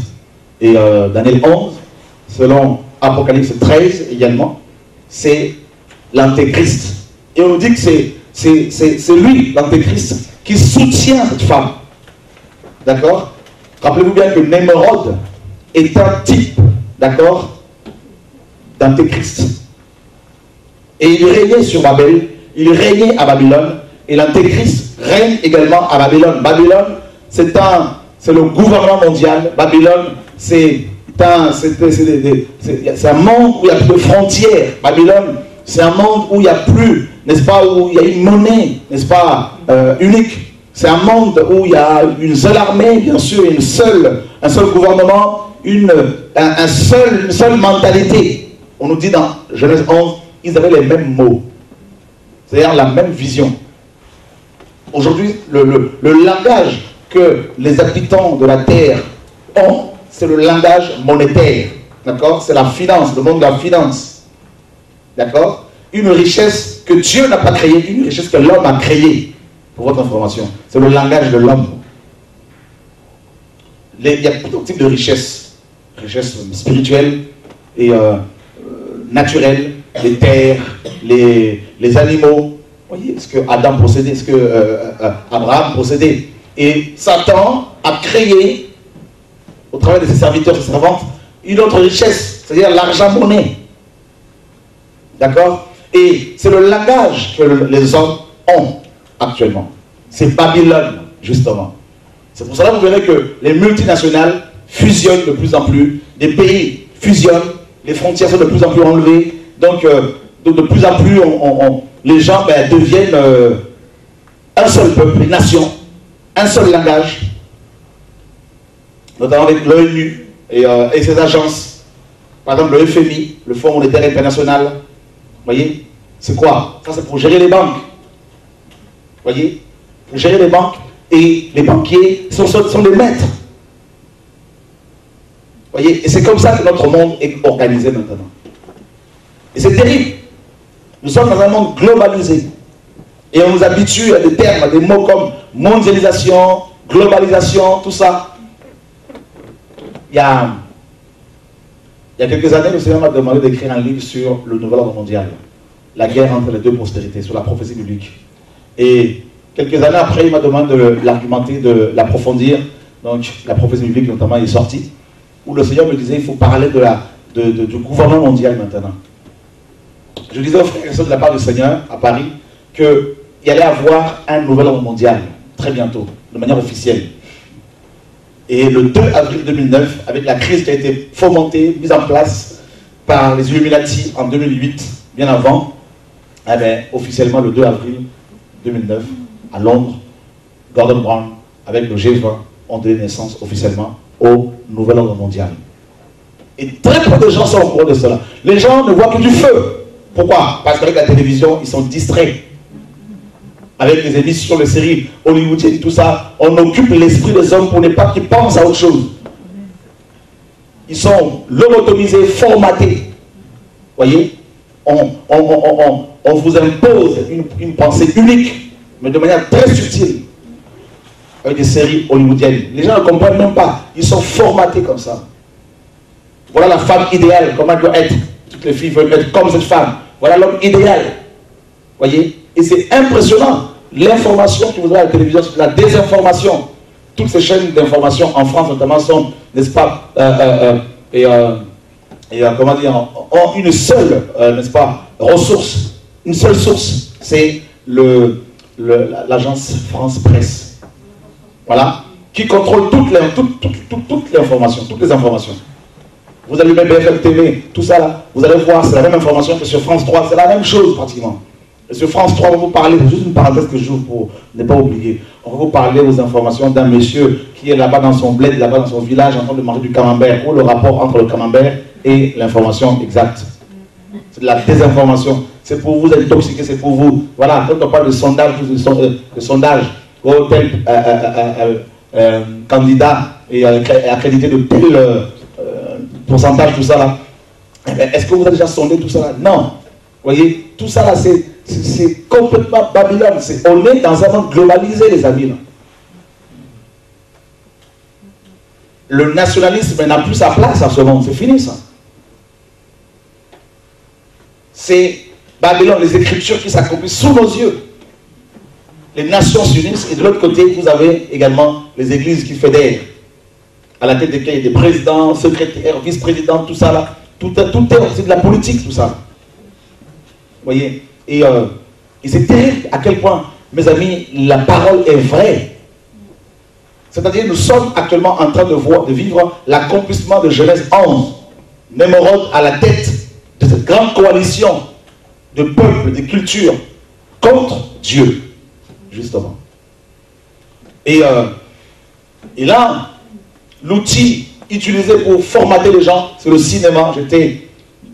et euh, Daniel 11, selon Apocalypse 13 également, c'est l'antéchrist. Et on dit que c'est lui, l'antéchrist, qui soutient cette femme. D'accord? Rappelez-vous bien que Némorode est un type, d'accord, d'antéchrist. Et il régnait sur Babel, il régnait à Babylone, et l'antéchrist règne également à Babylone. Babylone, c'est le gouvernement mondial. Babylone, c'est c'est un monde où il n'y a plus de frontières. Babylone, c'est un monde où il n'y a plus, n'est-ce pas, où il y a une monnaie, n'est-ce pas, euh, unique. C'est un monde où il y a une seule armée, bien sûr, une seule, un seul gouvernement, une, un, seul, une seule mentalité. On nous dit dans Genèse 11, ils avaient les mêmes mots. C'est-à-dire la même vision. Aujourd'hui, le, langage que les habitants de la terre ont, c'est le langage monétaire. D'accord? C'est la finance, le monde de la finance. D'accord? Une richesse que Dieu n'a pas créée, une richesse que l'homme a créée. Pour votre information, c'est le langage de l'homme. Il y a plusieurs types de richesses. Richesse spirituelle et euh, euh, naturelle, les terres, les, animaux, voyez ce que Adam possédait, ce que euh, euh, Abraham possédait. Et Satan a créé, au travers de ses serviteurs ses servantes, une autre richesse, c'est-à-dire l'argent-monnaie. D'accord? Et c'est le langage que les hommes ont actuellement. C'est Babylone, justement. C'est pour cela que vous verrez que les multinationales fusionnent de plus en plus, les pays fusionnent, les frontières sont de plus en plus enlevées, donc euh, de, plus en plus les gens ben, deviennent euh, un seul peuple, une nation, un seul langage, notamment avec l'ONU euh, et, ses agences. Par exemple, le FMI, le Fonds monétaire international. Vous voyez C'est quoi? Ça, c'est pour gérer les banques. Vous voyez Pour gérer les banques. Et les banquiers sont, sont les maîtres. Vous voyez Et c'est comme ça que notre monde est organisé maintenant. Et c'est terrible. Nous sommes dans un monde globalisé. Et on nous habitue à des termes, à des mots comme mondialisation, globalisation, tout ça. Il y a, y quelques années, le Seigneur m'a demandé d'écrire un livre sur le nouvel ordre mondial. La guerre entre les deux postérités, sur la prophétie biblique. Et quelques années après, il m'a demandé de l'argumenter, de l'approfondir. Donc, la prophétie biblique, notamment, est sortie. Où le Seigneur me disait il faut parler de la, du gouvernement mondial maintenant. Je disais aux frères de la part du Seigneur à Paris qu'il y allait avoir un nouvel ordre mondial très bientôt, de manière officielle. Et le 2 avril 2009, avec la crise qui a été fomentée, mise en place par les Illuminati en 2008, bien avant, eh bien, officiellement le 2 avril 2009, à Londres, Gordon Brown, avec le G20, ont donné naissance officiellement au nouvel ordre mondial. Et très peu de gens sont au courant de cela. Les gens ne voient que du feu. Pourquoi? Parce qu'avec la télévision, ils sont distraits. Avec les émissions, les séries hollywoodiennes tout ça, on occupe l'esprit des hommes pour ne pas qu'ils pensent à autre chose. Ils sont lobotomisés, formatés. Voyez on, on, vous impose une, une, pensée unique, mais de manière très subtile. Avec des séries hollywoodiennes. Les gens ne comprennent même pas. Ils sont formatés comme ça. Voilà la femme idéale, comment elle doit être. Toutes les filles veulent être comme cette femme. Voilà l'homme idéal. Voyez Et c'est impressionnant. L'information que vous avez à la télévision, la désinformation. Toutes ces chaînes d'information en France notamment sont, n'est-ce pas, euh, euh, euh, et, comment dire, ont une seule, n'est-ce pas, ressource, une seule source, c'est le, l'agence France Presse. Voilà, qui contrôle toute l'information, toutes les informations. Vous allumez BFM TV, tout ça là, vous allez voir, c'est la même information que sur France 3, c'est la même chose pratiquement. Sur France 3, on va vous parler, juste une parenthèse que j'ouvre pour ne pas oublier. On va vous parler aux informations d'un monsieur qui est là-bas dans son bled, là-bas dans son village, en train de manger du camembert, ou le rapport entre le camembert et l'information exacte? C'est de la désinformation. C'est pour vous intoxiquer, c'est pour vous. Voilà, quand on parle de sondage, de, sondage, tel euh, euh, euh, candidat et accrédité de tel pourcentage, tout ça là. Eh ben, est-ce que vous avez déjà sondé tout ça là? Non. Vous voyez, tout ça là, c'est complètement Babylone. on est dans un monde globalisé, les amis. Le nationalisme n'a plus sa place à ce monde. C'est fini ça. C'est Babylone, les écritures qui s'accomplissent sous nos yeux. Les nations s'unissent et de l'autre côté, vous avez également les églises qui fédèrent à la tête desquels il y a des présidents, secrétaires, vice-présidents, tout ça là. Tout, tout est de la politique, tout ça. Vous voyez? Euh, Et, c'est terrible à quel point, mes amis, la parole est vraie. C'est-à-dire, nous sommes actuellement en train de, voir, de vivre l'accomplissement de Genèse 11. Némorode à la tête de cette grande coalition de peuples, de cultures contre Dieu, justement. Et, euh, et là, L'outil utilisé pour formater les gens, c'est le cinéma. J'étais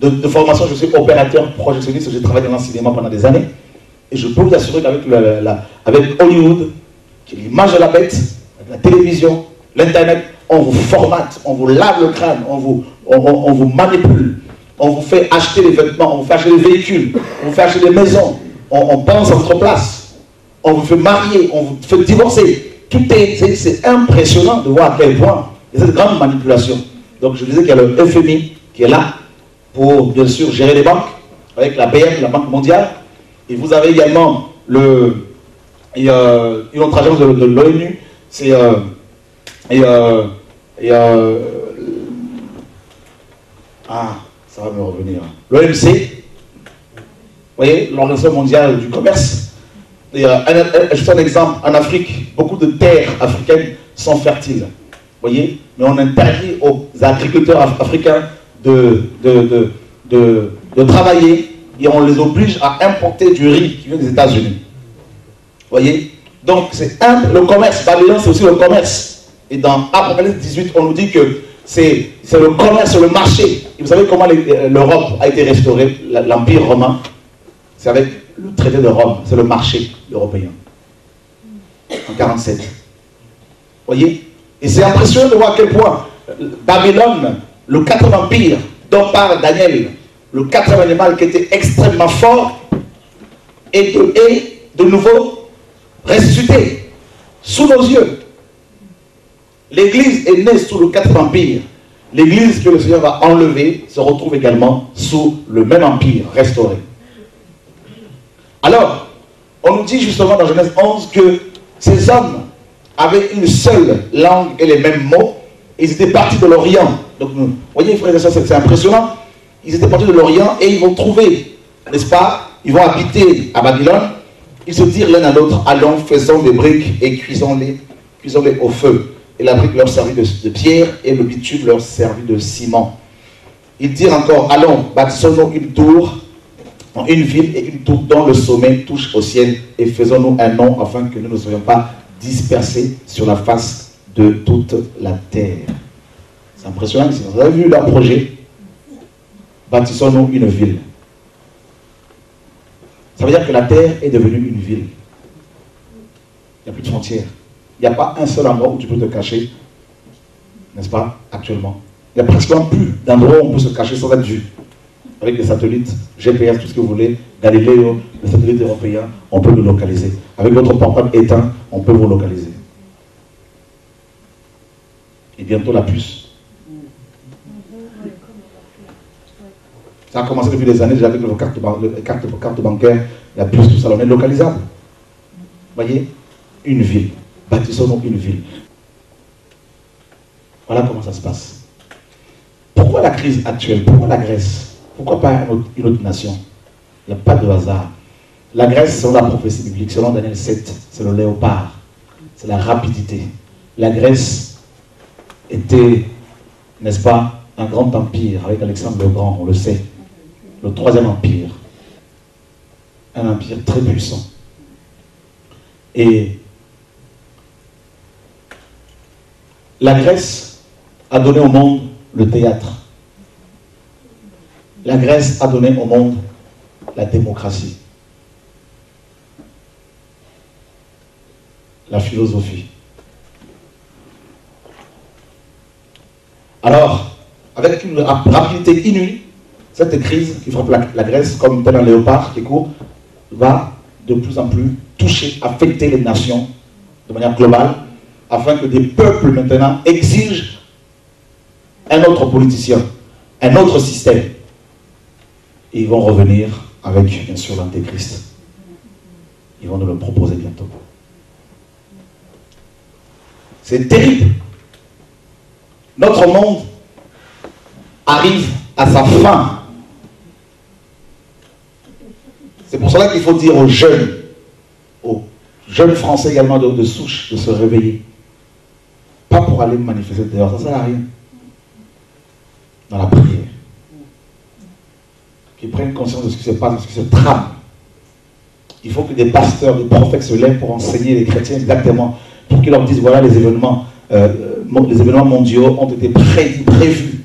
de, formation, je suis opérateur projectionniste, j'ai travaillé dans le cinéma pendant des années. Et je peux vous assurer qu'avec avec Hollywood, qui est l'image de la bête, la télévision, l'Internet, on vous formate, on vous lave le crâne, on vous, on, vous manipule, on vous fait acheter des vêtements, on vous fait acheter des véhicules, on vous fait acheter des maisons, on, pense à votre place, on vous fait marier, on vous fait divorcer. Tout est, c'est impressionnant de voir à quel point il y a cette grande manipulation. Donc je disais qu'il y a le FMI qui est là pour, bien sûr, gérer les banques, avec la BM, la Banque mondiale. Et vous avez également le, une autre agence de, l'ONU, c'est euh, euh, euh, ah, ça va me revenir. L'OMC, vous voyez, l'Organisation mondiale du commerce. Et, un, un exemple, en Afrique, beaucoup de terres africaines sont fertiles voyez Mais on interdit aux agriculteurs africains de, de, de, de, travailler et on les oblige à importer du riz qui vient des États-Unis. voyez? Donc, c'est le commerce. Babylone, c'est aussi le commerce. Et dans Apocalypse 18, on nous dit que c'est le commerce, le marché. Et vous savez comment euh, l'Europe a été restaurée, l'Empire romain? C'est avec le traité de Rome, c'est le marché européen. En 47. voyez? Et c'est impressionnant de voir à quel point Babylone, le quatrième empire dont parle Daniel, le quatrième animal qui était extrêmement fort, est de, est de nouveau ressuscité sous nos yeux. L'Église est née sous le quatrième empire. L'Église que le Seigneur va enlever se retrouve également sous le même empire restauré. Alors, on nous dit justement dans Genèse 11 que ces hommes avaient une seule langue et les mêmes mots. Ils étaient partis de l'Orient. Donc, vous voyez, frères et sœurs, c'est impressionnant. Ils étaient partis de l'Orient et ils vont trouver, n'est-ce pas Ils vont habiter à Babylone. Ils se dirent l'un à l'autre, allons, faisons des briques et cuisons-les cuisons -les au feu. Et la brique leur servit de, pierre et le bitume leur servit de ciment. Ils dirent encore, allons, bâtissons-nous une tour, une ville et une tour dont le sommet touche au ciel et faisons-nous un nom afin que nous ne soyons pas dispersés sur la face de toute la terre. C'est impressionnant ici. Vous avez vu leur projet Bâtissons-nous une ville. Ça veut dire que la terre est devenue une ville. Il n'y a plus de frontières. Il n'y a pas un seul endroit où tu peux te cacher, n'est-ce pas, actuellement. Il n'y a presque plus d'endroits où on peut se cacher sans être vu. Avec des satellites, GPS, tout ce que vous voulez, Galiléo, les satellites européens, on peut le localiser. Avec votre portable éteint, on peut vous localiser. Et bientôt la puce. Ça a commencé depuis des années déjà avec vos cartes, bancaires, la puce, tout ça, on est localisable. Voyez Une ville. Bâtissons-nous une ville. Voilà comment ça se passe. Pourquoi la crise actuelle? Pourquoi la Grèce? Pourquoi pas une autre nation? Il n'y a pas de hasard. La Grèce, selon la prophétie biblique, selon Daniel 7, c'est le léopard. C'est la rapidité. La Grèce était, n'est-ce pas, un grand empire avec Alexandre le Grand, on le sait. Le troisième empire. un empire très puissant. Et la Grèce a donné au monde le théâtre. La Grèce a donné au monde la démocratie, la philosophie. Alors, avec une rapidité inouïe, cette crise qui frappe la, Grèce comme tel un léopard qui court va de plus en plus toucher, affecter les nations de manière globale, afin que des peuples maintenant exigent un autre politicien, un autre système. Et ils vont revenir avec, bien sûr, l'Antéchrist. Ils vont nous le proposer bientôt. C'est terrible. Notre monde arrive à sa fin. C'est pour cela qu'il faut dire aux jeunes, aux jeunes Français également de, souche, de se réveiller. Pas pour aller manifester dehors, ça ne sert à rien. Dans la prière. Qu'ils prennent conscience de ce qui se passe, de ce qui se trame. Il faut que des pasteurs, des prophètes se lèvent pour enseigner les chrétiens exactement, pour qu'ils leur disent voilà les événements, euh, les événements mondiaux ont été prévus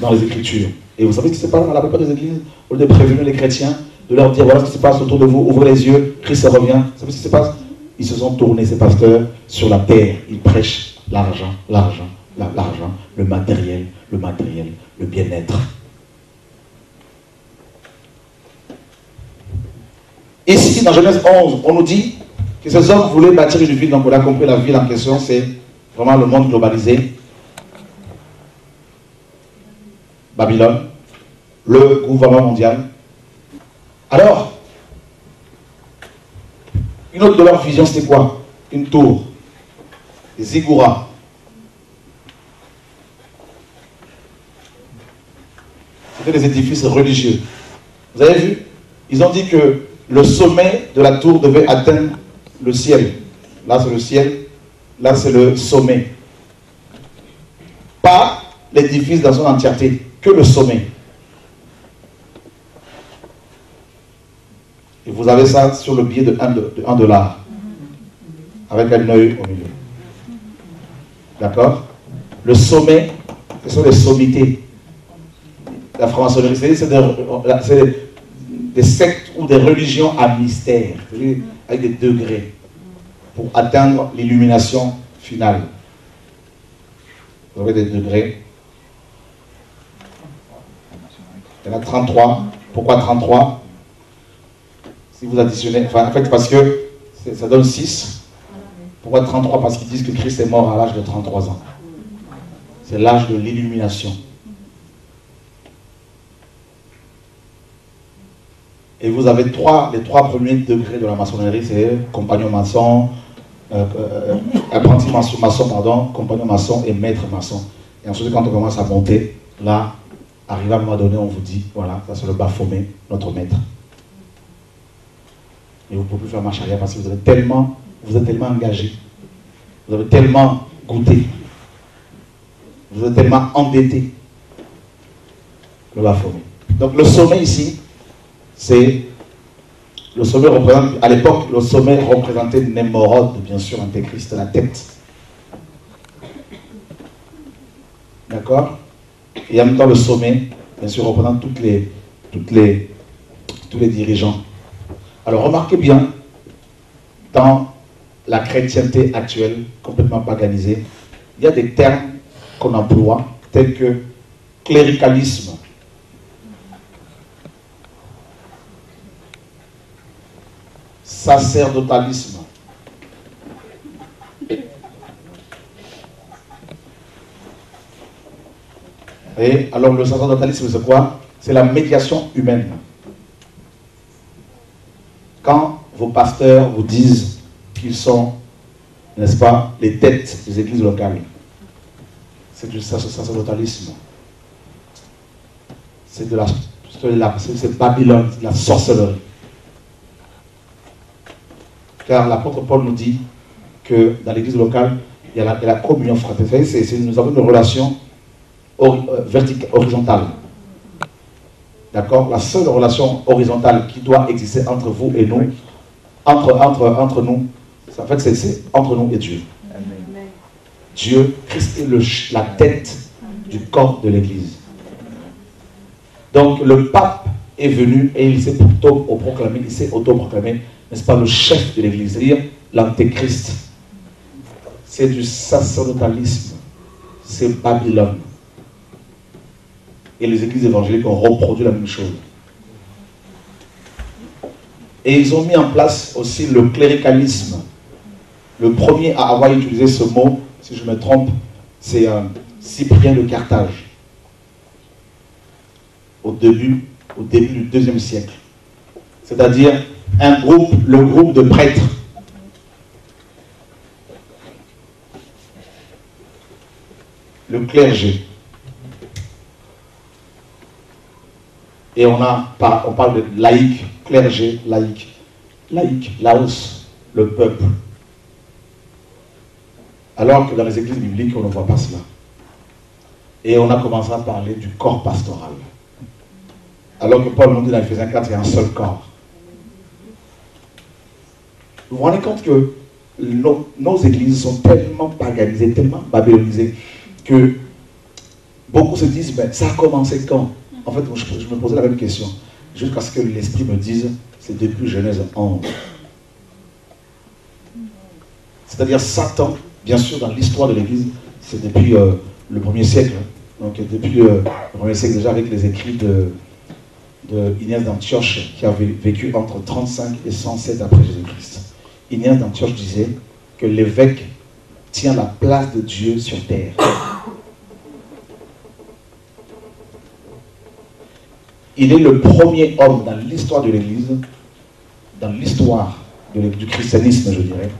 dans les Écritures. Et vous savez ce qui se passe dans la plupart des églises Au lieu de prévenir les chrétiens, de leur dire voilà ce qui se passe autour de vous, ouvrez les yeux, Christ revient. Savez ce qui se passe? Ils se sont tournés, ces pasteurs, sur la terre. Ils prêchent l'argent, l'argent, l'argent, le matériel, le matériel, le bien-être. Ici, dans Genèse 11, on nous dit que ces hommes voulaient bâtir une ville. Donc, on a compris la ville en question, c'est vraiment le monde globalisé. Babylone, le gouvernement mondial. Alors, une autre de leurs visions, c'était quoi? Une tour, des ziggourats. C'était des édifices religieux. Vous avez vu? Ils ont dit que le sommet de la tour devait atteindre le ciel. Là, c'est le ciel. Là, c'est le sommet. Pas l'édifice dans son entièreté que le sommet. Et vous avez ça sur le billet de 1 de, dollar, avec un œil au milieu. D'accord? Le sommet, ce sont les sommités. La franc-maçonnerie, c'est des, des sectes ou des religions à mystère, avec des degrés, pour atteindre l'illumination finale. Vous avez des degrés. Il y en a 33. Pourquoi 33 Si vous additionnez, enfin, en fait, parce que ça donne 6. Pourquoi 33 Parce qu'ils disent que Christ est mort à l'âge de 33 ans. C'est l'âge de l'illumination. Et vous avez trois, les trois premiers degrés de la maçonnerie, c'est compagnon maçon, euh, euh, apprenti maçon, pardon, compagnon maçon et maître maçon. Et ensuite, quand on commence à monter, là, Arrivé à un moment donné, on vous dit, voilà, ça c'est le Baphomet, notre maître. Et vous ne pouvez plus faire marche arrière parce que vous avez tellement, vous êtes tellement engagé, vous avez tellement goûté, vous êtes tellement endetté. Le Baphomet. Donc le sommet ici, c'est le sommet représente, à l'époque, le sommet représentait Nemorod, bien sûr, Antéchrist, la tête. D'accord? Et en même temps le sommet, bien sûr, représente toutes les, toutes les, tous les dirigeants. Alors remarquez bien, dans la chrétienté actuelle, complètement paganisée, il y a des termes qu'on emploie, tels que cléricalisme, sacerdotalisme, alors le sacerdotalisme, c'est quoi? C'est la médiation humaine. Quand vos pasteurs vous disent qu'ils sont, n'est-ce pas, les têtes des églises locales, c'est du sacerdotalisme. C'est de la, c'est Babylone, la sorcellerie. Car l'apôtre Paul nous dit que dans l'église locale, il y a la, communion fraternelle. Nous avons une relation euh, verticale, horizontale. D'accord, la seule relation horizontale qui doit exister entre vous et nous, entre, entre, entre nous, en fait, c'est entre nous et Dieu. Dieu, Christ est le, la tête du corps de l'Église. Donc le pape est venu et il s'est auto-proclamé, il s'est auto-proclamé, n'est-ce pas, le chef de l'Église, c'est-à-dire l'antéchrist. C'est du sacerdotalisme, c'est Babylone. Et les églises évangéliques ont reproduit la même chose. Et ils ont mis en place aussi le cléricalisme. Le premier à avoir utilisé ce mot, si je me trompe, c'est euh, Cyprien de Carthage. Au début, au début du deuxième siècle. C'est-à-dire un groupe, le groupe de prêtres. Le clergé. Et on, a, on parle de laïc, clergé, laïc. Laïc, laos, le peuple. Alors que dans les églises bibliques, on ne voit pas cela. Et on a commencé à parler du corps pastoral. Alors que Paul nous dit dans Ephésiens 4, il y a un seul corps. Vous vous rendez compte que nos, églises sont tellement paganisées, tellement babylonisées, que beaucoup se disent, mais ça a commencé quand? En fait, je, me posais la même question, jusqu'à ce que l'Esprit me dise, c'est depuis Genèse 11. C'est-à-dire Satan, bien sûr, dans l'histoire de l'Église, c'est depuis euh, le premier siècle. Donc depuis euh, le premier siècle déjà avec les écrits de, Inès d'Antioche qui avait vécu entre 35 et 107 après Jésus-Christ. Inès d'Antioche disait que l'évêque tient la place de Dieu sur terre. Il est le premier homme dans l'histoire de l'Église, dans l'histoire du christianisme, je dirais,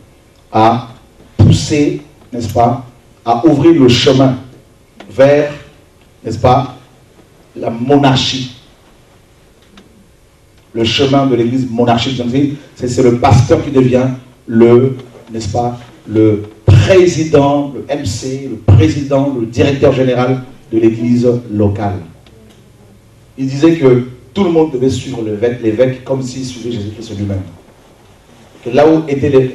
à pousser, n'est-ce pas, à ouvrir le chemin vers, n'est-ce pas, la monarchie le chemin de l'église monarchique. C'est le pasteur qui devient le, n'est-ce pas, le président, le MC, le président, le directeur général de l'église locale. Il disait que tout le monde devait suivre l'évêque comme s'il suivait Jésus-Christ lui-même. Que là où,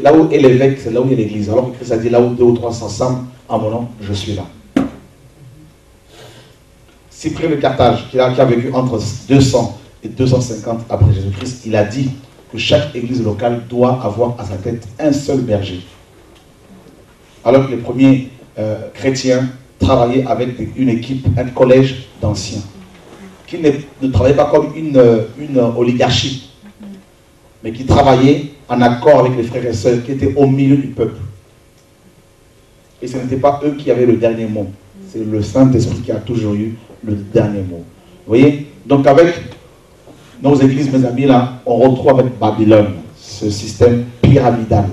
là où est l'évêque, c'est là où est l'église. Alors que Christ a dit là où deux ou trois s'ensemble en mon nom, je suis là. Cyprien de Carthage, qui a, qui a vécu entre 200 et 250 après Jésus-Christ, il a dit que chaque église locale doit avoir à sa tête un seul berger. Alors que les premiers euh, chrétiens travaillaient avec une équipe, un collège d'anciens, qui ne, travaillaient pas comme une, une oligarchie, mais qui travaillaient en accord avec les frères et sœurs qui étaient au milieu du peuple. Et ce n'était pas eux qui avaient le dernier mot. C'est le Saint-Esprit qui a toujours eu le dernier mot. Vous voyez? Donc avec nos églises, mes amis, là, on retrouve avec Babylone ce système pyramidal.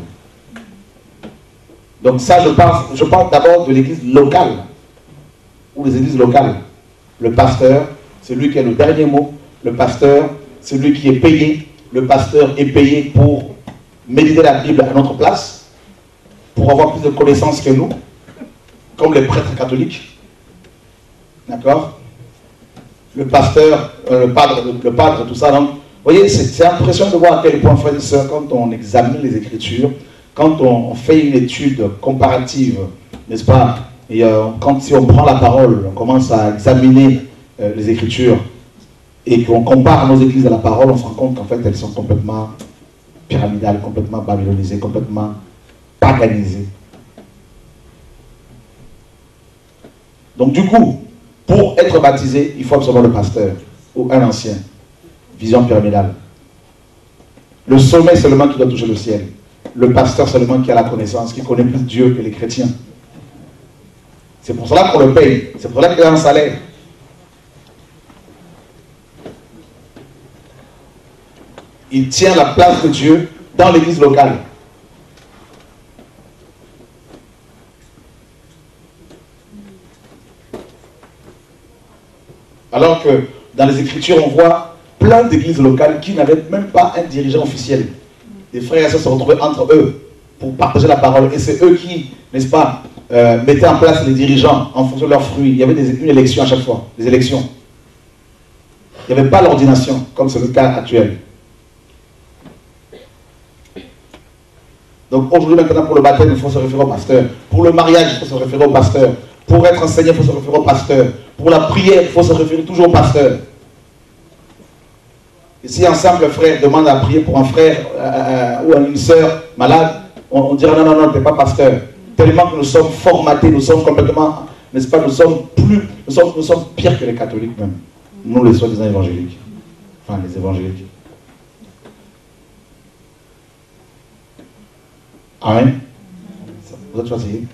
Donc ça, je parle, je parle d'abord de l'église locale, ou les églises locales. Le pasteur, c'est lui qui a le dernier mot. Le pasteur, c'est lui qui est payé. Le pasteur est payé pour méditer la Bible à notre place, pour avoir plus de connaissances que nous, comme les prêtres catholiques. D'accord? Le pasteur, euh, le padre, le padre, tout ça. Donc, vous voyez, c'est impressionnant de voir à quel point, frères et sœurs, quand on examine les Écritures, quand on fait une étude comparative, n'est-ce pas? Et euh, quand si on prend la parole, on commence à examiner euh, les Écritures et qu'on compare nos églises à la parole, on se rend compte qu'en fait, elles sont complètement pyramidales, complètement babylonisées, complètement paganisées. Donc du coup, pour être baptisé, il faut absolument le pasteur ou un ancien. Vision pyramidale. Le sommet seulement qui doit toucher le ciel. Le pasteur seulement qui a la connaissance, qui connaît plus Dieu que les chrétiens. C'est pour cela qu'on le paye. C'est pour cela qu'il a un salaire. Il tient la place de Dieu dans l'église locale. Alors que dans les Écritures, on voit plein d'églises locales qui n'avaient même pas un dirigeant officiel. Les frères et sœurs se retrouvaient entre eux pour partager la parole. Et c'est eux qui, n'est-ce pas, euh, mettaient en place les dirigeants en fonction de leurs fruits. Il y avait une élection à chaque fois, des élections. Il n'y avait pas l'ordination, comme c'est le cas actuel. Donc aujourd'hui, maintenant, pour le baptême, il faut se référer au pasteur. Pour le mariage, il faut se référer au pasteur. Pour être enseigné, il faut se référer au pasteur. Pour la prière, il faut se référer toujours au pasteur. Et si un simple frère demande à prier pour un frère euh, euh, ou une soeur malade, on, dira non, non, non, tu n'es pas pasteur. Tellement que nous sommes formatés, nous sommes complètement, n'est-ce pas, nous sommes plus, nous sommes, nous sommes pires que les catholiques même. Nous, les soi-disant évangéliques. Enfin, les évangéliques. Amen. Vous êtes choisi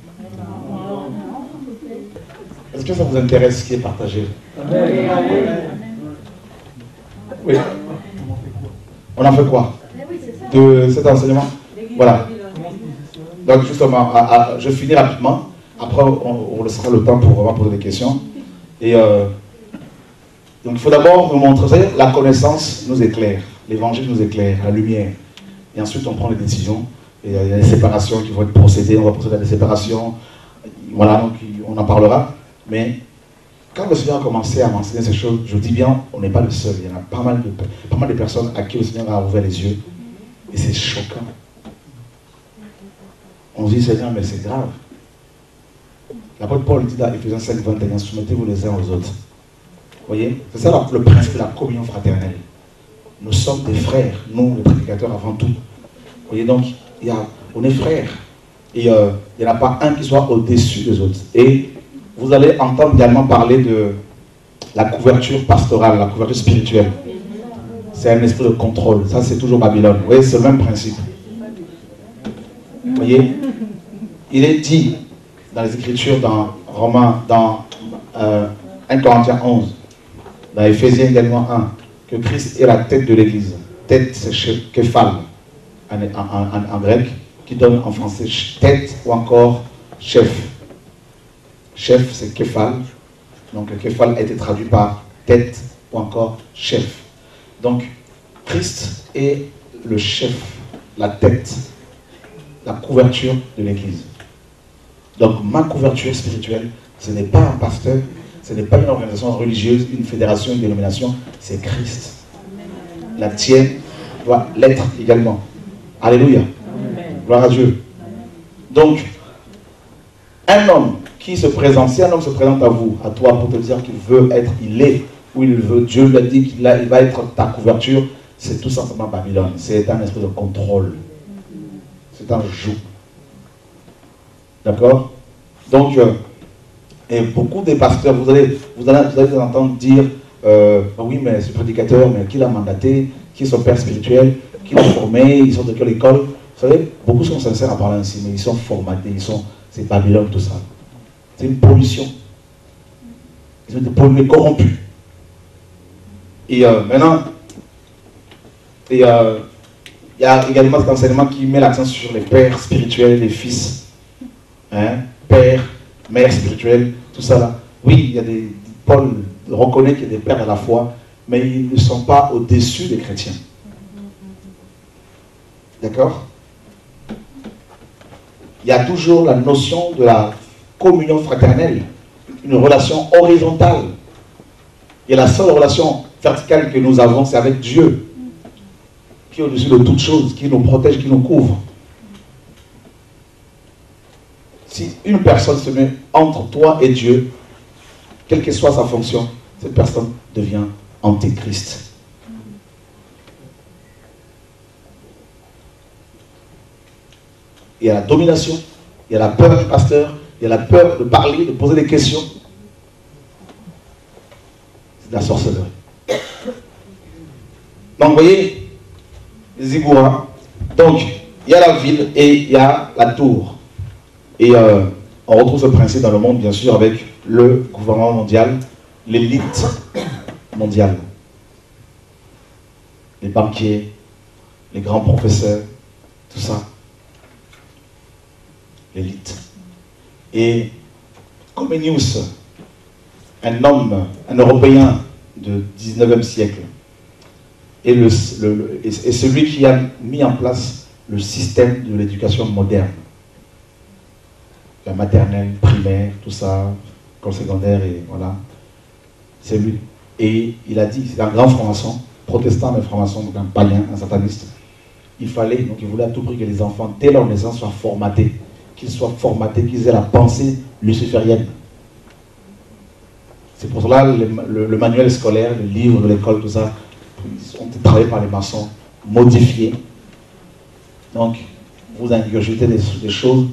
Est-ce que ça vous intéresse ce qui est partagé? Oui. On en fait quoi? De cet enseignement? Voilà. Donc justement, je finis rapidement. Après, on, laissera le temps pour vraiment poser des questions. Et euh, donc il faut d'abord nous montrer, la connaissance nous éclaire, l'évangile nous éclaire, la lumière. Et ensuite, on prend les décisions. Il y a des séparations qui vont être procédées, on va procéder à des séparations. Voilà, donc on en parlera. Mais quand le Seigneur a commencé à m'enseigner ces choses, je dis bien, on n'est pas le seul. Il y en a pas mal, de, pas mal de personnes à qui le Seigneur a ouvert les yeux. Et c'est choquant. On se dit, Seigneur, mais c'est grave. L'apôtre Paul dit dans Ephésiens 5, 21, soumettez-vous les uns aux autres. Vous voyez? C'est ça le principe de la communion fraternelle. Nous sommes des frères, nous, les prédicateurs avant tout. Vous voyez donc, on est frères. Euh, il n'y en a pas un qui soit au-dessus des autres. Et vous allez entendre également parler de la couverture pastorale, la couverture spirituelle. C'est un esprit de contrôle. Ça, c'est toujours Babylone. Vous voyez, c'est le même principe. Vous voyez Il est dit dans les Écritures, dans Romains, dans 1 euh, Corinthiens 11, dans Ephésiens également 1, que Christ est la tête de l'Église. Tête, c'est képhale en, grec, qui donne en français tête ou encore chef. Chef, c'est képhale. Donc le a été traduit par tête ou encore chef. Donc Christ est le chef, la tête, la couverture de l'Église. Donc ma couverture spirituelle, ce n'est pas un pasteur, ce n'est pas une organisation religieuse, une fédération, une dénomination, c'est Christ. La tienne doit l'être également. Alléluia. Gloire à Dieu. Donc, un homme qui se présente, si un homme se présente à vous, à toi, pour te dire qu'il veut être, il est, ou il veut, Dieu lui a dit qu'il va être ta couverture, c'est tout simplement Babylone. C'est un esprit de contrôle. C'est un joug. D'accord? Donc, euh, et beaucoup des pasteurs, vous allez, vous entendre dire euh, oui, mais ce prédicateur, mais qui l'a mandaté Qui est son père spirituel Qui l'a formé Ils sont de quelle école Vous savez, beaucoup sont sincères à parler ainsi, mais ils sont formatés, ils sont, c'est Babylone, tout ça. C'est une pollution. Ils ont été pollués, corrompus. Et euh, maintenant, il y a également cet enseignement qui met l'accent sur les pères spirituels, les fils hein, père, mère spirituelle, tout ça là. Oui, il y a des. Paul reconnaît qu'il y a des pères à la foi, mais ils ne sont pas au-dessus des chrétiens. D'accord? Il y a toujours la notion de la communion fraternelle, une relation horizontale. Et la seule relation verticale que nous avons, c'est avec Dieu, qui est au-dessus de toutes choses, qui nous protège, qui nous couvre. Si une personne se met entre toi et Dieu, quelle que soit sa fonction, cette personne devient antéchrist. Il y a la domination, il y a la peur du pasteur, il y a la peur de parler, de poser des questions. C'est de la sorcellerie. Donc, vous voyez, les. Donc, il y a la ville et il y a la tour. Et euh, on retrouve ce principe dans le monde, bien sûr, avec le gouvernement mondial, l'élite mondiale. Les banquiers, les grands professeurs, tout ça. L'élite. Et Comenius, un homme, un Européen du 19e siècle, est, celui qui a mis en place le système de l'éducation moderne la maternelle, primaire, tout ça, école secondaire, et voilà. C'est lui. Et il a dit, c'est un grand franc-maçon, protestant mais franc-maçon, donc un païen, un sataniste. Il fallait, donc il voulait à tout prix que les enfants, dès leur naissance, soient formatés. Qu'ils soient formatés, qu'ils aient la pensée luciférienne. C'est pour cela le, le, manuel scolaire, le livre de l'école, tout ça, ont été travaillés par les maçons, modifiés. Donc, vous ingurgitez des, choses,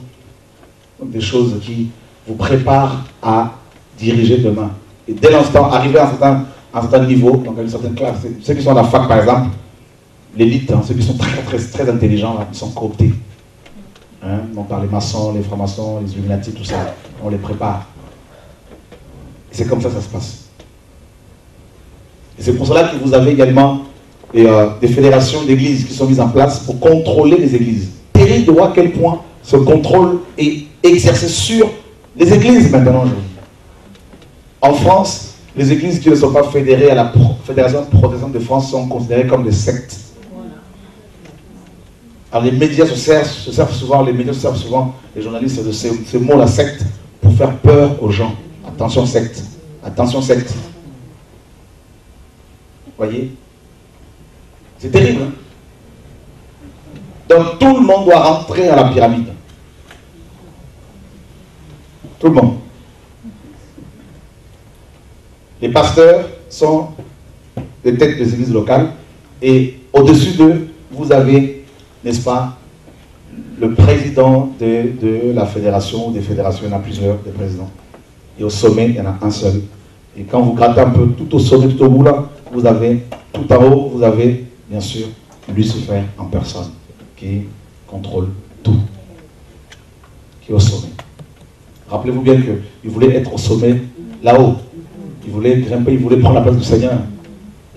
des choses qui vous préparent à diriger demain. Et dès l'instant, arrivé à un certain, un certain niveau, donc à une certaine classe, ceux qui sont à la fac par exemple, l'élite, hein, ceux qui sont très, très, très intelligents, ils sont cooptés. Hein, donc par les maçons, les francs-maçons, les illuminatis, tout ça, on les prépare. C'est comme ça que ça se passe. Et c'est pour cela que vous avez également euh, des fédérations d'églises qui sont mises en place pour contrôler les églises. Terrible de à quel point ce contrôle est exercé sur les églises maintenant. En France, les églises qui ne sont pas fédérées à la Fédération protestante de France sont considérées comme des sectes. Alors les médias se servent, souvent, les médias se servent souvent, les journalistes de ce, mot la secte pour faire peur aux gens. Attention secte, attention secte. Voyez? C'est terrible. Hein? Donc tout le monde doit rentrer à la pyramide. Tout le monde. Les pasteurs sont les têtes des églises locales et au-dessus d'eux, vous avez, n'est-ce pas, le président de, la fédération ou des fédérations, il y en a plusieurs, des présidents. Et au sommet, il y en a un seul. Et quand vous grattez un peu tout au sommet, tout au bout là, vous avez, tout en haut, vous avez, bien sûr, Lucifer en personne, qui contrôle tout, qui est au sommet. Rappelez-vous bien qu'il voulait être au sommet là-haut, il voulait grimper, il voulait prendre la place du Seigneur.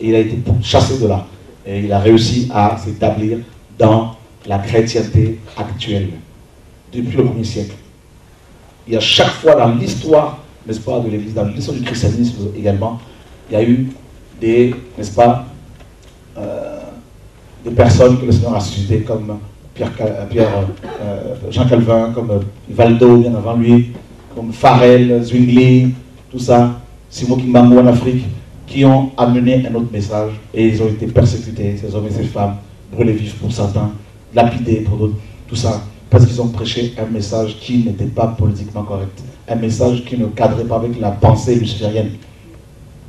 Et il a été chassé de là. Et il a réussi à s'établir dans la chrétienté actuelle, depuis le premier siècle. Il y a chaque fois dans l'histoire, n'est-ce pas, de l'Église, dans l'histoire du christianisme également, il y a eu des, n'est-ce pas, euh, des personnes que le Seigneur a suscitées comme Pierre, euh, euh, Jean Calvin, comme Valdo bien avant lui, comme Farel, Zwingli, tout ça, Simon Kimbango en Afrique, qui ont amené un autre message et ils ont été persécutés, ces hommes et ces femmes, brûlés vifs pour certains, lapidés pour d'autres, tout ça, parce qu'ils ont prêché un message qui n'était pas politiquement correct, un message qui ne cadrait pas avec la pensée luciférienne.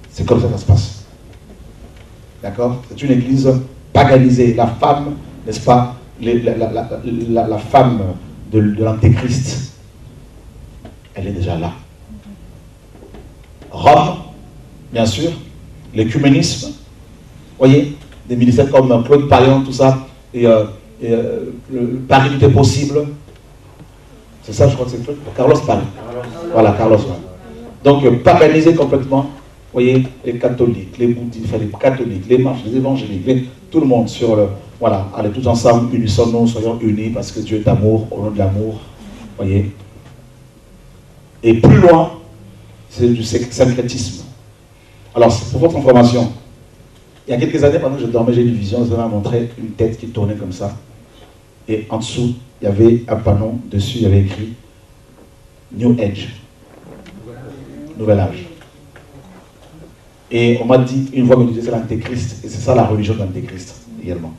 C'est comme ça que ça se passe. D'accord? C'est une église paganisée. La femme, n'est-ce pas la, femme de l'antéchrist, elle est déjà là. Rome, bien sûr, l'écuménisme, voyez, des ministères comme Claude Payon, tout ça, et, euh, euh, le Paris était possible. C'est ça, je crois que c'est Claude Carlos Paris. Voilà, Carlos Paris. Donc, euh, paganisé complètement, voyez, les catholiques, les bouddhistes, les catholiques, les marches, les évangéliques, tout le monde sur le. Voilà, allez tous ensemble, unissons-nous, soyons unis parce que Dieu est amour, au nom de l'amour, voyez. Et plus loin, c'est du syncrétisme. Alors, pour votre information, il y a quelques années, pendant que je dormais, j'ai une vision, ça m'a montré une tête qui tournait comme ça. Et en dessous, il y avait un panneau, dessus, il y avait écrit New Age. Nouvel âge. Et on m'a dit, une fois que disais c'est l'antéchrist, et c'est ça la religion de l'antéchrist également,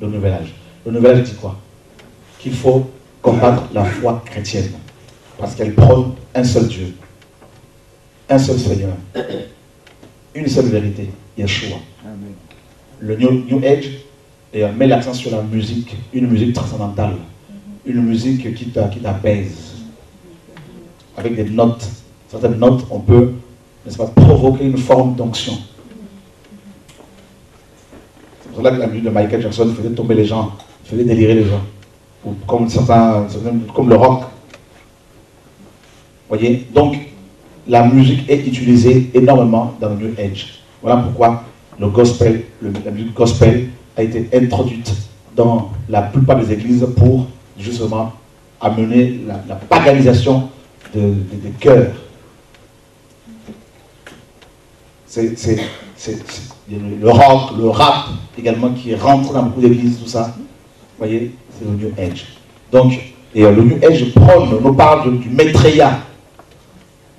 le nouvel âge. Le nouvel âge dit quoi? Qu'il faut combattre la foi chrétienne, parce qu'elle prône un seul Dieu, un seul Seigneur, une seule vérité, Yeshua. Le New, Age met l'accent sur la musique, une musique transcendantale, une musique qui t'apaise, avec des notes. Certaines notes, on peut, n'est-ce pas, provoquer une forme d'onction. C'est pour cela que la musique de Michael Jackson faisait tomber les gens, faisait délirer les gens. Ou comme certains, comme le rock. Voyez? Donc, la musique est utilisée énormément dans le New Age. Voilà pourquoi le gospel, la musique gospel a été introduite dans la plupart des églises pour justement amener la, paganisation des cœurs. C'est le rock, le rap également qui rentre dans beaucoup d'églises, tout ça. Vous voyez, c'est le New Age. Donc, et euh, le New Age prône, nous parle du maitreya,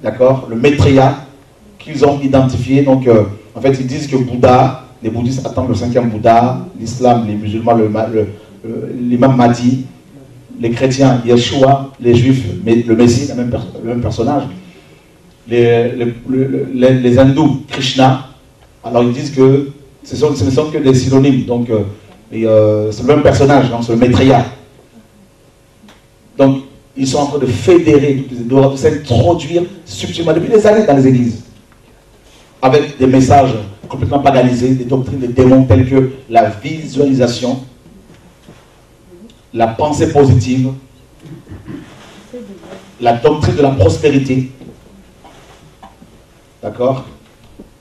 d'accord, le maitreya qu'ils ont identifié. Donc, euh, en fait, ils disent que Bouddha, les bouddhistes attendent le cinquième Bouddha, l'islam, les musulmans, l'imam Mahdi, les chrétiens, Yeshua, les juifs, le Messie, le même, personnage. Les, hindous, Krishna, alors ils disent que ce, ne sont que des synonymes, donc euh, euh, c'est le même personnage, c'est le Maitreya. Donc ils sont en train de fédérer, de s'introduire subtilement depuis des années dans les églises, avec des messages complètement paganisés, des doctrines des démons telles que la visualisation, la pensée positive, la doctrine de la prospérité, d'accord?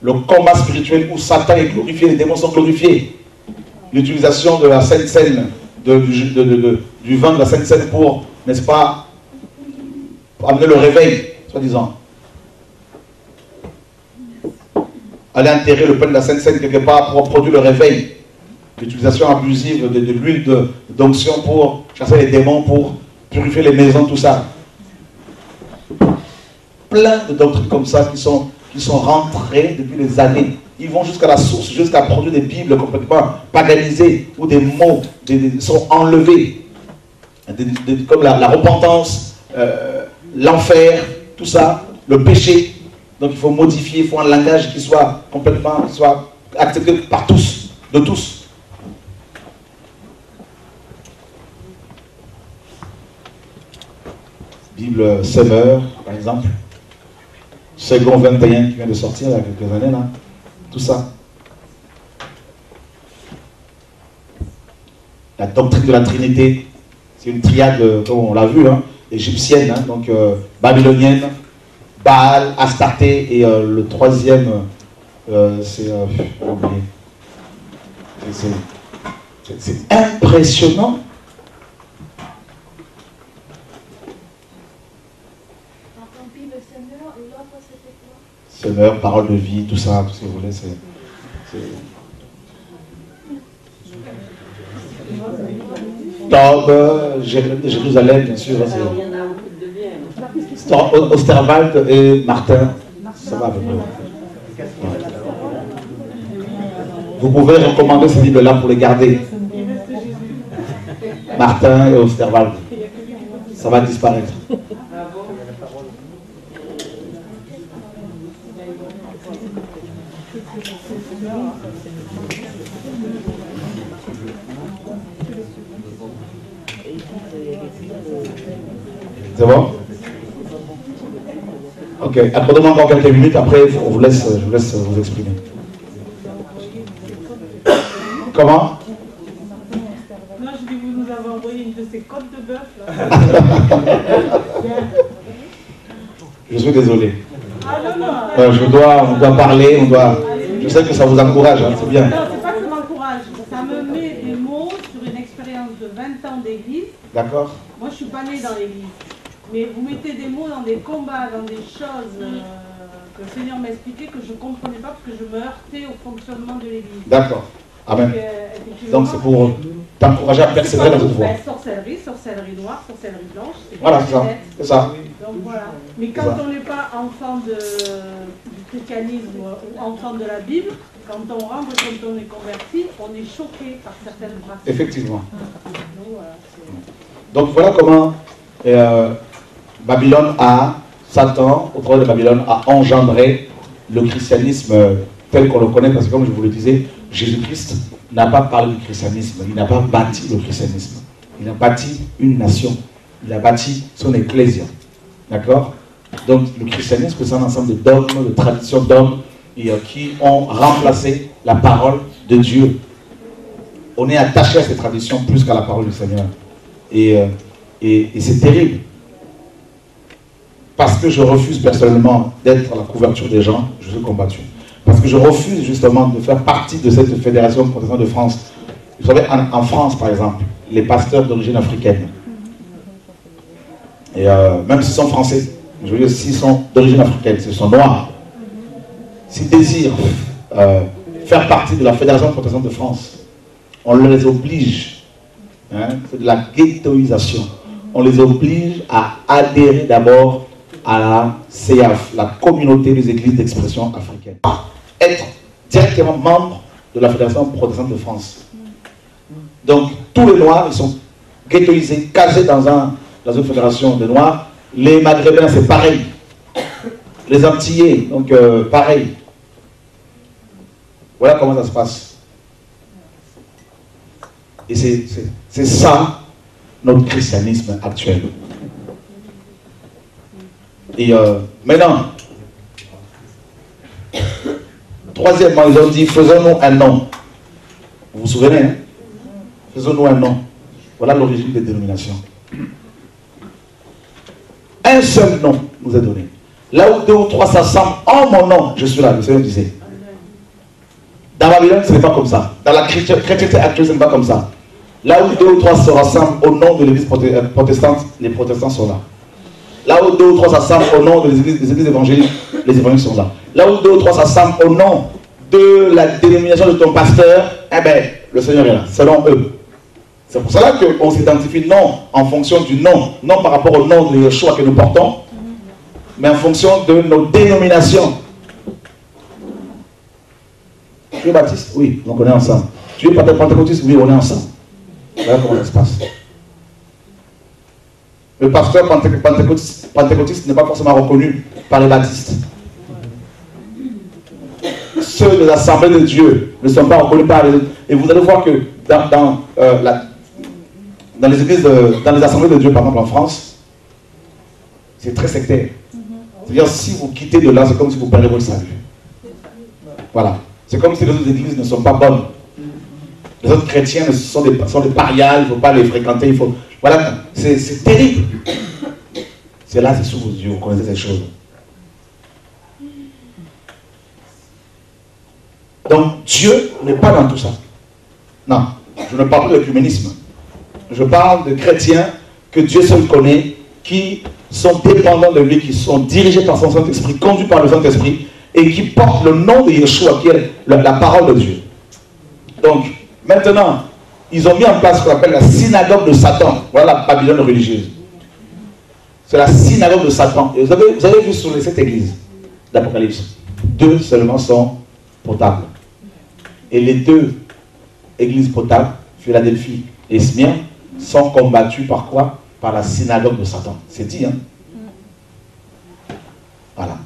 Le combat spirituel où Satan est glorifié, les démons sont glorifiés. L'utilisation de la Sainte Seine, du vin de la Sainte Seine pour, n'est-ce pas, amener le réveil, soi-disant. Aller enterrer le pain de la Sainte Seine quelque part pour produire le réveil l'utilisation abusive de, l'huile d'onction pour chasser les démons, pour purifier les maisons, tout ça. Plein de doctrines comme ça qui sont, qui sont rentrées depuis des années. Ils vont jusqu'à la source, jusqu'à produire des Bibles complètement paganisées, où des mots sont enlevés. comme la, repentance, euh, l'enfer, tout ça, le péché. Donc il faut modifier, il faut un langage qui soit complètement, qui soit accepté par tous, de tous. Bible Semeur, par exemple. Second 21 qui vient de sortir il y a quelques années, là. Tout ça. La doctrine de la Trinité, c'est une triade, comme on l'a vu, hein, égyptienne, hein, donc euh, babylonienne, Baal, Astarté, et euh, le troisième, euh, c'est. c'est impressionnant Semeur, parole de vie, tout ça, que vous voulez, c'est. Tob, Jérusalem, bien sûr. Osterwald et Martin, ça va Vous pouvez recommander ces livres-là pour les garder. Martin et Osterwald. Ça va disparaître. C'est bon? Ok, accordez-moi encore quelques minutes, après on vous laisse, je vous laisse vous exprimer. Comment? Non, je dis vous nous avez envoyé une de ces côtes de bœuf. je suis désolé. Ah non, non. Euh, je dois, on doit parler, on doit. Je sais que ça vous encourage, hein, c'est bien. Non, c'est pas que ça m'encourage, ça me met des mots sur une expérience de 20 ans d'église. D'accord. Moi, je suis pas née dans l'église. Mais vous mettez des mots dans des combats, dans des choses euh, que le Seigneur m'a expliqué que je ne comprenais pas parce que je me heurtais au fonctionnement de l'Église. D'accord. Amen. Euh, Donc c'est pour t'encourager à persévérer dans cette voie. Ben, sorcellerie, sorcellerie noire, sorcellerie blanche. Voilà, c'est ça. C'est ça. Donc voilà. Mais quand on n'est pas enfant de, du christianisme ou enfant de la Bible, quand on rentre, quand on est converti, on est choqué par certaines pratiques. Effectivement. Donc voilà, comment euh, Babylone a, Satan, au travers de Babylone, a engendré le christianisme tel qu'on le connaît, parce que comme je vous le disais, Jésus-Christ n'a pas parlé du christianisme, il n'a pas bâti le christianisme, il a bâti une nation, il a bâti son ecclésia. D'accord? Donc le christianisme, c'est un ensemble de dogmes, de traditions d'hommes euh, qui ont remplacé la parole de Dieu. On est attaché à ces traditions plus qu'à la parole du Seigneur. Et, euh, et c'est terrible parce que je refuse personnellement d'être la couverture des gens, je suis combattu. Parce que je refuse justement de faire partie de cette fédération protestante de France. Vous savez, en, France, par exemple, les pasteurs d'origine africaine, et euh, même s'ils sont français, je veux dire, s'ils sont d'origine africaine, s'ils sont noirs, s'ils désirent euh, faire partie de la fédération protestante de France, on les oblige, hein, c'est de la ghettoisation, on les oblige à adhérer d'abord à la CEAF, la communauté des églises d'expression africaine. Être directement membre de la Fédération protestante de France. Donc, tous les Noirs, ils sont ghettoisés, casés dans, un, dans une fédération de Noirs. Les Maghrébins, c'est pareil. Les Antillais, donc euh, pareil. Voilà comment ça se passe. Et c'est ça notre christianisme actuel. Et euh, maintenant, troisièmement, ils ont dit faisons-nous un nom. Vous vous souvenez hein? Faisons-nous un nom. Voilà l'origine des dénominations. Un seul nom nous est donné. Là où deux ou trois s'assemblent en mon nom, je suis là, le Seigneur disait. Dans Babylone, ce n'est pas comme ça. Dans la chrétienté actuelle, ce n'est pas comme ça. Là où deux ou trois se rassemblent au nom de l'église euh, protestante, les protestants sont là. Là où deux ou trois s'assemblent au nom des églises, évangéliques, les évangéliques sont là. Là où deux ou trois s'assemblent au nom de la dénomination de ton pasteur, eh bien, le Seigneur est là, selon eux. C'est pour cela qu'on s'identifie non en fonction du nom, non par rapport au nom de Yeshua que nous portons, mais en fonction de nos dénominations. Tu es baptiste? Oui, donc on est ensemble. Tu es pentecôtiste? Oui, on est ensemble. Voilà comment ça se passe. Le pasteur pentecôtiste, n'est pas forcément reconnu par les baptistes. Ceux de l'Assemblée de Dieu ne sont pas reconnus par les Et vous allez voir que dans, euh, les églises, dans les assemblées de Dieu, par exemple en France, c'est très sectaire. C'est-à-dire, si vous quittez de là, c'est comme si vous perdez votre salut. Voilà. C'est comme si les autres églises ne sont pas bonnes. Les autres chrétiens sont des, des parias, il ne faut pas les fréquenter. Il faut... Voilà, c'est terrible. C'est là, c'est sous vos yeux, vous connaissez ces choses. Donc Dieu n'est pas dans tout ça. Non, je ne parle pas de l'œcuménisme. Je parle de chrétiens que Dieu seul connaît, qui sont dépendants de lui, qui sont dirigés par son Saint-Esprit, conduits par le Saint-Esprit, et qui portent le nom de Yeshua, qui est la parole de Dieu. Donc, Maintenant, ils ont mis en place ce qu'on appelle la synagogue de Satan. Voilà la Babylone religieuse. C'est la synagogue de Satan. Et vous avez, vu sur les sept églises d'Apocalypse, deux seulement sont potables. Et les deux églises potables, Philadelphie et Smyrne, sont combattues par quoi? Par la synagogue de Satan. C'est dit, hein? Voilà.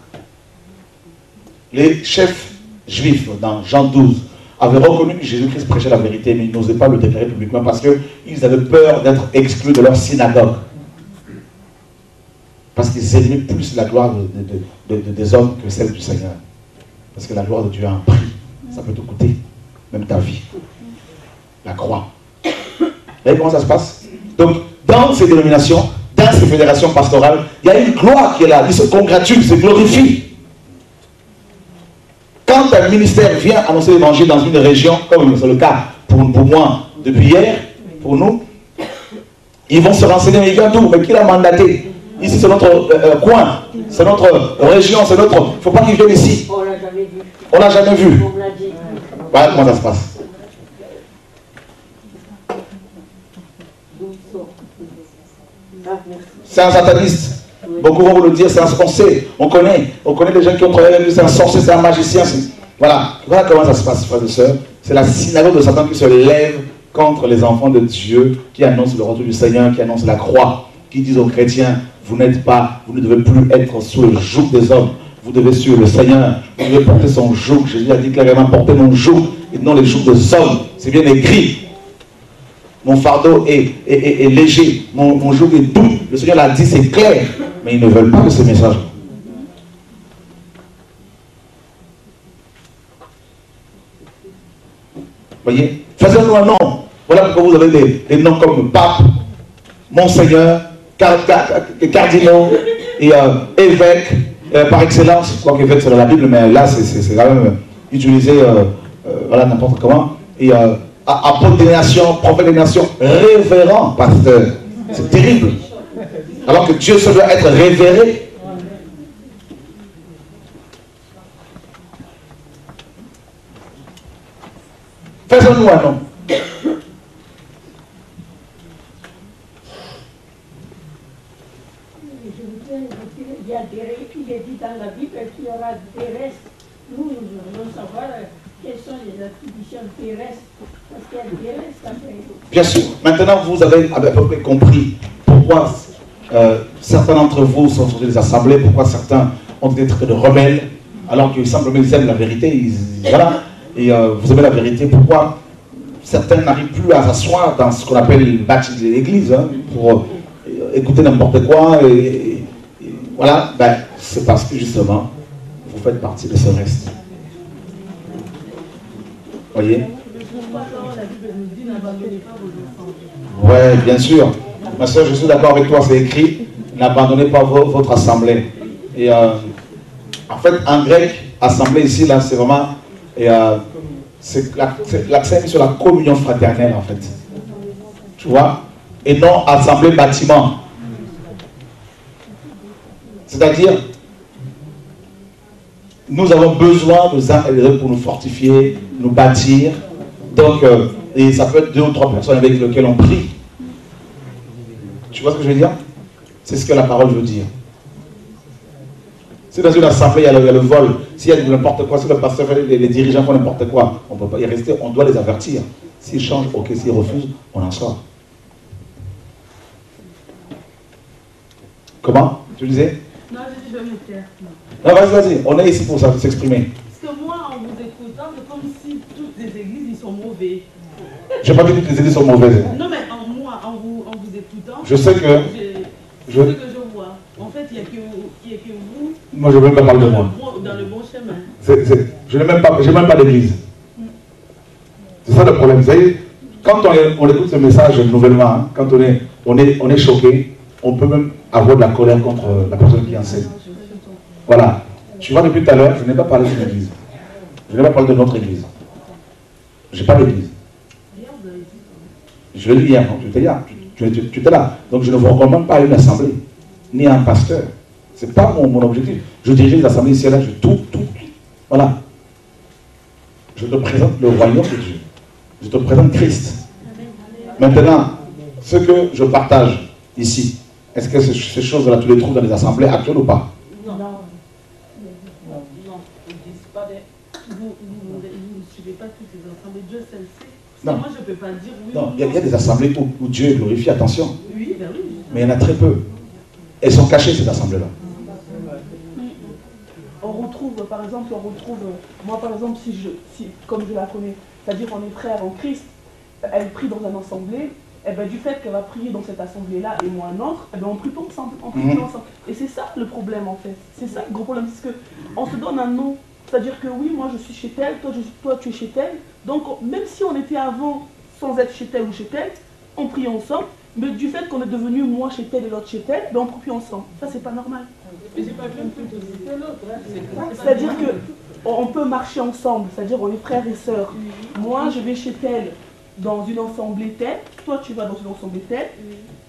Les chefs juifs, dans Jean 12, avaient reconnu que Jésus-Christ prêchait la vérité, mais ils n'osaient pas le déclarer publiquement parce qu'ils avaient peur d'être exclus de leur synagogue. Parce qu'ils aimaient plus la gloire des hommes que celle du Seigneur. Parce que la gloire de Dieu a un prix. Ça peut te coûter, même ta vie. La croix. Vous voyez comment ça se passe? Donc, dans ces dénominations, dans ces fédérations pastorales, il y a une gloire qui est là. Ils se congratulent, se glorifient. Quand un ministère vient annoncer l'évangile dans une région, comme c'est le cas pour, moi depuis hier, pour nous, ils vont se renseigner, mais il vient d'où Mais qui l'a mandaté? Ici, c'est notre euh, euh, coin, c'est notre région, c'est notre. Il ne faut pas qu'ils viennent ici. On l'a jamais vu. On l'a jamais vu. On l'a dit. Voilà comment ça se passe. C'est un sataniste. Beaucoup vont vous le dire, c'est un, sait, on connaît, on connaît des gens qui ont travaillé avec lui, c'est un sorcier, c'est un magicien. Voilà, voilà comment ça se passe, frères et sœurs. C'est la synagogue de Satan qui se lève contre les enfants de Dieu, qui annonce le retour du Seigneur, qui annonce la croix, qui disent aux chrétiens, vous n'êtes pas, vous ne devez plus être sous le joug des hommes, vous devez suivre le Seigneur, vous devez porter son joug. Jésus a dit clairement, portez mon joug et non les jougs des hommes. C'est bien écrit. Mon fardeau est, léger, mon joug est doux. Le Seigneur l'a dit, c'est clair mais ils ne veulent pas de ce message. Voyez? Faisons-nous un nom. Voilà pourquoi vous avez des, noms comme pape, monseigneur, cardinaux et euh, évêque, euh, par excellence. Quoi qu'évêque c'est dans la Bible, mais là c'est quand même utilisé, euh, voilà, n'importe comment. Et apôtre des nations, prophète des nations, révérend pasteur. C'est terrible. Alors que Dieu se doit être révéré. Faisons-nous un nom. Il, y a des, il est dit dans la Bible qu'il y aura des restes. Nous, nous devons savoir quelles sont les attributions terrestres Parce qu'il y a terrestre après. Bien sûr. Maintenant, vous avez à peu près compris pourquoi euh, certains d'entre vous sont sur des assemblées, pourquoi certains ont des traits de rebelles, alors qu'ils simplement ils aiment la vérité? Ils, voilà. Et euh, vous aimez la vérité. Pourquoi certains n'arrivent plus à s'asseoir dans ce qu'on appelle le bâtiment de l'église hein, pour euh, écouter n'importe quoi. Et, et voilà. Ben, c'est parce que justement, vous faites partie de ce reste. Voyez? Ouais, bien sûr. Ma soeur, je suis d'accord avec toi, c'est écrit. N'abandonnez pas vo- votre assemblée. Et euh, en fait, en grec, assemblée ici, là, c'est vraiment. Et, euh, c'est la- c'est- l'accent est mis sur la communion fraternelle, en fait. Tu vois? Et non assemblée bâtiment. C'est-à-dire, nous avons besoin de uns et des autres pour nous fortifier, nous bâtir. Donc, euh, et ça peut être deux ou trois personnes avec lesquelles on prie. Tu vois ce que je veux dire? C'est ce que la parole veut dire. Si dans une assemblée, il y a le, il y a le vol, s'il y a n'importe quoi, si le pasteur fait les, les dirigeants font n'importe quoi, on ne peut pas y rester, on doit les avertir. S'ils changent, ok, s'ils refusent, on en sort. Comment? Tu disais? Non, je vais me taire. Non, vas-y, vas-y, on est ici pour s'exprimer. Parce que moi, en vous écoutant, c'est comme si toutes les églises, ils sont mauvais. Je n'ai pas dit que toutes les églises sont mauvaises. Non, mais Je sais que- je- ce que je vois. En fait, il n'y a, que vous- il y a que vous. Moi, je ne veux même pas parler de moi. le Dans le bon chemin. Je n'ai même pas, même pas d'église. C'est ça le problème. Vous savez, quand on, est- on écoute ce message nouvellement, hein, quand on est, on, est, on est choqué, on peut même avoir de la colère contre la personne qui enseigne. Voilà. Tu vois, depuis tout à l'heure, je n'ai pas parlé d'une église. Je n'ai pas parlé de notre église. Je n'ai pas d'église. Je l'ai dit hier, non là. Tu, tu- tu étais là. Donc je ne vous recommande même pas à une assemblée, ni à un pasteur. Ce n'est pas mon, mon objectif. Je dirige les assemblées ici et là, je tout, tout. Voilà. Je te présente le royaume de Dieu. Je te présente Christ. Maintenant, ce que je partage ici, est-ce que ces, ces choses-là, tu les trouves dans les assemblées actuelles ou pas? Non. Non. Vous ne suivez pas toutes les assemblées. Dieu seul sait. Non. moi, je ne peux pas dire oui. Non, ou il y, a- des assemblées où, où Dieu est glorifié, attention. Oui, ben oui. Mais il y en a très peu. Elles sont cachées, ces assemblées-là. on retrouve, par exemple, on retrouve, moi par exemple, si je, si, comme je la connais, c'est-à-dire on est frères en Christ, elle prie dans une assemblée, et ben, du fait qu'elle va prier dans cette assemblée-là et moi un autre, et ben, on prie pas ensemble, on prie Mhm. pas ensemble. Et c'est ça le problème en fait, c'est ça le gros problème, c'est que on se donne un nom, c'est-à-dire que oui, moi je suis chez tel, toi, je- toi tu es chez tel, donc on- même si on était avant sans être chez tel ou chez tel, on prie ensemble, mais du fait qu'on est devenu moi chez tel et l'autre chez tel, ben, on prie plus ensemble. Ça c'est pas normal. Hein. C'est- C'est-à-dire que on peut marcher ensemble, c'est-à-dire on est frères et sœurs. Moi, je vais chez tel dans une assemblée telle, toi tu vas dans une assemblée telle,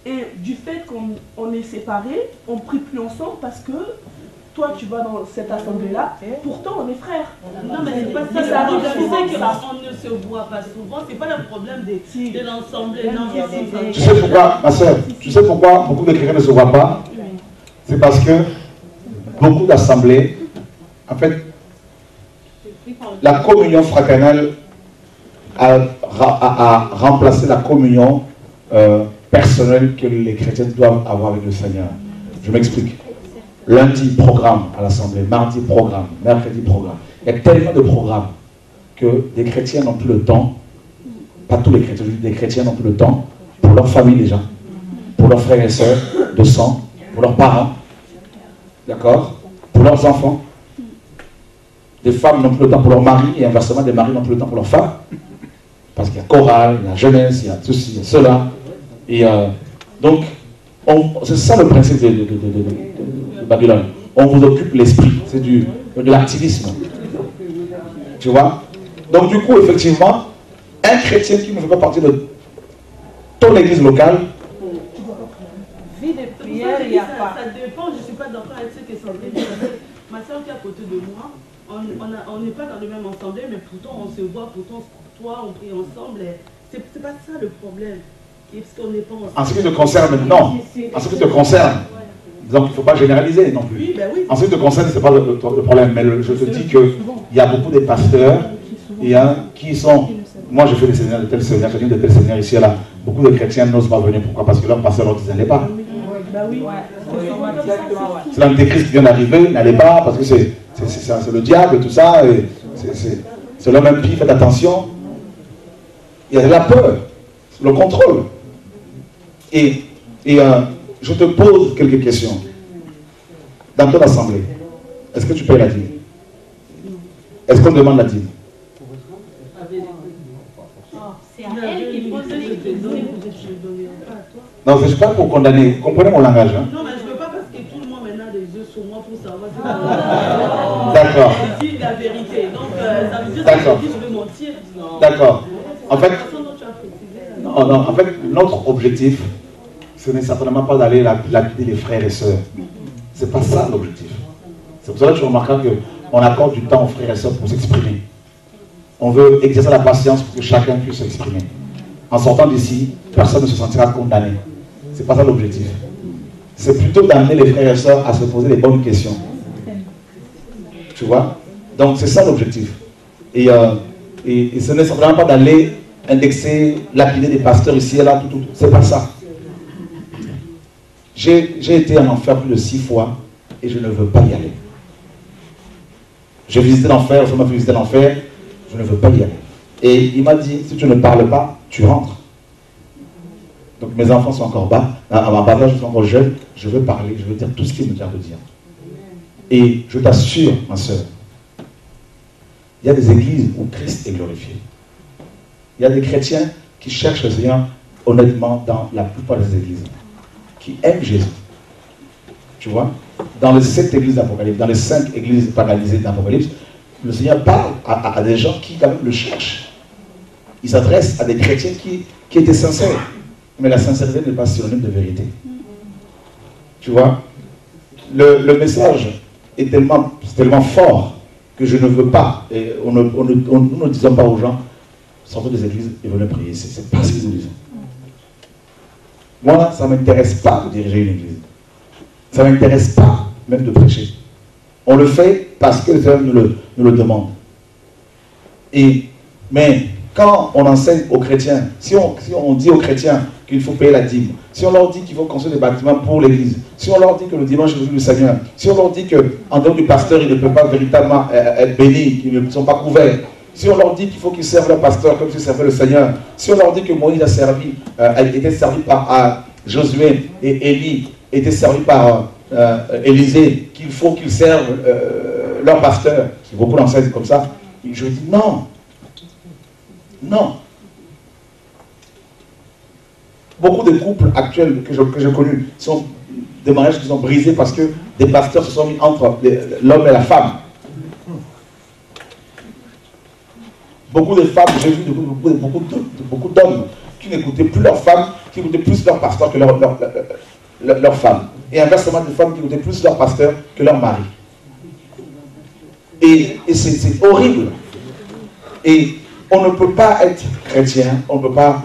et du fait qu'on on est séparés, on prie plus ensemble parce que toi tu vas dans cette assemblée-là, pourtant on est frères. Non, mais c'est pas ça ça arrive ça. qu'on ne se voit pas souvent. C'est pas le problème de, de l'ensemble. Tu sais pourquoi, ma soeur, tu sais pourquoi beaucoup de chrétiens ne se voient pas? C'est parce que beaucoup d'assemblées, en fait, la communion fraternelle a, ra- a- a remplacé la communion euh, personnelle que les chrétiens doivent avoir avec le Seigneur. Je m'explique. Lundi, programme à l'assemblée. Mardi, programme. Mercredi, programme. Il y a tellement de programmes que des chrétiens n'ont plus le temps, pas tous les chrétiens, des chrétiens n'ont plus le temps pour leur famille déjà, pour leurs frères et sœurs de sang, pour leurs parents, d'accord Pour leurs enfants. Des femmes n'ont plus le temps pour leur mari et inversement, des maris n'ont plus le temps pour leurs femmes. Parce qu'il y a chorale, il y a jeunesse, il y a ceci, il y a cela. Et euh, donc, on- c'est ça le principe de Babylone. On vous occupe l'esprit, c'est du, de l'activisme. Tu vois? Donc du coup, effectivement, un chrétien qui ne fait pas partie de ton église locale, Vie de prière, il y a pas. Ça dépend, je ne suis pas d'accord avec ce que Sandrine dit. parce que Ma soeur qui est à côté de moi, on on on n'est pas dans le même assemblée, mais pourtant on se voit, pourtant toi on prie ensemble. C'est pas ça le problème. Parce qu'on n'est pas ensemble? en ce qui te concerne, non. En ce qui te concerne, donc il ne faut pas généraliser non plus. Oui, ben oui. En ce qui te concerne, ce n'est pas le, le- le problème, mais le- je te dis qu'il y a beaucoup de pasteurs y a qui sont. Moi, je fais des séminaires de tel séminaire, je de tel séminaire ici et là. Beaucoup de chrétiens n'osent pas venir. Pourquoi? Parce que leur pasteur leur disait n'allez pas. Bah oui, C'est l'antéchrist qui vient d'arriver, n'allez pas, parce que c'est le diable, tout ça. C'est l'homme impie, faites attention. Il y a de la peur, le contrôle. Et, et euh, je te pose quelques questions. Dans ton assemblée, est-ce que tu payes la dîme? Est-ce qu'on demande la dîme? Non, je ne suis pas pour condamner. Comprenez mon langage. Hein? Non, mais je ne veux pas parce que tout le monde maintenant a des yeux sur moi pour savoir si D'accord. Je dis la vérité. Donc, euh, ça veut dire D'accord. que je veux mentir. D'accord. En fait, non, non, en fait, notre objectif, ce n'est certainement pas d'aller lapider les frères et sœurs. Ce n'est pas ça l'objectif. C'est pour ça que tu remarqueras qu'on accorde du temps aux frères et sœurs pour s'exprimer. On veut exercer la patience pour que chacun puisse s'exprimer. En sortant d'ici, personne ne se sentira condamné. Ce n'est pas ça l'objectif. C'est plutôt d'amener les frères et sœurs à se poser les bonnes questions. Tu vois? Donc c'est ça l'objectif. Et, euh, et ce n'est simplement pas d'aller indexer, lapider des pasteurs ici et là, tout, tout, tout. C'est pas ça. J'ai été en enfer plus de six fois et je ne veux pas y aller. J'ai visité l'enfer, je m'a fait visiter l'enfer, je ne veux pas y aller. Et il m'a dit, si tu ne parles pas, tu rentres. Donc mes enfants sont encore bas, à ma bas je suis encore jeune, je veux parler, je veux dire tout ce qu'il me vient de dire. Et je t'assure, ma soeur, il y a des églises où Christ est glorifié. Il y a des chrétiens qui cherchent le Seigneur honnêtement dans la plupart des églises, qui aiment Jésus. Tu vois? Dans les sept églises d'Apocalypse, dans les cinq églises paralysées d'Apocalypse, le Seigneur parle à, des gens qui quand même le cherchent. Il s'adresse à des chrétiens qui, qui étaient sincères. Mais la sincérité n'est pas synonyme de vérité. Tu vois? Le, message est tellement, tellement fort que je ne veux pas, et on ne, nous ne disons pas aux gens, sortez des églises et venez prier. C'est pas ce que nous disons. Moi, ça ne m'intéresse pas de diriger une église. Ça ne m'intéresse pas même de prêcher. On le fait parce que le Seigneur nous le, nous le demande. Et, mais quand on enseigne aux chrétiens, si on, si on dit aux chrétiens qu'il faut payer la dîme, si on leur dit qu'il faut construire des bâtiments pour l'église, si on leur dit que le dimanche est le jour du Seigneur, si on leur dit qu'en dehors du pasteur, ils ne peuvent pas véritablement être bénis, qu'ils ne sont pas couverts, si on leur dit qu'il faut qu'ils servent le pasteur comme s'ils servaient le Seigneur, si on leur dit que Moïse a servi, euh, servi par euh, Josué et Élie étaient servis par euh, Élisée, qu'il faut qu'ils servent euh, leur pasteur, beaucoup d'enseignent comme ça, je dis non, non. Beaucoup de couples actuels que j'ai connus sont des mariages qui sont brisés parce que des pasteurs se sont mis entre l'homme et la femme. Beaucoup de femmes, j'ai vu beaucoup, beaucoup, beaucoup d'hommes qui n'écoutaient plus leur femme, qui écoutaient plus leur pasteur que leur, leur. Et inversement, des femmes qui écoutaient plus leur pasteur que leur mari. Et, et c'est horrible. Et on ne peut pas être chrétien, on ne peut pas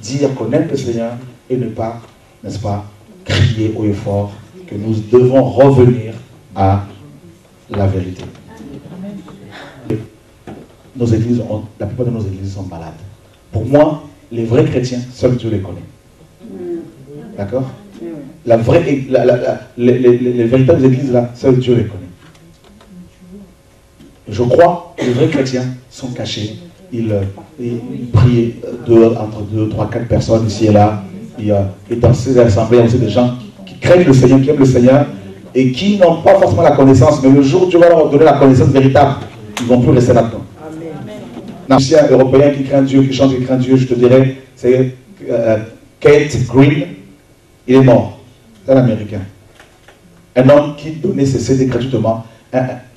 dire qu'on aime le Seigneur et ne pas, n'est-ce pas, crier haut et fort que nous devons revenir à la vérité. Nos églises, ont, la plupart de nos églises sont malades. Pour moi, les vrais chrétiens, seul Dieu les connaît. D'accord? La vraie, la, la, la, les, les, les, véritables églises, là, seul Dieu les connaît. Je crois que les vrais chrétiens sont cachés. Ils, ils, ils prient deux, entre deux, trois, quatre personnes ici et là. Et, et dans ces assemblées, il y a des gens qui craignent le Seigneur, qui aiment le Seigneur et qui n'ont pas forcément la connaissance. Mais le jour où Dieu va leur donner la connaissance véritable, ils ne vont plus rester là-dedans. Un ancien européen qui craint Dieu, qui chante, qui craint Dieu, je te dirais, c'est euh, Kate Green. Il est mort. C'est un Américain. Un homme qui donnait ses CD gratuitement.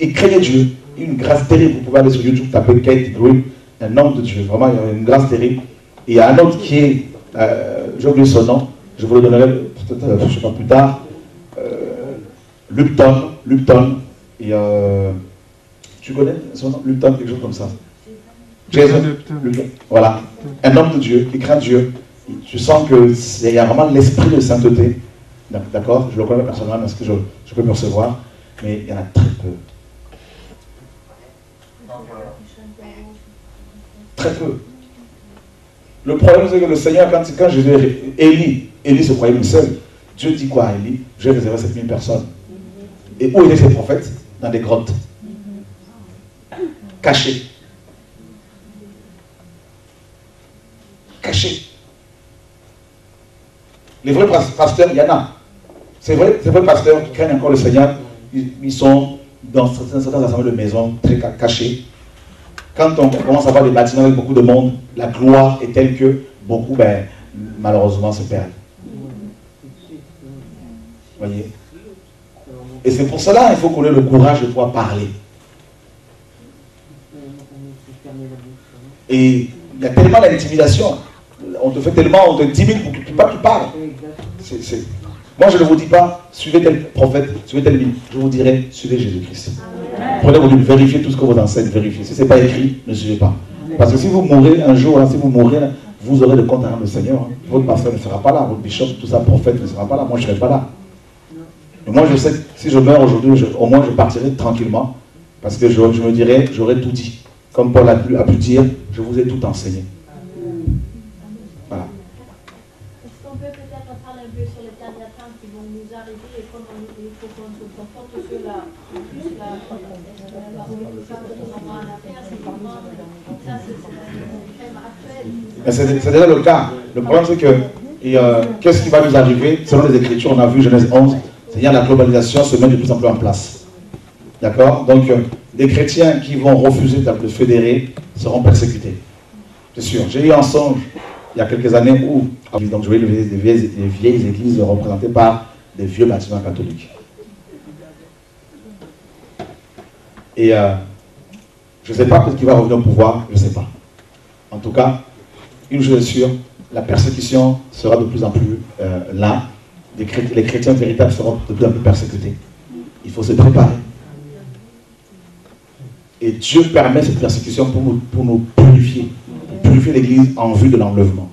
Il craignait Dieu. Une grâce terrible. Vous pouvez aller sur YouTube, taper Kate Green, un homme de Dieu. Vraiment, il y avait une grâce terrible. Et il y a un autre qui est, euh, j'ai oublié son nom, je vous le donnerai peut-être, je ne sais pas, plus tard. Euh, Lupton. Lupton. Et euh, tu connais son nom? Lupton, quelque chose comme ça. Jason Lupton. Voilà. Un homme de Dieu qui craint Dieu. Tu sens qu'il y a vraiment l'esprit de sainteté. D'accord? Je le connais personnellement parce que je, je, peux me recevoir, mais il y en a très peu. Très peu. Le problème, c'est que le Seigneur, quand, quand Jésus, Élie, Élie se croyait le seul. Dieu dit quoi à Élie Je vais réserver 7000 personnes. Et où étaient ces prophètes? Dans des grottes. Cachés. Les vrais pasteurs, il y en a. C'est vrai, c'est vrai pasteurs qui craignent encore le Seigneur, ils, sont dans certaines assemblées de maisons très cachés. Quand on commence à voir des bâtiments avec beaucoup de monde, la gloire est telle que beaucoup, ben, malheureusement, se perdent. Voyez Et c'est pour cela qu'il faut qu'on ait le courage de pouvoir parler. Et il y a tellement d'intimidation. On te fait tellement, on te timide pour que tu, tu parles. Moi, je ne vous dis pas, suivez tel prophète, suivez tel livre. Je vous dirai, suivez Jésus-Christ. Prenez vos livres, vérifiez tout ce que vous enseignez, vérifiez. Si ce n'est pas écrit, ne suivez pas. Parce que si vous mourrez un jour, si vous mourrez, vous aurez le compte à rendre le Seigneur. Hein. Votre pasteur ne sera pas là, votre bishop, tout ça, prophète ne sera pas là. Moi, je ne serai pas là. Et moi, je sais que si je meurs aujourd'hui, au moins, je partirai tranquillement. Parce que je, me dirai, j'aurais tout dit. Comme Paul a pu, a pu dire, je vous ai tout enseigné. C'est déjà le cas. Le problème, c'est que euh, qu'est-ce qui va nous arriver Selon les Écritures, on a vu Genèse 11, c'est-à-dire la globalisation se met de plus en plus en place. D'accord? Donc, euh, des chrétiens qui vont refuser de fédérer seront persécutés. C'est sûr. J'ai eu un songe il y a quelques années où donc, je voyais des vieilles, vieilles églises représentées par des vieux bâtiments catholiques. Et euh, je ne sais pas ce qui va revenir au pouvoir, je ne sais pas. En tout cas, une chose est sûre, la persécution sera de plus en plus euh, là. Les chrétiens, les chrétiens véritables seront de plus en plus persécutés. Il faut se préparer. Et Dieu permet cette persécution pour nous, pour nous purifier. purifier l'Église en vue de l'enlèvement.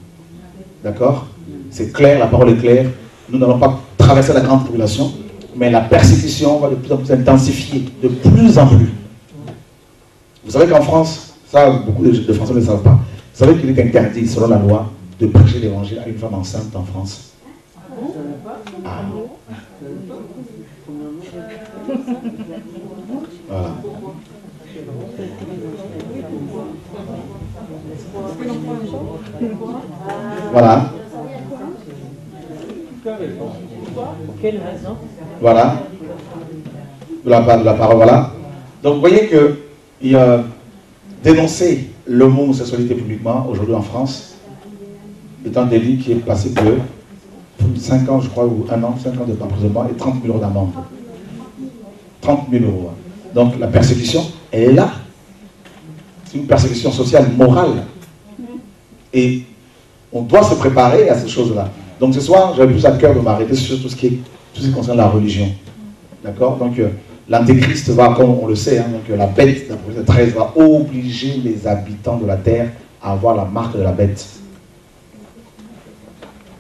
D'accord? C'est clair, la parole est claire. Nous n'allons pas traverser la grande tribulation, mais la persécution va de plus en plus s'intensifier, de plus en plus. Vous savez qu'en France, ça, beaucoup de Français ne le savent pas. Vous savez qu'il est interdit, selon la loi, de prêcher l'évangile à une femme enceinte en France ah. Voilà. Voilà. quelle Voilà. La, voilà. Donc vous voyez que il a dénoncé l'homosexualité publiquement, aujourd'hui en France, est un délit qui est passé de 5 ans, je crois, ou 1 an, 5 ans d'emprisonnement et 30 000 euros d'amende. 30 000 euros. Donc la persécution, est là. C'est une persécution sociale, morale. Et on doit se préparer à ces choses-là. Donc ce soir, j'avais plus à cœur de m'arrêter sur tout ce qui, tout ce qui concerne la religion. D'accord? Donc euh, L'antéchrist va, comme on le sait, hein, donc la bête, la 13, va obliger les habitants de la terre à avoir la marque de la bête.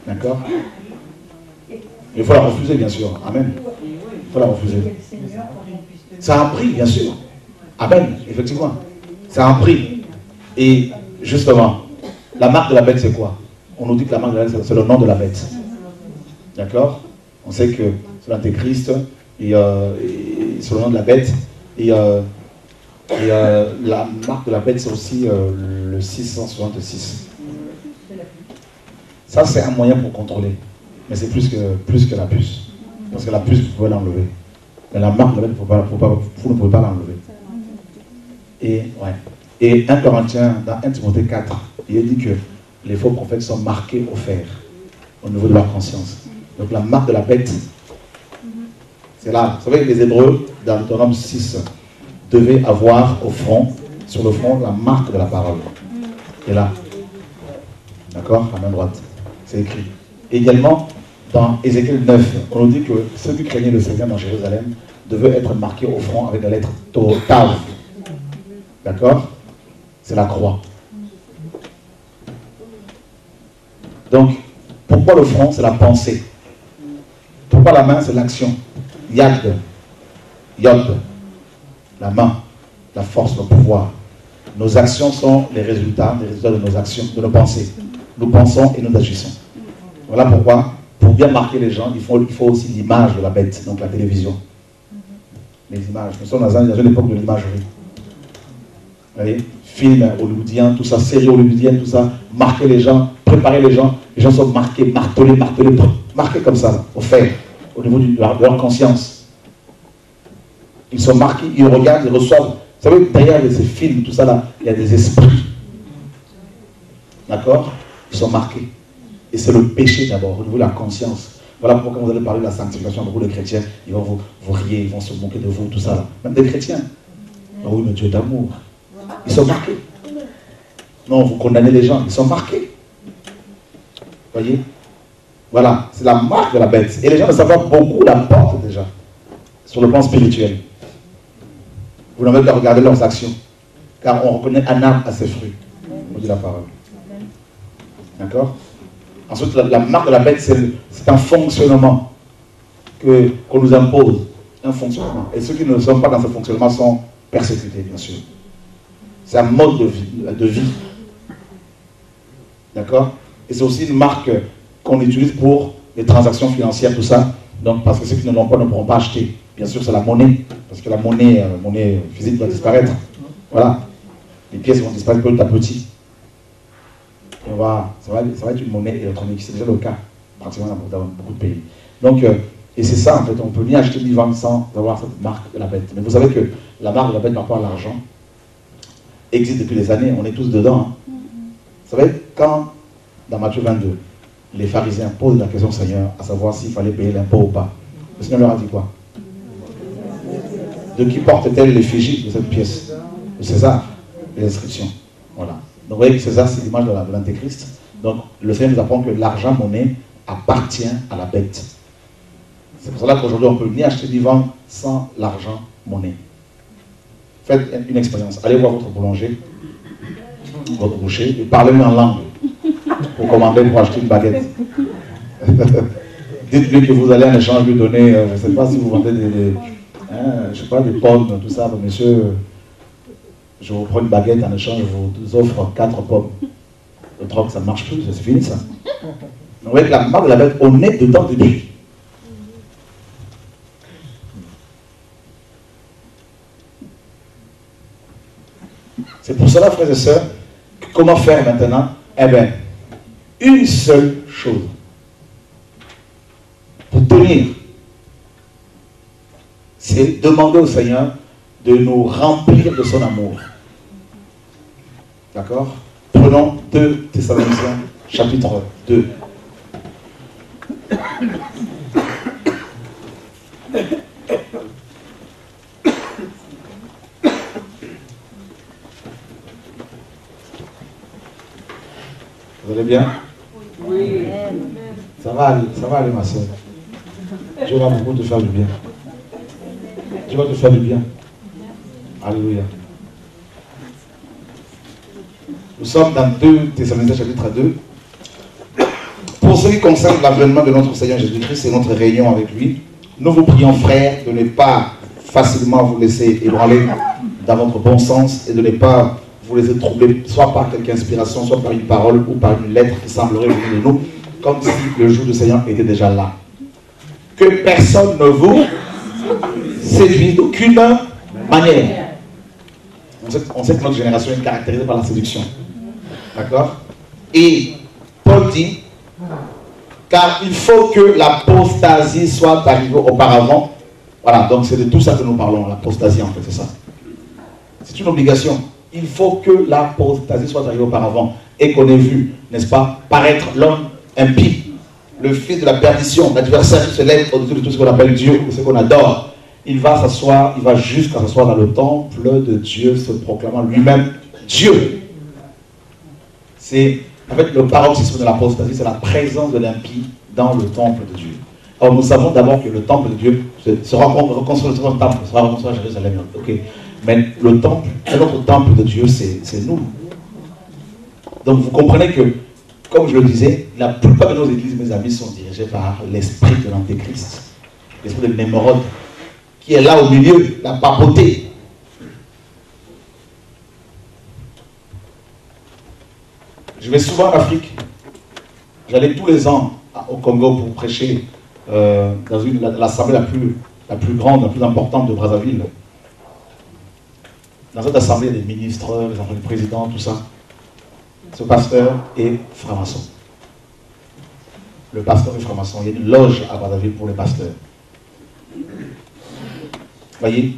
D'accord? Il faut la refuser, bien sûr. Amen. Il faut la refuser. Ça a un prix, bien sûr. Amen, effectivement. Ça a un prix. Et justement, la marque de la bête, c'est quoi? On nous dit que la marque de la bête, c'est le nom de la bête. D'accord? On sait que c'est l'antéchrist c'est le nom de la bête. Et, euh, euh, la marque de la bête, c'est aussi le 666. Ça, c'est un moyen pour contrôler. Mais c'est plus que, plus que la puce. Parce que la puce, vous pouvez l'enlever. Mais la marque de la bête, vous, ne pouvez pas l'enlever. Et, ouais. Et 1 Corinthien, dans 1 Timothée 4, il dit que les faux prophètes sont marqués au fer, au niveau de leur conscience. Donc la marque de la bête, c'est là. Vous savez, les Hébreux, dans Deutéronome 6, devaient avoir au front, sur le front, la marque de la parole. Et là. D'accord? À main droite. C'est écrit. également, dans Ézéchiel 9, on nous dit que ceux qui craignaient le Seigneur dans Jérusalem devaient être marqués au front avec la lettre Tav. D'accord? C'est la croix. Donc, pourquoi le front C'est la pensée? Pourquoi la main C'est l'action? Yad, Yod, la main, la force, le pouvoir. Nos actions sont les résultats, les résultats de nos actions, de nos pensées. Nous pensons et nous agissons. Voilà pourquoi, pour bien marquer les gens, il faut, il faut aussi l'image de la bête, donc la télévision. Les images. Nous sommes dans, une époque de l'imagerie. Vous voyez Films hollywoodiens, tout ça, séries hollywoodiennes, tout ça, marquer les gens, préparer les gens. Les gens sont marqués, martelés, martelés, marqués comme ça, au fait, au niveau de leur conscience. Ils sont marqués, ils regardent, ils reçoivent. Vous savez, derrière ces films, tout ça là, il y a des esprits. D'accord? Ils sont marqués. Et c'est le péché d'abord, au niveau de la conscience. Voilà pourquoi quand vous allez parler de la sanctification, beaucoup de chrétiens, ils vont vous, vous rier, ils vont se moquer de vous, tout ça. Là. Même des chrétiens. Oh oui, mais Dieu d'amour. Ils sont marqués. Non, vous condamnez les gens, ils sont marqués. Voyez? Voilà, c'est la marque de la bête. Et les gens ne savent beaucoup la porte déjà, sur le plan spirituel. Vous n'avez qu'à regarder leurs actions. Car on reconnaît un arbre à ses fruits. On dit la parole. D'accord? Ensuite, la, marque de la bête, c'est un fonctionnement qu'on nous impose. Un fonctionnement. Et ceux qui ne sont pas dans ce fonctionnement sont persécutés, bien sûr. C'est un mode. De vie. D'accord? Et c'est aussi une marque qu'on utilise pour les transactions financières, tout ça. Donc, parce que ceux qui ne l'ont pas ne pourront pas acheter. Bien sûr, c'est la monnaie, parce que la monnaie, euh, monnaie physique va disparaître. Voilà. Les pièces vont disparaître petit à petit on va, ça, va, ça va être une monnaie électronique. C'est déjà le cas, pratiquement dans, beaucoup de pays. Donc, euh, et c'est ça, en fait, on peut ni acheter ni vendre sans avoir cette marque de la bête. Mais vous savez que la marque de la bête par rapport à l'argent existe depuis des années, on est tous dedans. Hein. Vous savez, quand, dans Matthieu 22, les pharisiens posent la question au Seigneur, à savoir s'il fallait payer l'impôt ou pas, le Seigneur leur a dit quoi? De qui porte-t-elle l'effigie de cette pièce? De César, les inscriptions. Voilà. Donc vous voyez que César, c'est l'image de l'antéchrist. Donc le Seigneur nous apprend que l'argent monnaie appartient à la bête. C'est pour cela qu'aujourd'hui, on ne peut ni acheter ni vendre sans l'argent monnaie. Faites une expérience. Allez voir votre boulanger, votre boucher, et parlez-lui en langue pour commander, pour acheter une baguette. Dites-lui que vous allez en échange lui donner, euh, je ne sais pas si vous vendez des, hein, je sais pas, des pommes, tout ça, monsieur je vous prends une baguette en échange, je vous offre quatre pommes. Le troc, ça ne marche plus, c'est fini ça. Vous voyez que la marque la bête, on est dedans de lui. C'est pour cela, frères et sœurs, comment faire maintenant? Eh bien, une seule chose. Pour tenir, c'est demander au Seigneur de nous remplir de son amour. D'accord? Prenons 2 Thessaloniciens, chapitre 2. Vous allez bien? Ça va aller, ça va aller ma soeur. Dieu va beaucoup te faire du bien. Dieu va te faire du bien. Alléluia. Nous sommes dans 2 Thessaloniciens chapitre 2. Pour ce qui concerne l'avènement de notre Seigneur Jésus-Christ et notre réunion avec lui, nous vous prions, frères, de ne pas facilement vous laisser ébranler dans votre bon sens et de ne pas vous laisser troubler, soit par quelque inspiration, soit par une parole ou par une lettre qui semblerait venir de nous, comme si le jour du Seigneur était déjà là. Que personne ne vous séduise d'aucune manière. On sait, que notre génération est caractérisée par la séduction. D'accord? Et Paul dit, car il faut que l'apostasie soit arrivée auparavant. Voilà, donc c'est de tout ça que nous parlons, l'apostasie en fait, c'est ça. C'est une obligation. Il faut que l'apostasie soit arrivée auparavant et qu'on ait vu, n'est-ce pas, paraître l'homme impie, le fils de la perdition, l'adversaire qui se lève au-dessus de tout ce qu'on appelle Dieu, ce qu'on adore il va s'asseoir, il va jusqu'à s'asseoir dans le temple de Dieu, se proclamant lui-même Dieu. C'est, en fait, le paroxysme de l'apostasie, c'est la présence de l'impie dans le temple de Dieu. Alors nous savons d'abord que le temple de Dieu sera reconstruit, le temple sera reconstruit Jérusalem. Mais le temple, notre temple de Dieu, c'est nous. Donc vous comprenez que, comme je le disais, la plupart de nos églises, mes amis, sont dirigées par l'esprit de l'Antéchrist, l'esprit de Némorode, qui est là au milieu, la papauté. Je vais souvent en Afrique. J'allais tous les ans au Congo pour prêcher euh, dans l'assemblée la plus grande, la plus importante de Brazzaville. Dans cette assemblée, des ministres, enfants du président, tout ça. Ce pasteur est franc-maçon. Le pasteur est franc-maçon. Il y a une loge à Brazzaville pour les pasteurs. Voyez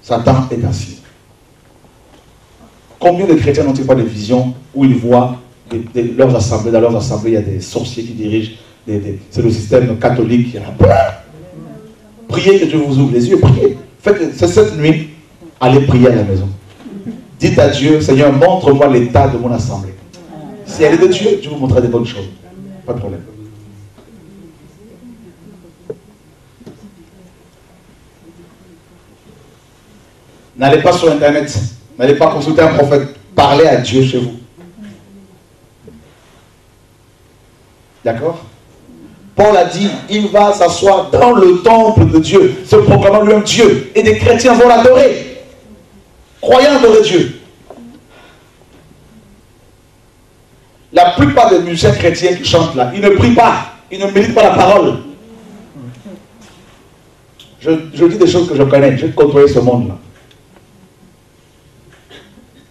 Satan est ainsi. Combien de chrétiens n'ont-ils pas des visions où ils voient leurs assemblées, dans leurs assemblées, il y a des sorciers qui dirigent, c'est le système catholique. Priez que Dieu vous ouvre les yeux, priez. Faites, cette nuit, allez prier à la maison. Dites à Dieu, Seigneur, montre-moi l'état de mon assemblée. Si elle est de Dieu, Dieu vous montrera des bonnes choses. Pas de problème. N'allez pas sur Internet. N'allez pas consulter un prophète. Parlez à Dieu chez vous. D'accord? Paul a dit, il va s'asseoir dans le temple de Dieu, se proclamant lui-même Dieu, et des chrétiens vont l'adorer. Croyant adorer Dieu. La plupart des musiciens chrétiens qui chantent là, ils ne prient pas, ils ne méditent pas la parole. Je, dis des choses que je connais, je côtoyer ce monde-là.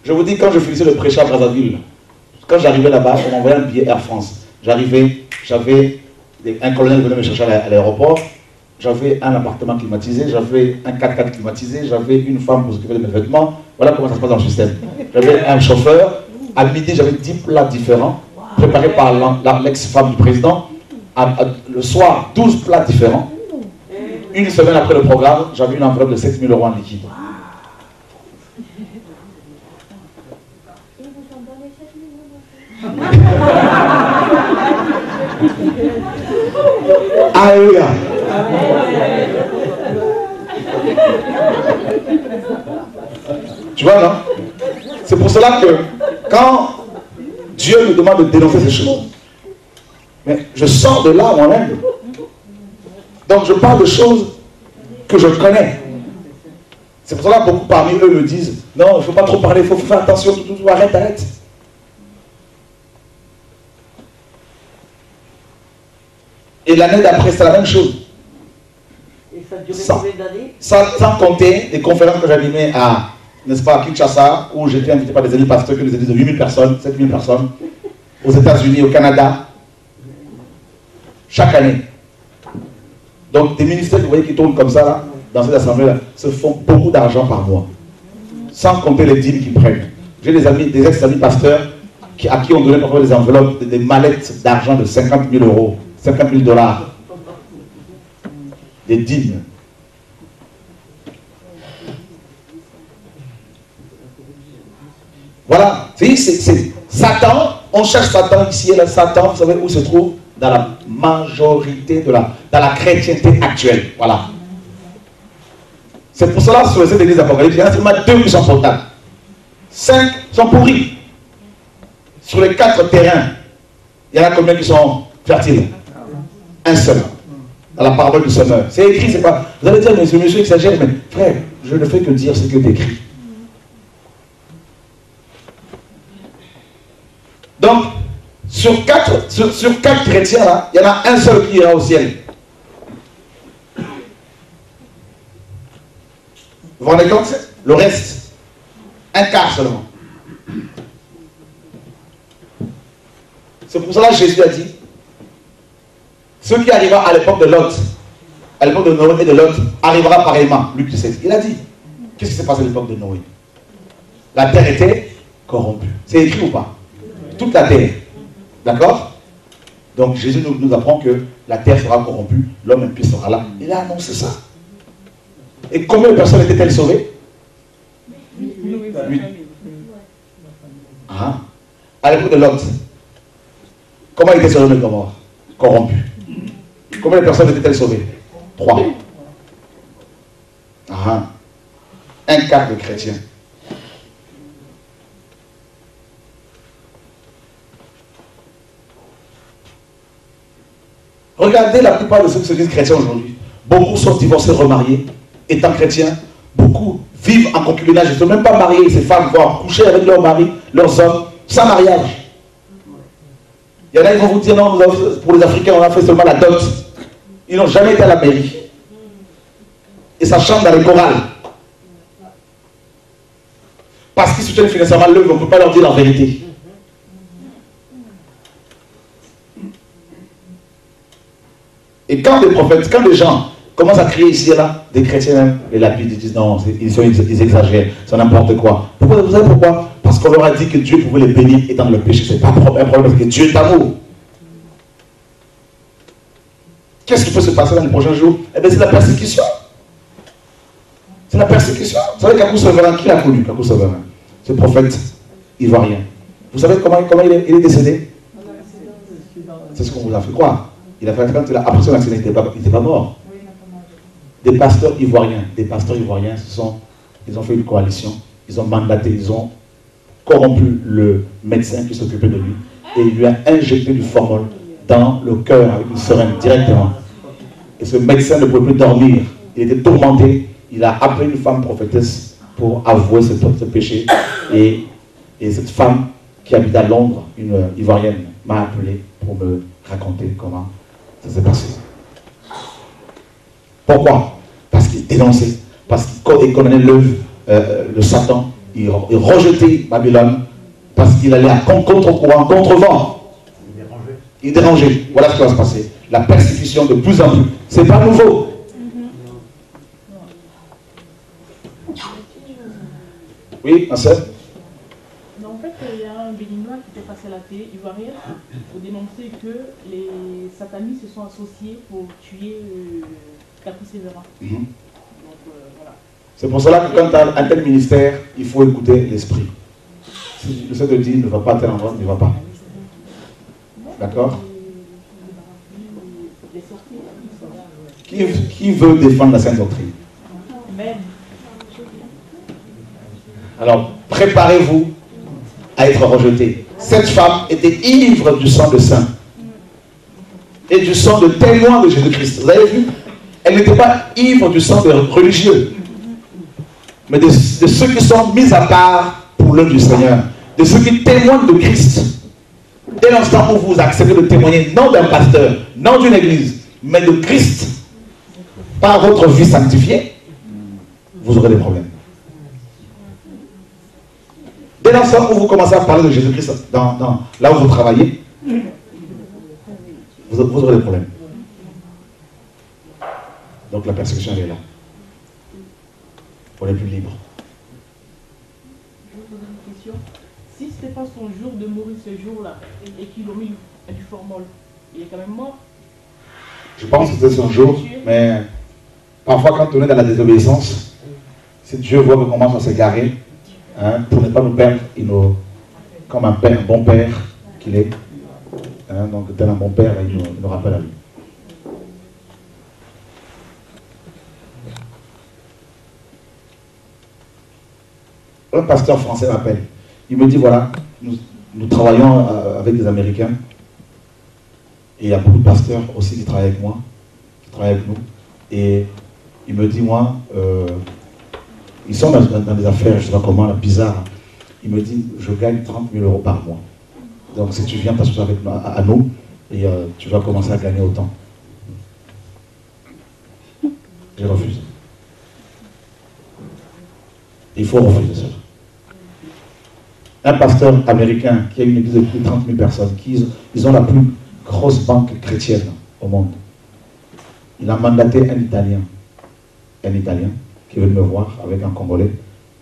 Je vous dis, quand je finissais le prêcher à Brazzaville, quand j'arrivais là-bas, on m'envoyait un billet Air France. J'arrivais, j'avais un colonel venait me chercher à l'aéroport, j'avais un appartement climatisé, j'avais un 4x4 climatisé, j'avais une femme pour s'occuper de mes vêtements. Voilà comment ça se passe dans le système. J'avais un chauffeur. À midi, j'avais 10 plats différents, préparés par l'ex-femme du président. le soir, 12 plats différents. Une semaine après le programme, j'avais une enveloppe de 7000 euros en liquide. Alléluia. Tu vois, non? C'est pour cela que quand Dieu me demande de dénoncer ces choses, mais je sors de là moi-même. Donc je parle de choses que je connais. C'est pour cela que beaucoup parmi eux me disent, non, il ne faut pas trop parler, il faut faire attention, tout, tout, tout, arrête, arrête. Et l'année d'après, c'est la même chose. Et ça a duré d'années sans, compter les conférences que j'animais à, n'est-ce pas, à Kinshasa, où j'étais invité par des amis pasteurs, que des églises de 8000 personnes, 7000 personnes, aux États-Unis, au Canada, chaque année. Donc, des ministères, vous voyez, qui tournent comme ça, là, dans cette assemblée-là, se font beaucoup d'argent par mois. Sans compter les dîmes qu'ils prennent. J'ai des amis, des ex-amis pasteurs, qui, à qui on donnait parfois des enveloppes, des, des mallettes d'argent de 50 000 euros 50 000 dollars. Des dîmes. Voilà. C'est Satan. On cherche Satan ici et là. Satan, vous savez où se trouve? Dans la majorité de la, dans la chrétienté actuelle. Voilà. C'est pour cela, sur cette église d'Apocalypse, il y en a seulement deux qui sont potables. Cinq sont pourris. Sur les quatre terrains, il y en a combien qui sont fertiles? Un seul. Dans la parole du semeur. C'est écrit, c'est pas. Vous allez dire, mais ce monsieur exagère, mais frère, je ne fais que dire ce que tu écris. Donc, sur quatre, sur, quatre chrétiens, là, il y en a un seul qui ira au ciel. Vous vous rendez compte? Le reste, un quart seulement. C'est pour cela que Jésus a dit ce qui arriva à l'époque de Lot, à l'époque de Noé et de Lot, arrivera pareillement. Luc 16. Il a dit. Qu'est-ce qui s'est passé à l'époque de Noé? La terre était corrompue. C'est écrit ou pas? Toute la terre. D'accord? Donc Jésus nous, apprend que la terre sera corrompue, l'homme impie sera là. Il a annoncé ça. Et combien de personnes étaient-elles sauvées? Huit. Ah. À l'époque de Lot, comment était Sodome et mort Corrompu. Combien de personnes étaient-elles sauvées? Trois. Ah, un quart de chrétiens. Regardez la plupart de ceux qui se disent chrétiens aujourd'hui. Beaucoup sont divorcés, remariés, étant chrétiens. Beaucoup vivent en concubinage. Ils ne sont même pas mariés. Ces femmes vont coucher avec leur mari. leurs hommes sans mariage. Il y en a qui vont vous dire non, pour les Africains, on a fait seulement la dot. Ils n'ont jamais été à la mairie. Et ça chante dans les chorales. Parce qu'ils soutiennent financièrement l'œuvre, on ne peut pas leur dire la vérité. Et quand des prophètes, quand des gens commencent à crier ici et là, des chrétiens, les lapides, ils disent non, ils, exagèrent, c'est n'importe quoi. Pourquoi, vous savez pourquoi? Parce qu'on leur a dit que Dieu pouvait les bénir étant dans le péché. Ce n'est pas un problème, parce que Dieu est amour. Qu'est-ce qui peut se passer dans les prochains jours? Eh bien, c'est la persécution. C'est la persécution. Vous savez, Kakou Soverin, qui l'a connu, Kakou Soverin Ce prophète ivoirien. Vous savez comment, il, est, décédé? C'est ce qu'on vous a fait croire. Il a fait quand après son accident, il n'était pas, pas, mort. Des pasteurs ivoiriens, des pasteurs ivoiriens, sont, ils ont fait une coalition, ils ont mandaté, ils ont corrompu le médecin qui s'occupait de lui et il lui a injecté du formol dans le cœur avec une seringue directement. Et ce médecin ne pouvait plus dormir. Il était tourmenté. Il a appelé une femme prophétesse pour avouer ce, péché. Et, et, cette femme qui habite à Londres, une Ivoirienne, m'a appelé pour me raconter comment ça s'est passé. Pourquoi? Parce qu'il dénonçait, parce qu'il l'œuvre, euh, le Satan. Il, rejetait Babylone parce qu'il allait à contre-courant, contre-vent. Il dérangeait. Voilà ce qui va se passer. La persécution de plus en plus. Ce n'est pas nouveau. Oui, ma soeur En fait, il y a un béninois qui fait passer la télé ivoirienne pour dénoncer que les satanistes se sont associés pour tuer euh, Sévérin. Mhm. Euh, C'est pour cela que quand tu as un tel ministère, il faut écouter l'esprit. Si le Seigneur dit ne va pas à tel endroit, ne va pas. D'accord qui, qui, veut défendre la Sainte Doctrine Alors, préparez-vous à être rejeté. Cette femme était ivre du sang de saint et du sang de témoin de Jésus-Christ. Vous avez vu Elle n'était pas ivre du sang de religieux, mais de, de ceux qui sont mis à part pour l'œuvre du Seigneur, de ceux qui témoignent de Christ. Dès l'instant où vous acceptez de témoigner, non d'un pasteur, non d'une église, mais de Christ, par votre vie sanctifiée, vous aurez des problèmes. Dès l'instant où vous commencez à parler de Jésus-Christ dans, là où vous travaillez, vous, aurez des problèmes. Donc la persécution, elle est là. Pour les plus libres. Pas son jour de mourir ce jour-là et qu'il a mis du formol, il est quand même mort. Je pense que c'était son jour, mais parfois quand on est dans la désobéissance, si Dieu voit qu'on commence à s'égarer, hein, pour ne pas nous perdre, il nous, comme un père, bon père qu'il est, hein, donc tel un bon père, il nous, il nous rappelle à lui. Un pasteur français m'appelle. Il me dit, voilà, nous, travaillons euh, avec des Américains. Et il y a beaucoup de pasteurs aussi qui travaillent avec moi, qui travaillent avec nous. Et il me dit, moi, euh, ils sont dans, des affaires, je ne sais pas comment, bizarre. Il me dit, je gagne 30 000 euros par mois. Donc si tu viens t'associer avec à, nous, et euh, tu vas commencer à gagner autant. J'ai refusé. Il faut refuser ça un pasteur américain qui a une église de plus de 30 000 personnes, qui, ils ont la plus grosse banque chrétienne au monde. Il a mandaté un Italien, un Italien qui veut me voir avec un Congolais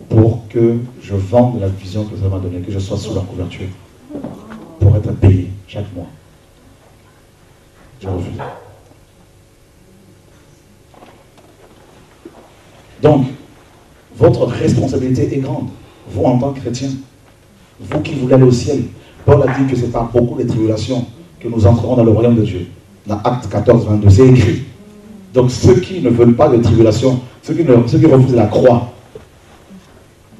pour que je vende la vision que ça m'a donnée, que je sois sous la couverture pour être payé chaque mois. J'ai refusé. Donc, votre responsabilité est grande, vous en tant que chrétien. Vous qui voulez aller au ciel, Paul a dit que c'est par beaucoup de tribulations que nous entrerons dans le royaume de Dieu. Dans Acte 14, 22, c'est écrit. Donc ceux qui ne veulent pas de tribulation, ceux qui, ceux qui refusent la croix,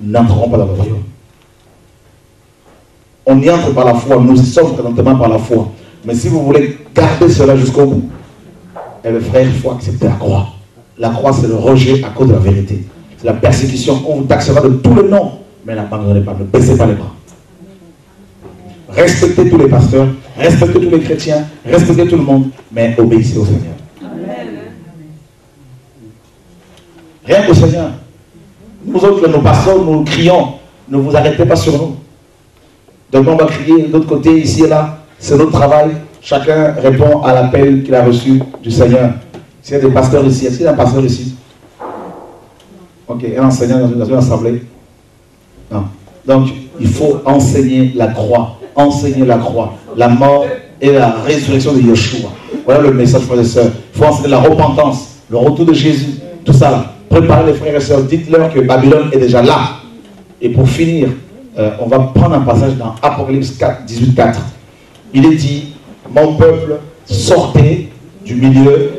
n'entreront pas dans le royaume. On y entre par la foi, nous y sommes présentement par la foi. Mais si vous voulez garder cela jusqu'au bout, eh le frère, il faut accepter la croix. La croix, c'est le rejet à cause de la vérité. C'est la persécution. On vous taxera de tout le nom, mais n'abandonnez pas, ne baissez pas les bras. Respectez tous les pasteurs, respectez tous les chrétiens, respectez tout le monde, mais obéissez au Seigneur. Rien qu'au Seigneur. Nous autres, nos pasteurs, nous crions, ne vous arrêtez pas sur nous. Donc on va crier de l'autre côté, ici et là. C'est notre travail. Chacun répond à l'appel qu'il a reçu du Seigneur. S'il y a des pasteurs ici, est-ce qu'il y a un pasteur ici? Ok, un enseignant dans une assemblée? Non. Donc, il faut enseigner la croix. Enseigner la croix. La mort et la résurrection de Yeshua. Voilà le message, frères et sœurs. Il faut enseigner la repentance, le retour de Jésus, tout ça. Préparez les frères et sœurs. Dites-leur que Babylone est déjà là. Et pour finir, euh, on va prendre un passage dans Apocalypse 4, 18, 4. Il est dit Mon peuple, sortez du milieu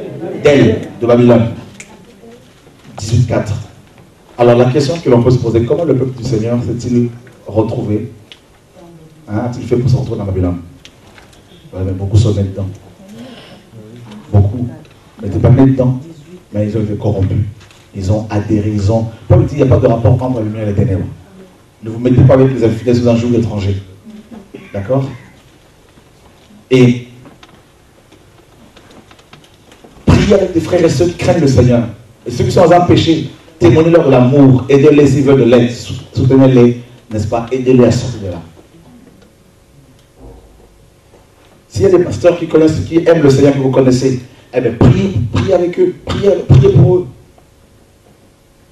d'elle, de Babylone. 18, 4. Alors la question que l'on peut se poser comment le peuple du Seigneur s'est-il retrouvé? Hein, A-t-il fait pour se retrouver dans Babylone Beaucoup sont nés dedans. Beaucoup n'étaient pas nés dedans, mais ils ont été corrompus. Ils ont adhéré, ils ont. Paul dit il n'y a pas de rapport entre la lumière et les ténèbres. Ne vous mettez pas avec les infidèles sous un joug étranger. D'accord? Et priez avec des frères et ceux qui craignent le Seigneur. Et ceux qui sont en péché, témoignez-leur de l'amour, aidez-les s'ils veulent de l'aide, soutenez-les, n'est-ce pas? Aidez-les à sortir de là. S'il y a des pasteurs qui connaissent, qui aiment le Seigneur que vous connaissez, eh bien, priez, priez avec eux, priez, priez pour eux.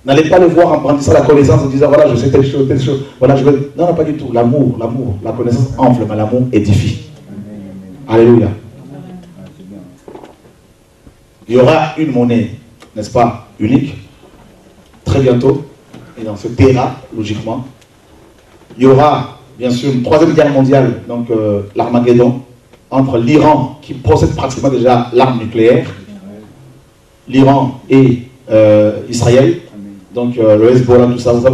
N'allez pas le voir en brandissant la connaissance en disant voilà, je sais telle chose, telle chose. Voilà, je veux. Non, non, pas du tout. L'amour, l'amour, la connaissance enfle, mais l'amour édifie. Alléluia. Il y aura une monnaie, n'est-ce pas, unique, très bientôt, et dans ce terrain, logiquement. Il y aura, bien sûr, une troisième guerre mondiale, donc euh, l'Armageddon, entre l'Iran, qui possède pratiquement déjà l'arme nucléaire, l'Iran et euh, Israël, donc euh, le Hezbollah, tout ça. Vous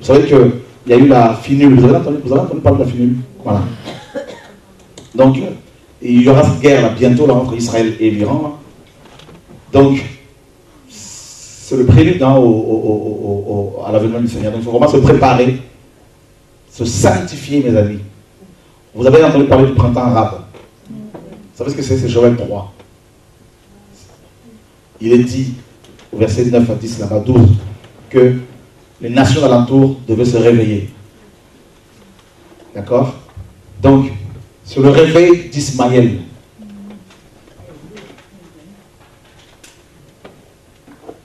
savez, qu'il y a eu la finule. Vous avez entendu, vous avez entendu parler de la finule? Voilà. Donc, il y aura cette guerre là, bientôt entre Israël et l'Iran. Donc, c'est le prélude hein, au, à l'avènement du Seigneur. Donc, il faut vraiment se préparer, se sanctifier, mes amis. Vous avez entendu parler du printemps arabe. Vous savez ce que c'est C'est Joël 3. Il est dit, au verset 9 à 10, là-bas, 12, que les nations alentour devaient se réveiller. D'accord? Donc, sur le réveil d'Ismaël,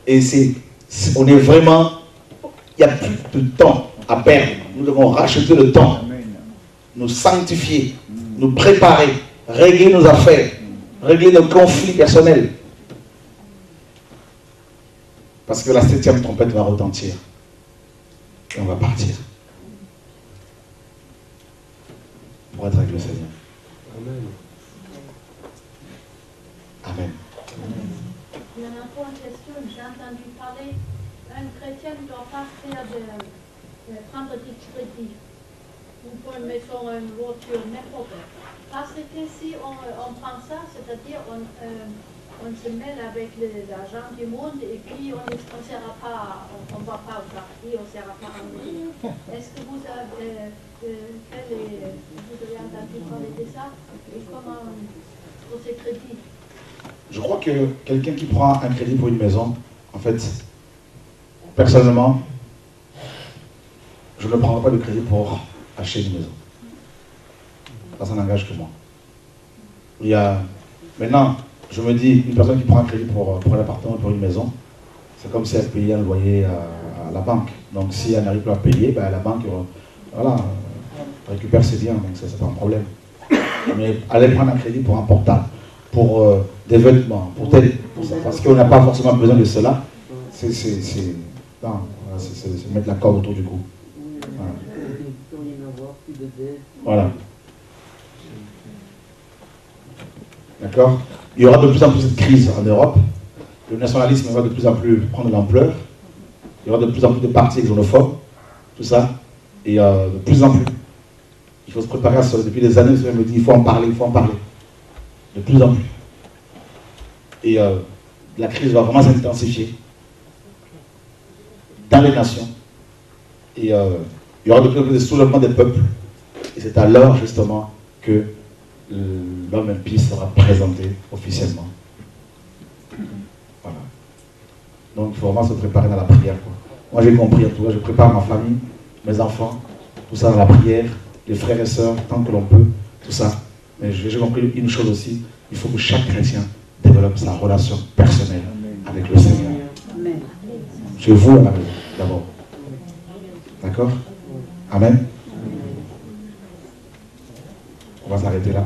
et c'est, on est vraiment, il n'y a plus de temps à perdre. Nous devons racheter le temps, nous sanctifier, nous préparer, régler nos affaires, régler nos conflits personnels. Parce que la septième trompette va retentir. Et on va partir. Pour être avec le Seigneur. Amen. Amen. Il y en a pas une question, j'ai entendu parler, un chrétien ne doit pas faire de, de prendre du crédit. Ou pour une maison, une voiture, n'importe Parce que si on, prend ça, c'est-à-dire on, euh, se mêle avec l'argent du monde et puis on ne sera pas, on ne va pas au parti, on ne sera pas en Est-ce que vous avez, euh, fait les, vous avez entendu parler de ça? Et comment pour ces crédits Je crois que quelqu'un qui prend un crédit pour une maison, en fait, personnellement, je ne prendrai pas de crédit pour acheter une maison. Ça, ça n'engage que moi. Il y a maintenant je me dis, une personne qui prend un crédit pour, pour un appartement, pour une maison, c'est comme si elle payait un loyer à, la banque. Donc si elle n'arrive pas à payer, ben, la banque euh, voilà, récupère ses biens, donc ça, c'est pas un problème. Mais aller prendre un crédit pour un portable, pour euh, des vêtements, pour tel, parce qu'on n'a pas forcément besoin de cela, c'est mettre la corde autour du cou. Voilà. D'accord? Il y aura de plus en plus de crise en Europe. Le nationalisme va de plus en plus prendre l'ampleur. Il y aura de plus en plus de partis xénophobes, tout ça. Et euh, de plus en plus. Il faut se préparer à ça. Depuis des années, je me dit il faut en parler, il faut en parler. De plus en plus. Et euh, la crise va vraiment s'intensifier dans les nations. Et euh, il y aura de plus en plus de soulèvements des peuples Et c'est alors justement que l'homme impie sera présenté officiellement. Voilà. Donc il faut vraiment se préparer dans la prière. Moi j'ai compris en tout cas, je prépare ma famille, mes enfants, tout ça dans la prière, les frères et sœurs, tant que l'on peut, tout ça. Mais j'ai compris une chose aussi, il faut que chaque chrétien développe sa relation personnelle avec le Seigneur. Je vous la d'abord. D'accord? Amen. On va s'arrêter là.